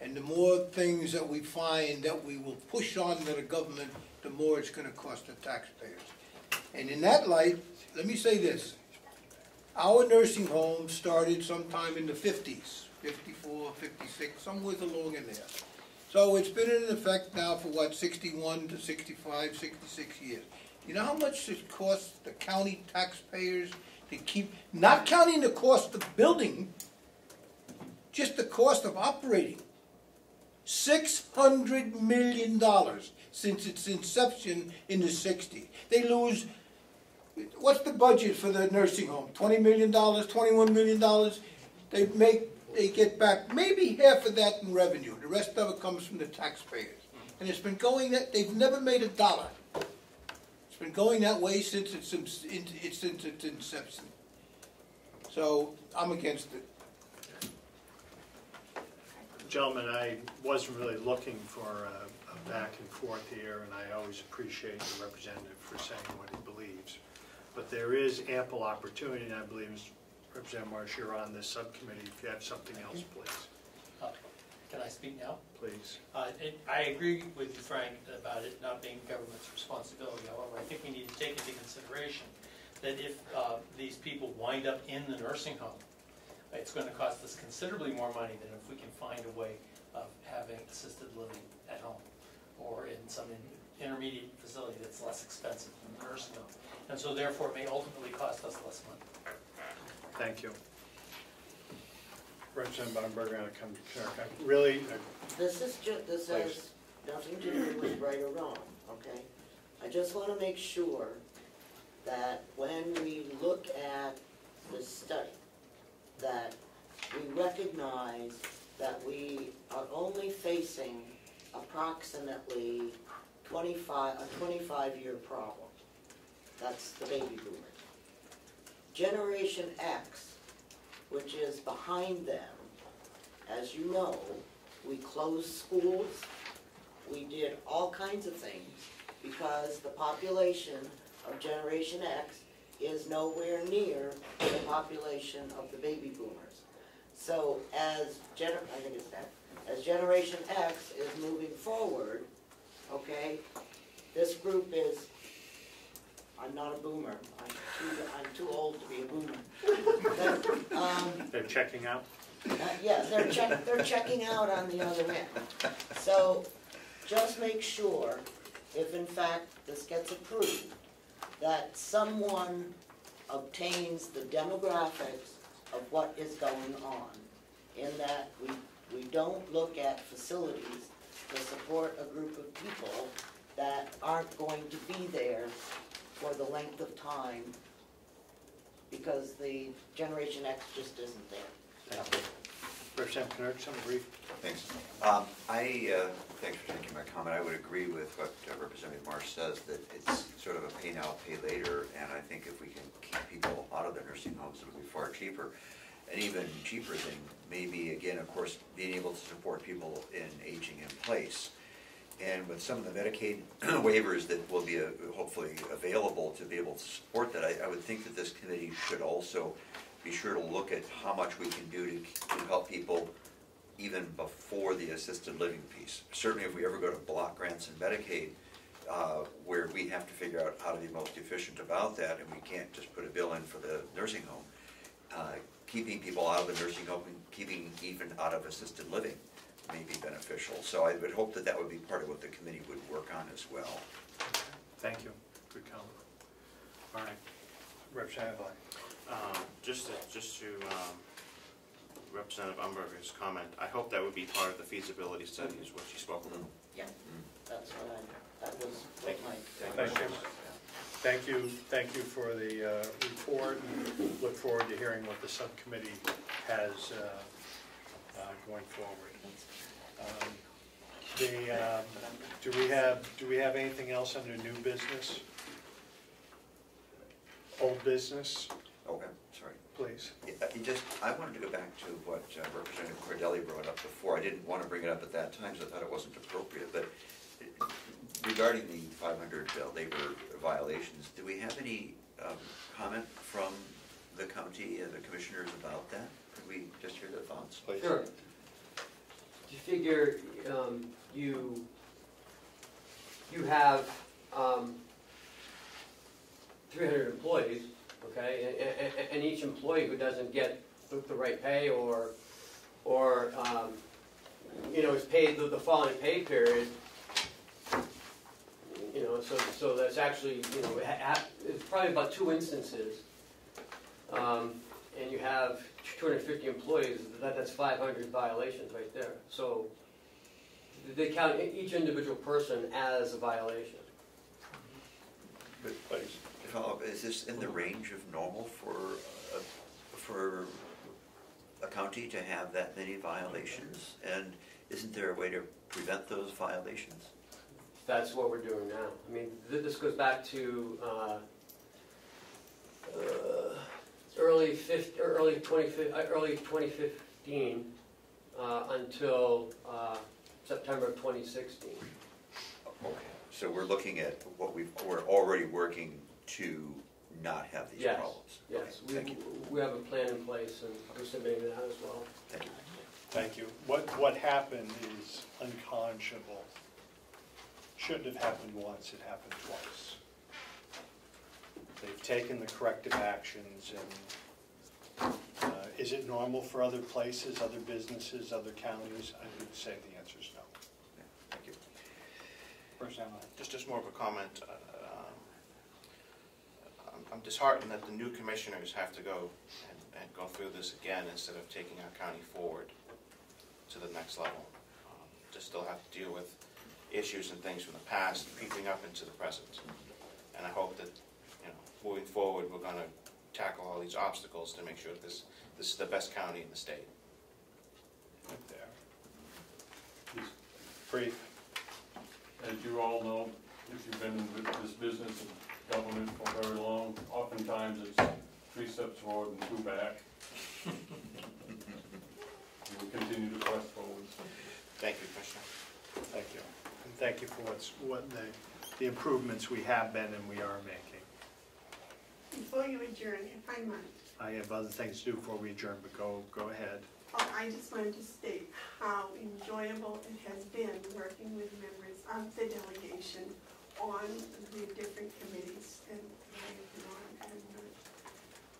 And the more things that we find that we will push on to the government, the more it's gonna cost the taxpayers. And in that light, let me say this. Our nursing home started sometime in the fifties, 54, 56, somewhere along in there. So it's been in effect now for what, sixty-one to 65, 66 years. You know how much it costs the county taxpayers to keep, not counting the cost of building, just the cost of operating? Six hundred million dollars since its inception in the sixties. They lose, what's the budget for the nursing home? Twenty million dollars, twenty-one million dollars? They make, they get back maybe half of that in revenue. The rest of it comes from the taxpayers. Mm-hmm. And it's been going that, they've never made a dollar. It's been going that way since its, ins- it's its inception. So I'm against it. Gentlemen, I wasn't really looking for a, a back and forth here, and I always appreciate the representative for saying what he believes. But there is ample opportunity, and I believe, Representative Marsh, you're on this subcommittee. If you have something else, please, Uh, Can I speak now? please. Uh, it- I agree with you, Frank, about it not being government's responsibility. However, I think we need to take into consideration that if uh, these people wind up in the nursing home, it's going to cost us considerably more money than if we can find a way of having assisted living at home or in some in- intermediate facility that's less expensive than the nursing home. And so therefore, it may ultimately cost us less money. Thank you. Representative Umberger, I'm come to Clark. I Really, uh, This is ju, this Please. has nothing to do with right or wrong, okay? I just wanna make sure that when we look at the study, that we recognize that we are only facing approximately twenty-five, a twenty-five-year problem. That's the baby boomers. Generation X, which is behind them, as you know, we closed schools, we did all kinds of things because the population of Generation X is nowhere near the population of the baby boomers. So as I think it's that, as Generation X is moving forward, okay, this group is, I'm not a boomer, I'm too, I'm too old to be a boomer. But, um, They're checking out? uh, Yeah, they're check, they're checking out on the other end. So just make sure, if in fact this gets approved, that someone obtains the demographics of what is going on. In that we, we don't look at facilities to support a group of people that aren't going to be there for the length of time because the Generation X just isn't there. Representative Knudsen, some brief? Thanks. Um, I, uh, thanks for taking my comment. I would agree with what uh, Representative Marsh says, that it's sort of a pay now, pay later, and I think if we can keep people out of the nursing homes, it'll be far cheaper. An even cheaper thing maybe, again, of course, being able to support people in aging in place. And with some of the Medicaid (clears throat) waivers that will be uh, hopefully available to be able to support that, I, I would think that this committee should also be sure to look at how much we can do to, to help people even before the assisted living piece. Certainly if we ever go to block grants and Medicaid, uh, where we have to figure out how to be most efficient about that, and we can't just put a bill in for the nursing home, uh, keeping people out of the nursing home and keeping even out of assisted living may be beneficial. So I would hope that that would be part of what the committee would work on as well. Thank you. Good comment. All right. Representative Lai. Um, Just to, just to um, Representative Umberger's comment, I hope that would be part of the feasibility study, is what she spoke of. Yeah, that's what I, that was what my. Thank you. Thank you, thank you for the uh, report, and look forward to hearing what the subcommittee has uh, uh, going forward. Um, The, um, do we have, do we have anything else under new business? Old business, Okay, sorry. please? Yeah, You just, I wanted to go back to what uh, Representative Cordelli brought up before. I didn't want to bring it up at that time, so I thought it wasn't appropriate, but regarding the 500 uh, labor violations, do we have any um, comment from the county and the commissioners about that? Could we just hear their thoughts? Sure. You figure, um, you, you have, um, three hundred employees, okay? And, and, each employee who doesn't get the, right pay or, or, um, you know, is paid the, the following pay period, you know, so, so that's actually, you know, it's probably about two instances. Um, and you have two hundred and fifty employees, that, that's five hundred violations right there. So they count each individual person as a violation. But, follow-up, is this in the range of normal for, a- for a county to have that many violations? And isn't there a way to prevent those violations? That's what we're doing now. I mean, th- this goes back to, uh, uh, early fif, or early twenty uh, early twenty fifteen, uh, until, uh, September of twenty sixteen. Okay, so we're looking at what we've, we're already working to not have these Yes, problems? Yes, we, Thank you. we have a plan in place and we're submitting that as well. Thank you. Thank you. What, what happened is unconscionable. Shouldn't have happened once, it happened twice. They've taken the corrective actions and, uh, is it normal for other places, other businesses, other counties? I would say the answer is no. Thank you. Representative Lai. Just, just more of a comment. uh, um, I'm- I'm disheartened that the new commissioners have to go and, and go through this again instead of taking our county forward to the next level. Um, Just still have to deal with issues and things from the past creeping up into the present. And I hope that, you we're gonna tackle all these obstacles to make sure that this, this is the best county in the state. Right there. Just Brief. As you all know, if you've been with this business and government for very long, oftentimes it's three steps forward and two back. We will continue to press forward. Thank you, Commissioner. Thank you. And thank you for what's, what the, the improvements we have been and we are making. Before you adjourn, if I might, I have other things to do before we adjourn, but go, go ahead. oh, I just wanted to state how enjoyable it has been working with members of the delegation on the different committees and I on. And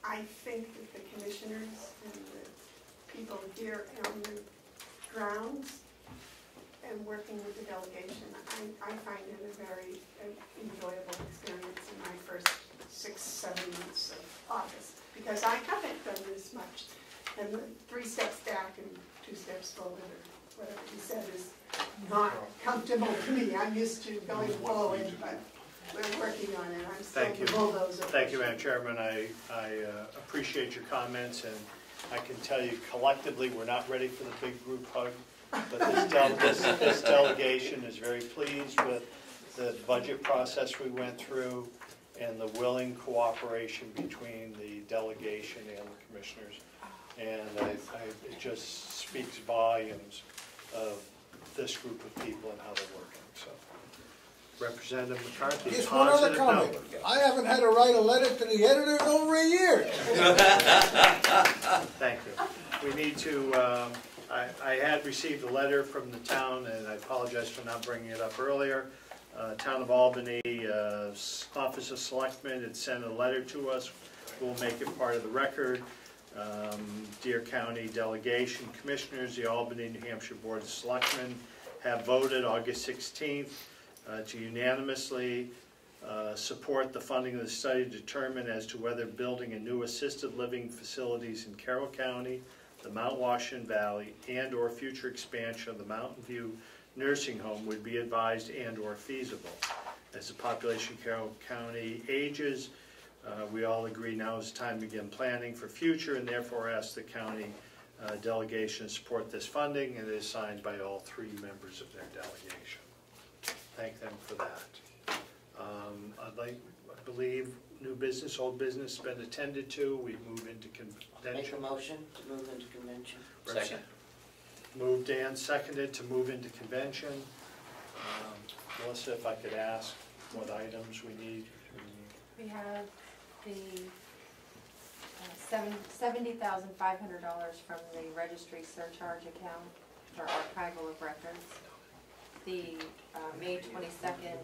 I think that the commissioners and the people here on the grounds and working with the delegation, I, I find it a very uh, enjoyable experience in my first six, seven months of August, Because I haven't done this much, and the three steps back and two steps forward, or whatever he said is not comfortable to me. I'm used to going forward, but we're working on it. I'm Thank you. the bulldozer. Thank you, Madam Chairman. I, I uh, appreciate your comments, and I can tell you collectively, we're not ready for the big group hug, but this (laughs) del- this this delegation is very pleased with the budget process we went through and the willing cooperation between the delegation and the commissioners. And I, I, it just speaks volumes of this group of people and how they're working, so. Representative McCarthy, Just one other positive comment. note. I haven't had to write a letter to the editor in over a year. (laughs) Thank you. We need to, um, I I had received a letter from the town, and I apologize for not bringing it up earlier. Uh, Town of Albany, uh, Office of Selectmen had sent a letter to us. We'll make it part of the record. Um, Dear County Delegation Commissioners, the Albany, New Hampshire Board of Selectmen have voted August 16th uh, to unanimously uh, support the funding of the study to determine as to whether building a new assisted living facilities in Carroll County, the Mount Washington Valley, and/or future expansion of the Mountain View Nursing Home would be advised and/or feasible. As the population of Carroll County ages, uh, we all agree now is time to begin planning for future, and therefore ask the county uh, delegation to support this funding, and it is signed by all three members of their delegation. Thank them for that. Um, I'd like, I believe, new business, old business has been attended to, we move into convention. Make a convention. motion to move into convention. Second. Moved and seconded to move into convention. Um, Melissa, if I could ask what items we need. We have the uh, seven, seventy thousand five hundred dollars from the registry surcharge account for archival of records. The uh, May twenty-second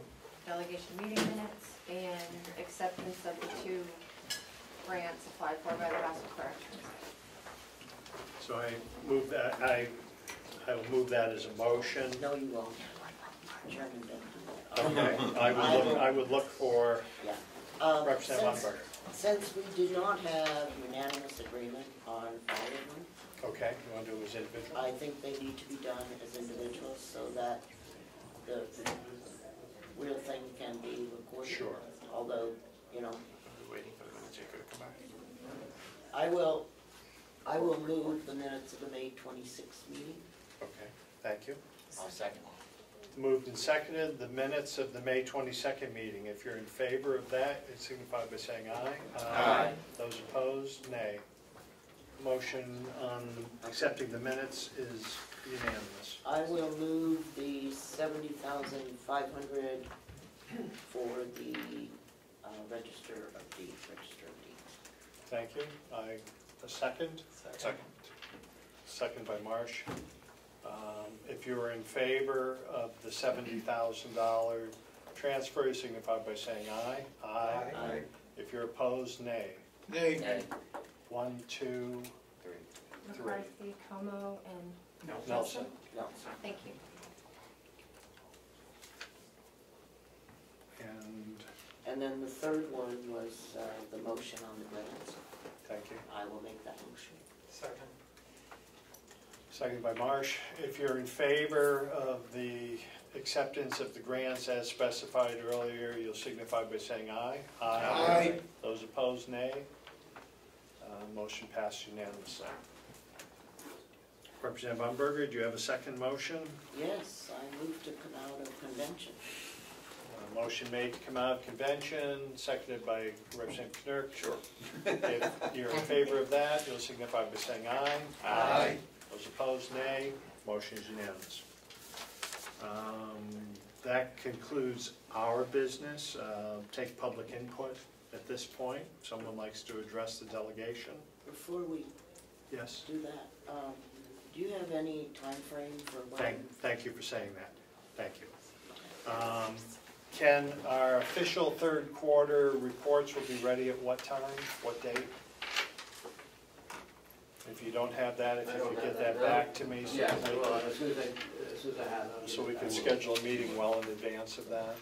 delegation meeting minutes and acceptance of the two grants applied for by the House of Corrections. So I move that, I, I will move that as a motion. No, you won't. Chairman doesn't do that. Okay, I would look, I would look for Yeah. Um, Representative since- Umberger. Since we did not have unanimous agreement on all of them, Okay, you want to do it as individual? I think they need to be done as individuals so that the real thing can be recorded. Sure. Although, you know, Waiting for the minutes, you could come back. I will, I will move the minutes of the May twenty-sixth meeting. Okay, thank you. I'll second. Moved and seconded, the minutes of the May 22nd meeting. If you're in favor of that, it signify by saying aye. Aye. Those opposed, nay. Motion on accepting the minutes is unanimous. I will move the seventy thousand five hundred for the uh, register of deeds, register of deeds. Thank you. I, a second? Second. Second by Marsh. Um, If you're in favor of the $70,000 transfer, you signify by saying aye. Aye. Aye. If you're opposed, nay. Nay. Nay. One, two, Three. McCarthy, Comeau, and Nelson. No, Thank you. And, and then the third one was uh, the motion on the grants. thank you. I will make that motion. Second. Second by Marsh. If you're in favor of the acceptance of the grants as specified earlier, you'll signify by saying aye. Aye. Those opposed, opposed, nay. Uh, Motion passed unanimously. Representative Umberger, do you have a second motion? Yes, I move to come out of convention. Uh, Motion made to come out of convention, seconded by Representative Knirk. Sure. If you're in favor of that, you'll signify by saying aye. Aye. Those opposed, nay. Motion is unanimous. Um, That concludes our business. Uh, Take public input at this point. Someone likes to address the delegation? Before we Yes? do that, um, do you have any time frame for when? Thank, thank you for saying that. Thank you. Um, Ken, our official third quarter reports will be ready at what time, what date? If you don't have that, if I you don't could have get that that now. back to me. so Yes, we will, can- as soon as I, as soon as I have it. So we can schedule a meeting well in advance of that.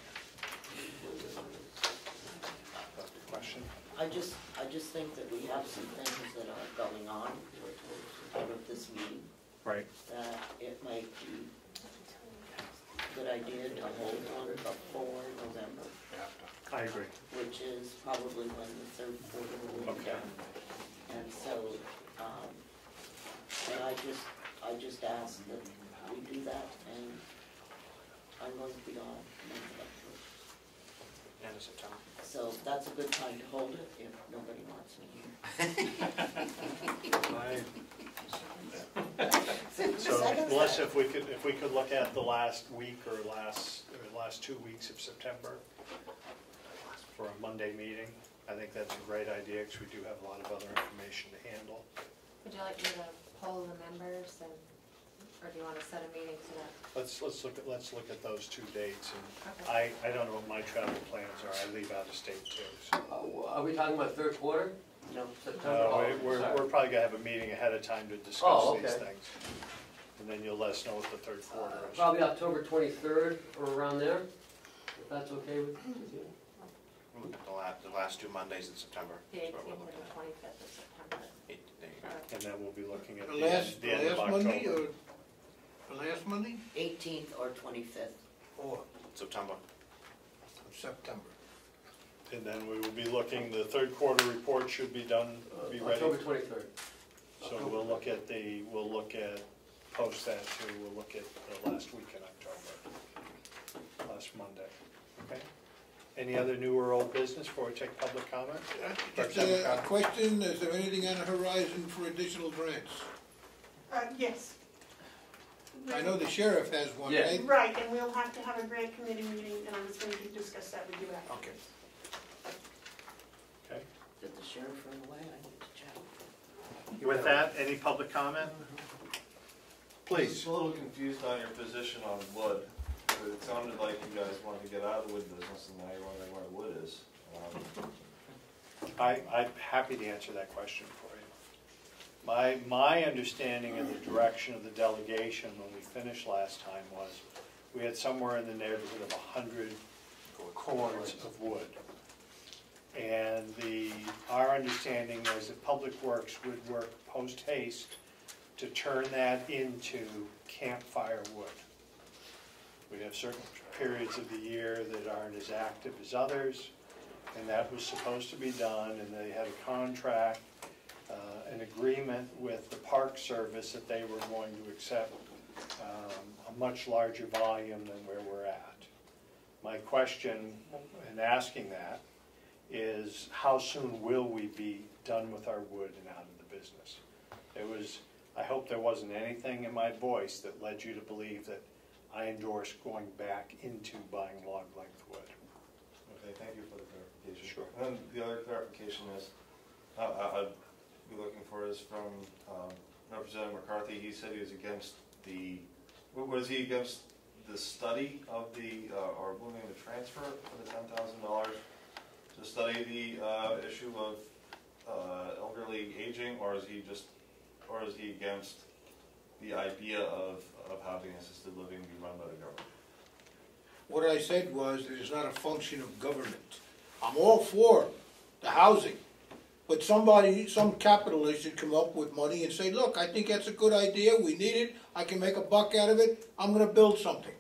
Question? I just, I just think that we have some things that are going on out of this meeting, Right. that it might be a good idea to hold one before November, I agree. which is probably when the third quarter will be Okay. done. And so, um, and I just, I just ask that we do that, and I'm going to be on Monday. End of September. So that's a good time to hold it if nobody wants me here. So (laughs) Melissa, if we could, if we could look at the last week or last, or last two weeks of September for a Monday meeting, I think that's a great idea, because we do have a lot of other information to handle. Would you like me to poll the members and, or do you wanna set a meeting for that? Let's, let's look at, let's look at those two dates, and Okay. I, I don't know what my travel plans are, I leave out of state too, so. Uh, Are we talking about third quarter? No. September? No, Oh, we- we're, sorry. we're probably gonna have a meeting ahead of time to discuss Oh, these okay. things. And then you'll let us know what the third quarter is. Probably October twenty-third or around there, if that's okay with with you. We'll look at the last, the last two Mondays in September. The That's what eighteenth we're and looking the twenty-fifth of September. at. Eight- there you go. And then we'll be looking at The the end, last, the the end of last Monday October. or, the last Monday? Eighteenth or twenty-fifth. Or September. September. And then we will be looking, the third quarter report should be done, uh, be ready. October twenty-third. So we'll look at the, we'll look at, post that too, we'll look at the last week in October, last Monday, okay? Any other new or old business before we take public comment? Just Representative a, a Cotton? question, is there anything on the horizon for additional grants? Uh, yes. I know the sheriff has one, Yeah. right? Right, and we'll have to have a grant committee meeting, and I was going to discuss that with you after. Okay. Okay. Did the sheriff run away? I need to check. With that, any public comment? Please. Just a little confused on your position on wood. It sounded like you guys wanted to get out of the wood business and now you're wondering where wood is. Um, I, I'm happy to answer that question for you. My, my understanding of the direction of the delegation when we finished last time was, we had somewhere in the neighborhood of a hundred cords of wood. And the, our understanding was that Public Works would work post haste to turn that into campfire wood. We have certain periods of the year that aren't as active as others, and that was supposed to be done, and they had a contract, uh, an agreement with the Park Service that they were going to accept um, a much larger volume than where we're at. My question in asking that is, how soon will we be done with our wood and out of the business? It was, I hope there wasn't anything in my voice that led you to believe that I endorse going back into buying log length wood. Okay, thank you for the clarification. Sure. And then the other clarification is, I, I'd be looking for is from, um, Representative McCarthy, he said he was against the, was he against the study of the, uh, or moving the transfer for the ten thousand dollars to study the, uh, issue of, uh, elderly aging, or is he just, or is he against the idea of, of having assisted living be run by the government? What I said was, it is not a function of government. I'm all for the housing, but somebody, some capitalist should come up with money and say, look, I think that's a good idea, we need it, I can make a buck out of it, I'm gonna build something.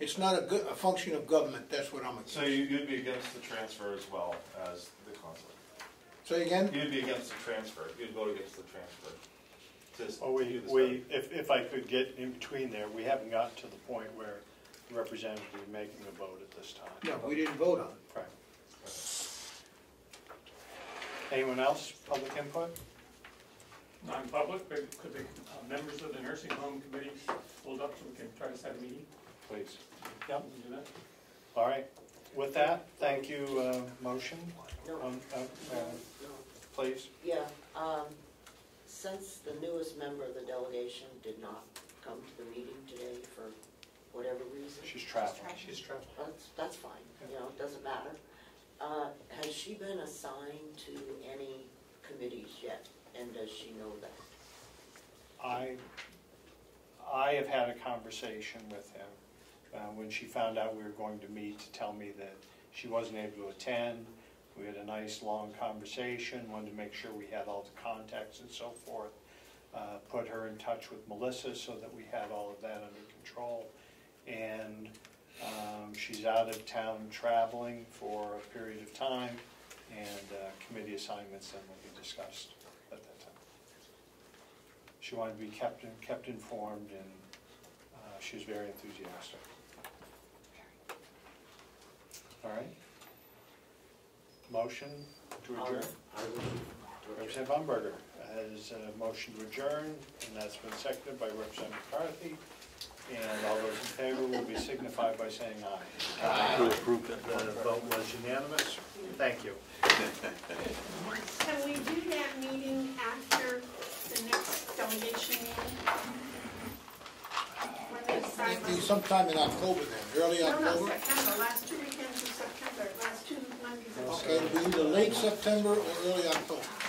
It's not a good, a function of government, that's what I'm against. So you'd be against the transfer as well as the concept? Say again? You'd be against the transfer, you'd vote against the transfer. To Well, we, we, if, if I could get in between there, we haven't gotten to the point where the representative is making a vote at this time. No, we didn't vote on it. Right. Anyone else, public input? Non-public, but could the uh, members of the nursing home committee hold up so we can try to set a meeting? Please. Yep. we can do that. All right, with that, thank you, uh, motion, No. um, uh, uh, please. Yeah, um, since the newest member of the delegation did not come to the meeting today for whatever reason. She's traveling. She's traveling. That's, that's fine, you know, it doesn't matter. Uh, has she been assigned to any committees yet, and does she know that? I, I have had a conversation with him, uh, when she found out we were going to meet, to tell me that she wasn't able to attend. We had a nice, long conversation, wanted to make sure we had all the contacts and so forth. Uh, put her in touch with Melissa so that we had all of that under control. And, um, she's out of town traveling for a period of time, and, uh, committee assignments then will be discussed at that time. She wanted to be kept, kept informed, and uh, she was very enthusiastic. All right? Motion to adjourn? Representative Umberger has a motion to adjourn, and that's been seconded by Representative McConkey. And all those in favor will be signified by saying aye. Aye. To approve it. The vote was unanimous. Thank you. Can we do that meeting after the next delegation meeting? When they decide It'd be on- sometime in October then, early No, no, October? September, last two weekends of September, last two Mondays of Okay, it'll be either late September or early October.